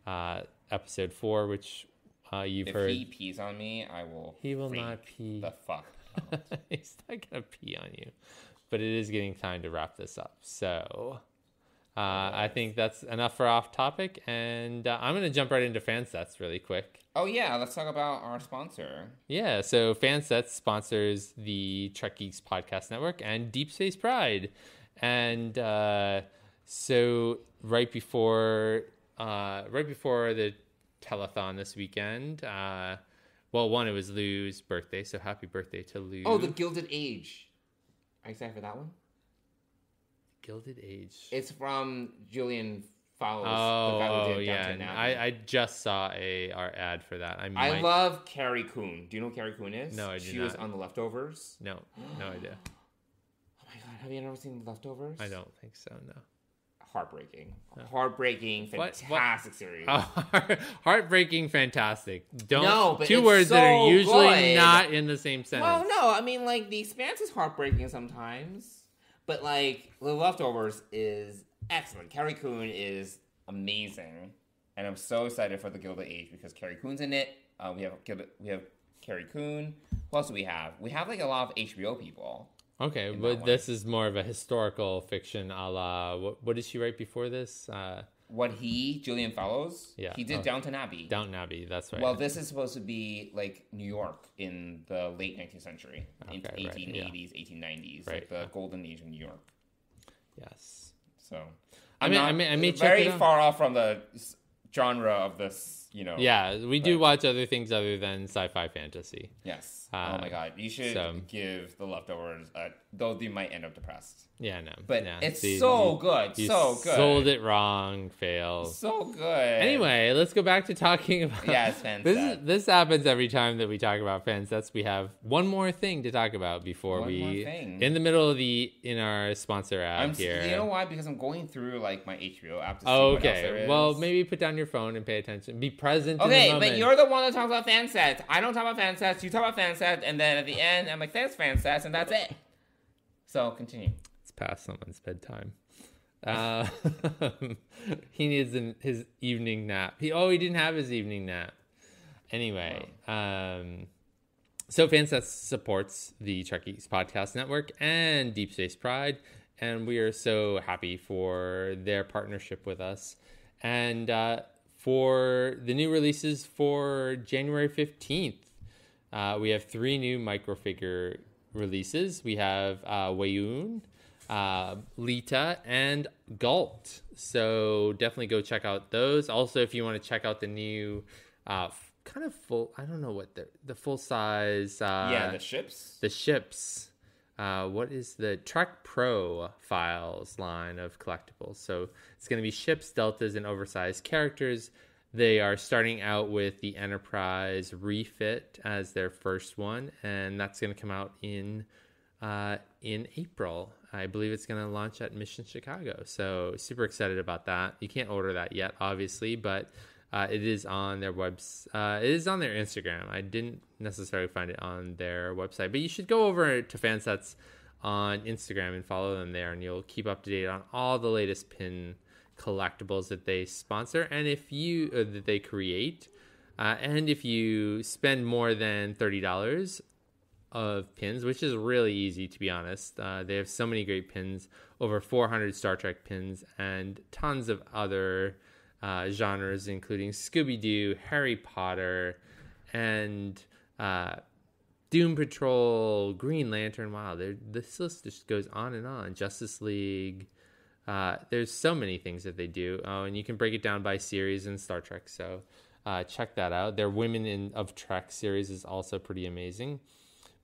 Speaker 8: uh, episode four, which uh, you've
Speaker 7: if
Speaker 8: heard.
Speaker 7: If he pees on me, I will.
Speaker 8: He will not pee.
Speaker 7: The fuck. out. (laughs)
Speaker 8: He's not gonna pee on you. But it is getting time to wrap this up. So uh, I think that's enough for off topic, and uh, I'm gonna jump right into Fansets really quick.
Speaker 7: oh yeah, let's talk about our sponsor.
Speaker 8: Yeah, so Fansets sponsors the Trek Geeks Podcast Network and Deep Space Pride. And uh, so right before uh, right before the telethon this weekend, uh, well, one, it was Lou's birthday, so happy birthday to Lou.
Speaker 7: Oh, the Gilded Age. Are you excited for that one?
Speaker 8: Gilded Age.
Speaker 7: It's from Julian Fellowes,
Speaker 8: Oh, oh yeah. I, I just saw a our ad for that. I,
Speaker 7: I love Carrie Coon. Do you know who Carrie Coon is?
Speaker 8: No, I do
Speaker 7: She was on The Leftovers.
Speaker 8: No, no idea. (gasps)
Speaker 7: Oh my god, have you ever seen The Leftovers?
Speaker 8: I don't think so. No.
Speaker 7: Heartbreaking. Heartbreaking,
Speaker 8: What-
Speaker 7: fantastic series.
Speaker 8: Oh, (laughs) heartbreaking, fantastic. Don't
Speaker 7: No, but
Speaker 8: two words that are usually
Speaker 7: good.
Speaker 8: not in the same sentence.
Speaker 7: Well, no, I mean like The Expanse is heartbreaking sometimes, but like The Leftovers is excellent. Carrie Coon is amazing, and I'm so excited for the Gilded Age because Carrie Coon's in it. Uh, we have we have Carrie Coon. Who else do we have? We have like a lot of HBO people.
Speaker 8: Okay, but this is more of a historical fiction, a la what? What did she write before this? Uh,
Speaker 7: What he, Julian Fellowes,
Speaker 8: Yeah.
Speaker 7: he did
Speaker 8: Oh.
Speaker 7: Downton Abbey.
Speaker 8: Downton Abbey. That's right.
Speaker 7: Well, this is supposed to be like New York in the late 19th century, in
Speaker 8: Okay, right,
Speaker 7: 1880s, 1890s,
Speaker 8: Right.
Speaker 7: like the golden age of New York.
Speaker 8: yes.
Speaker 7: So,
Speaker 8: I
Speaker 7: I'm
Speaker 8: mean-
Speaker 7: not-
Speaker 8: I mean- I check
Speaker 7: very far off from the genre of this you know.
Speaker 8: Yeah, we do watch other things other than sci-fi fantasy.
Speaker 7: Yes.
Speaker 8: Uh,
Speaker 7: oh my god, you should
Speaker 8: so-
Speaker 7: give the leftovers. Uh, though they might end up depressed.
Speaker 8: Yeah, no.
Speaker 7: But
Speaker 8: yeah.
Speaker 7: it's
Speaker 8: See,
Speaker 7: so
Speaker 8: you-
Speaker 7: good,
Speaker 8: you
Speaker 7: so good.
Speaker 8: Sold it wrong, fail.
Speaker 7: So good.
Speaker 8: Anyway, let's go back to talking (laughs) about.
Speaker 7: Yeah, it's fan
Speaker 8: This is, this happens every time that we talk about Fansets. We have one more thing to talk about before
Speaker 7: One
Speaker 8: we
Speaker 7: more thing.
Speaker 8: in the middle of the in our sponsor ad
Speaker 7: I'm.
Speaker 8: here.
Speaker 7: You know why? Because I'm going through like my HBO app to see
Speaker 8: Oh,
Speaker 7: what else there
Speaker 8: okay. Well, maybe put down your phone and pay attention. Be present. in
Speaker 7: Okay, but you're the one that talks about Fansets. I don't talk about Fansets. You talk about Fansets, and then at the end, I'm like, "Thanks, Fansets," and that's it. So continue.
Speaker 8: It's past someone's bedtime. Uh, (laughs) he needs an, his evening nap. He oh he didn't have his evening nap. Anyway, um, so Fansets supports the Trek Geeks Podcast Network and Deep Space Pride, and we are so happy for their partnership with us. And uh, for the new releases for January fifteenth, uh, we have three new microfigure releases. We have uh, Weyoun, uh, Leeta, and Galt. So definitely go check out those. Also, if you want to check out the new, uh, kind of full, I don't know what the the full size. Uh,
Speaker 7: yeah, the ships.
Speaker 8: the ships. Uh, what is the Trek Pro files line of collectibles? So it's going to be ships, deltas, and oversized characters. They are starting out with the Enterprise refit as their first one, and that's going to come out in uh, in April. I believe it's going to launch at Mission Chicago. So super excited about that. You can't order that yet, obviously, but uh, it is on their webs. Uh, it is on their Instagram. I didn't necessarily find it on their website, but you should go over to Fansets on Instagram and follow them there, and you'll keep up to date on all the latest pin collectibles that they sponsor and if you uh, that they create. Uh, and if you spend more than thirty dollars of pins, which is really easy to be honest. Uh, they have so many great pins, over 400 Star Trek pins, and tons of other uh, genres, including Scooby Doo, Harry Potter, and uh, Doom Patrol, Green Lantern. Wow, this list just goes on and on. Justice League. Uh, there's so many things that they do. Oh, and you can break it down by series in Star Trek. So uh, check that out. Their Women in of Trek series is also pretty amazing.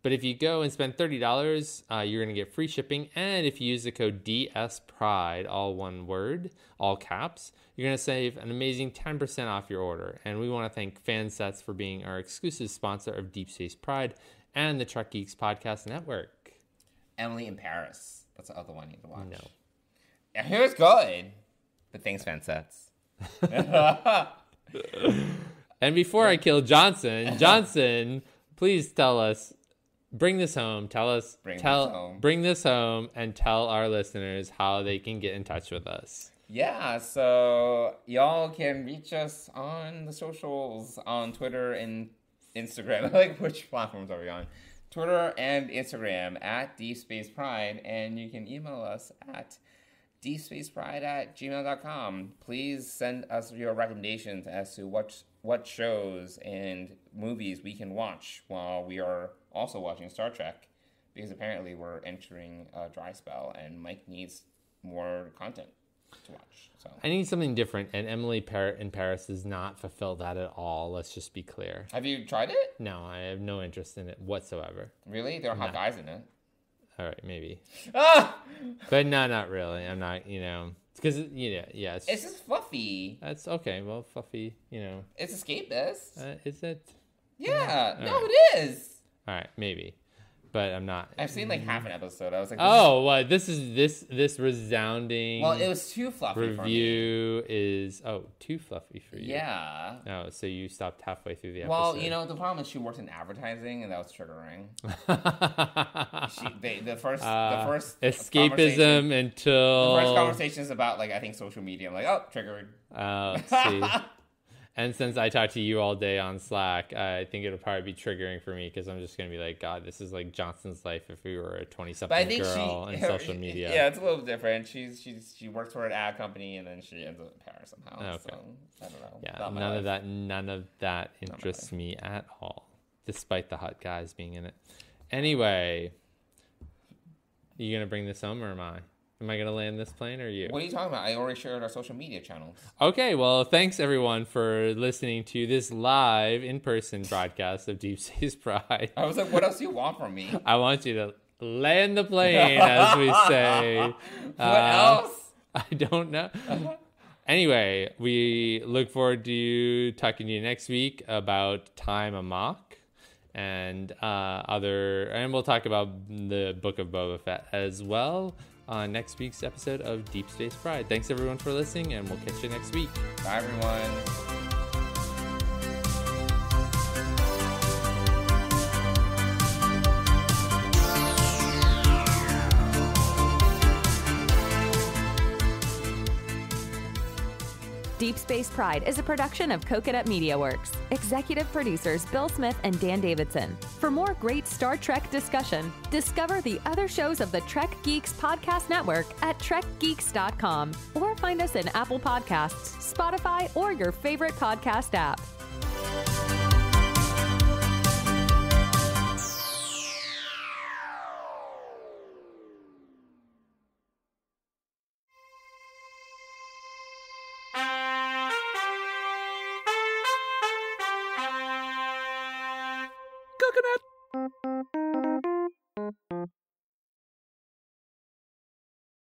Speaker 8: But if you go and spend thirty dollars, uh, you're gonna get free shipping, and if you use the code DS Pride, all one word, all caps, you're gonna save an amazing ten percent off your order. And we want to thank Fansets for being our exclusive sponsor of Deep Space Pride and the Trek Geeks Podcast Network.
Speaker 7: Emily in Paris. That's the other one you need to watch.
Speaker 8: No.
Speaker 7: Yeah, here's good. But thanks, Fansets. (laughs)
Speaker 8: And before I kill Johnson, Johnson, please tell us, bring this home. Tell us,
Speaker 7: Bring this
Speaker 8: tell,
Speaker 7: home.
Speaker 8: bring this home, and tell our listeners how they can get in touch with us.
Speaker 7: Yeah, so y'all can reach us on the socials on Twitter and Instagram. (laughs) like which platforms are we on? Twitter and Instagram at Deep Space Pride, and you can email us at deepspacepride at gmail.com. Please send us your recommendations as to what what shows and movies we can watch while we are also watching Star Trek, because apparently we're entering a dry spell and Mike needs more content to watch. So
Speaker 8: I need something different, and Emily Par- in Paris does not fulfill that at all. Let's just be clear.
Speaker 7: have you tried it?
Speaker 8: No, I have no interest in it whatsoever.
Speaker 7: Really? There are hot guys in it.
Speaker 8: All right, maybe,
Speaker 7: Ah!
Speaker 8: but no, not really. I'm not, you know, because you know, yeah, it's,
Speaker 7: It's just fluffy.
Speaker 8: that's okay. Well, fluffy, you know,
Speaker 7: It's escapist.
Speaker 8: uh, is it?
Speaker 7: yeah. No,
Speaker 8: Alright.
Speaker 7: it is.
Speaker 8: All right, maybe, but I'm not.
Speaker 7: I've seen like half an episode. I was like,
Speaker 8: Oh, well, this is this this resounding
Speaker 7: well, it was too fluffy for me.
Speaker 8: review is oh too fluffy for you.
Speaker 7: Yeah.
Speaker 8: Oh, so you stopped halfway through the episode.
Speaker 7: Well, you know, the problem is she worked in advertising, and that was triggering. (laughs) She, they, the first,
Speaker 8: Uh,
Speaker 7: the first conversation-
Speaker 8: escapism until
Speaker 7: The first conversation is about like I think social media. I'm like, oh, triggered.
Speaker 8: Oh, see. (laughs) and since I talk to you all day on Slack, I think it'll probably be triggering for me because I'm just gonna be like, God, this is like Johnson's life if we were a twenty-something girl
Speaker 7: she
Speaker 8: in social media.
Speaker 7: Yeah, it's a little different. She's she's she works for an ad company, and then she ends up in Paris somehow.
Speaker 8: Okay.
Speaker 7: So I don't know.
Speaker 8: Yeah, none
Speaker 7: life.
Speaker 8: of that. None of that interests me at all, despite the hot guys being in it. Anyway, you gonna bring this home or am I? Am I gonna land this plane or you?
Speaker 7: What are you talking about? I already shared our social media channels.
Speaker 8: Okay, well, thanks everyone for listening to this live in-person broadcast of Deep Sea's (laughs) Pride.
Speaker 7: I was like, what else do you want from me?
Speaker 8: I want you to land the plane, as we say. (laughs)
Speaker 7: What
Speaker 8: Uh,
Speaker 7: else? (laughs)
Speaker 8: I don't know. Anyway, we look forward to talking to you next week about Time Amok and uh, other, and we'll talk about the Book of Boba Fett as well on next week's episode of Deep Space Pride. Thanks everyone for listening, and we'll catch you next week.
Speaker 7: Bye, everyone.
Speaker 9: Deep Space Pride is a production of Coconut Media Works. Executive producers Bill Smith and Dan Davidson. For more great Star Trek discussion, discover the other shows of the Trek Geeks Podcast Network at trekgeeks.com or find us in Apple Podcasts, Spotify, or your favorite podcast app.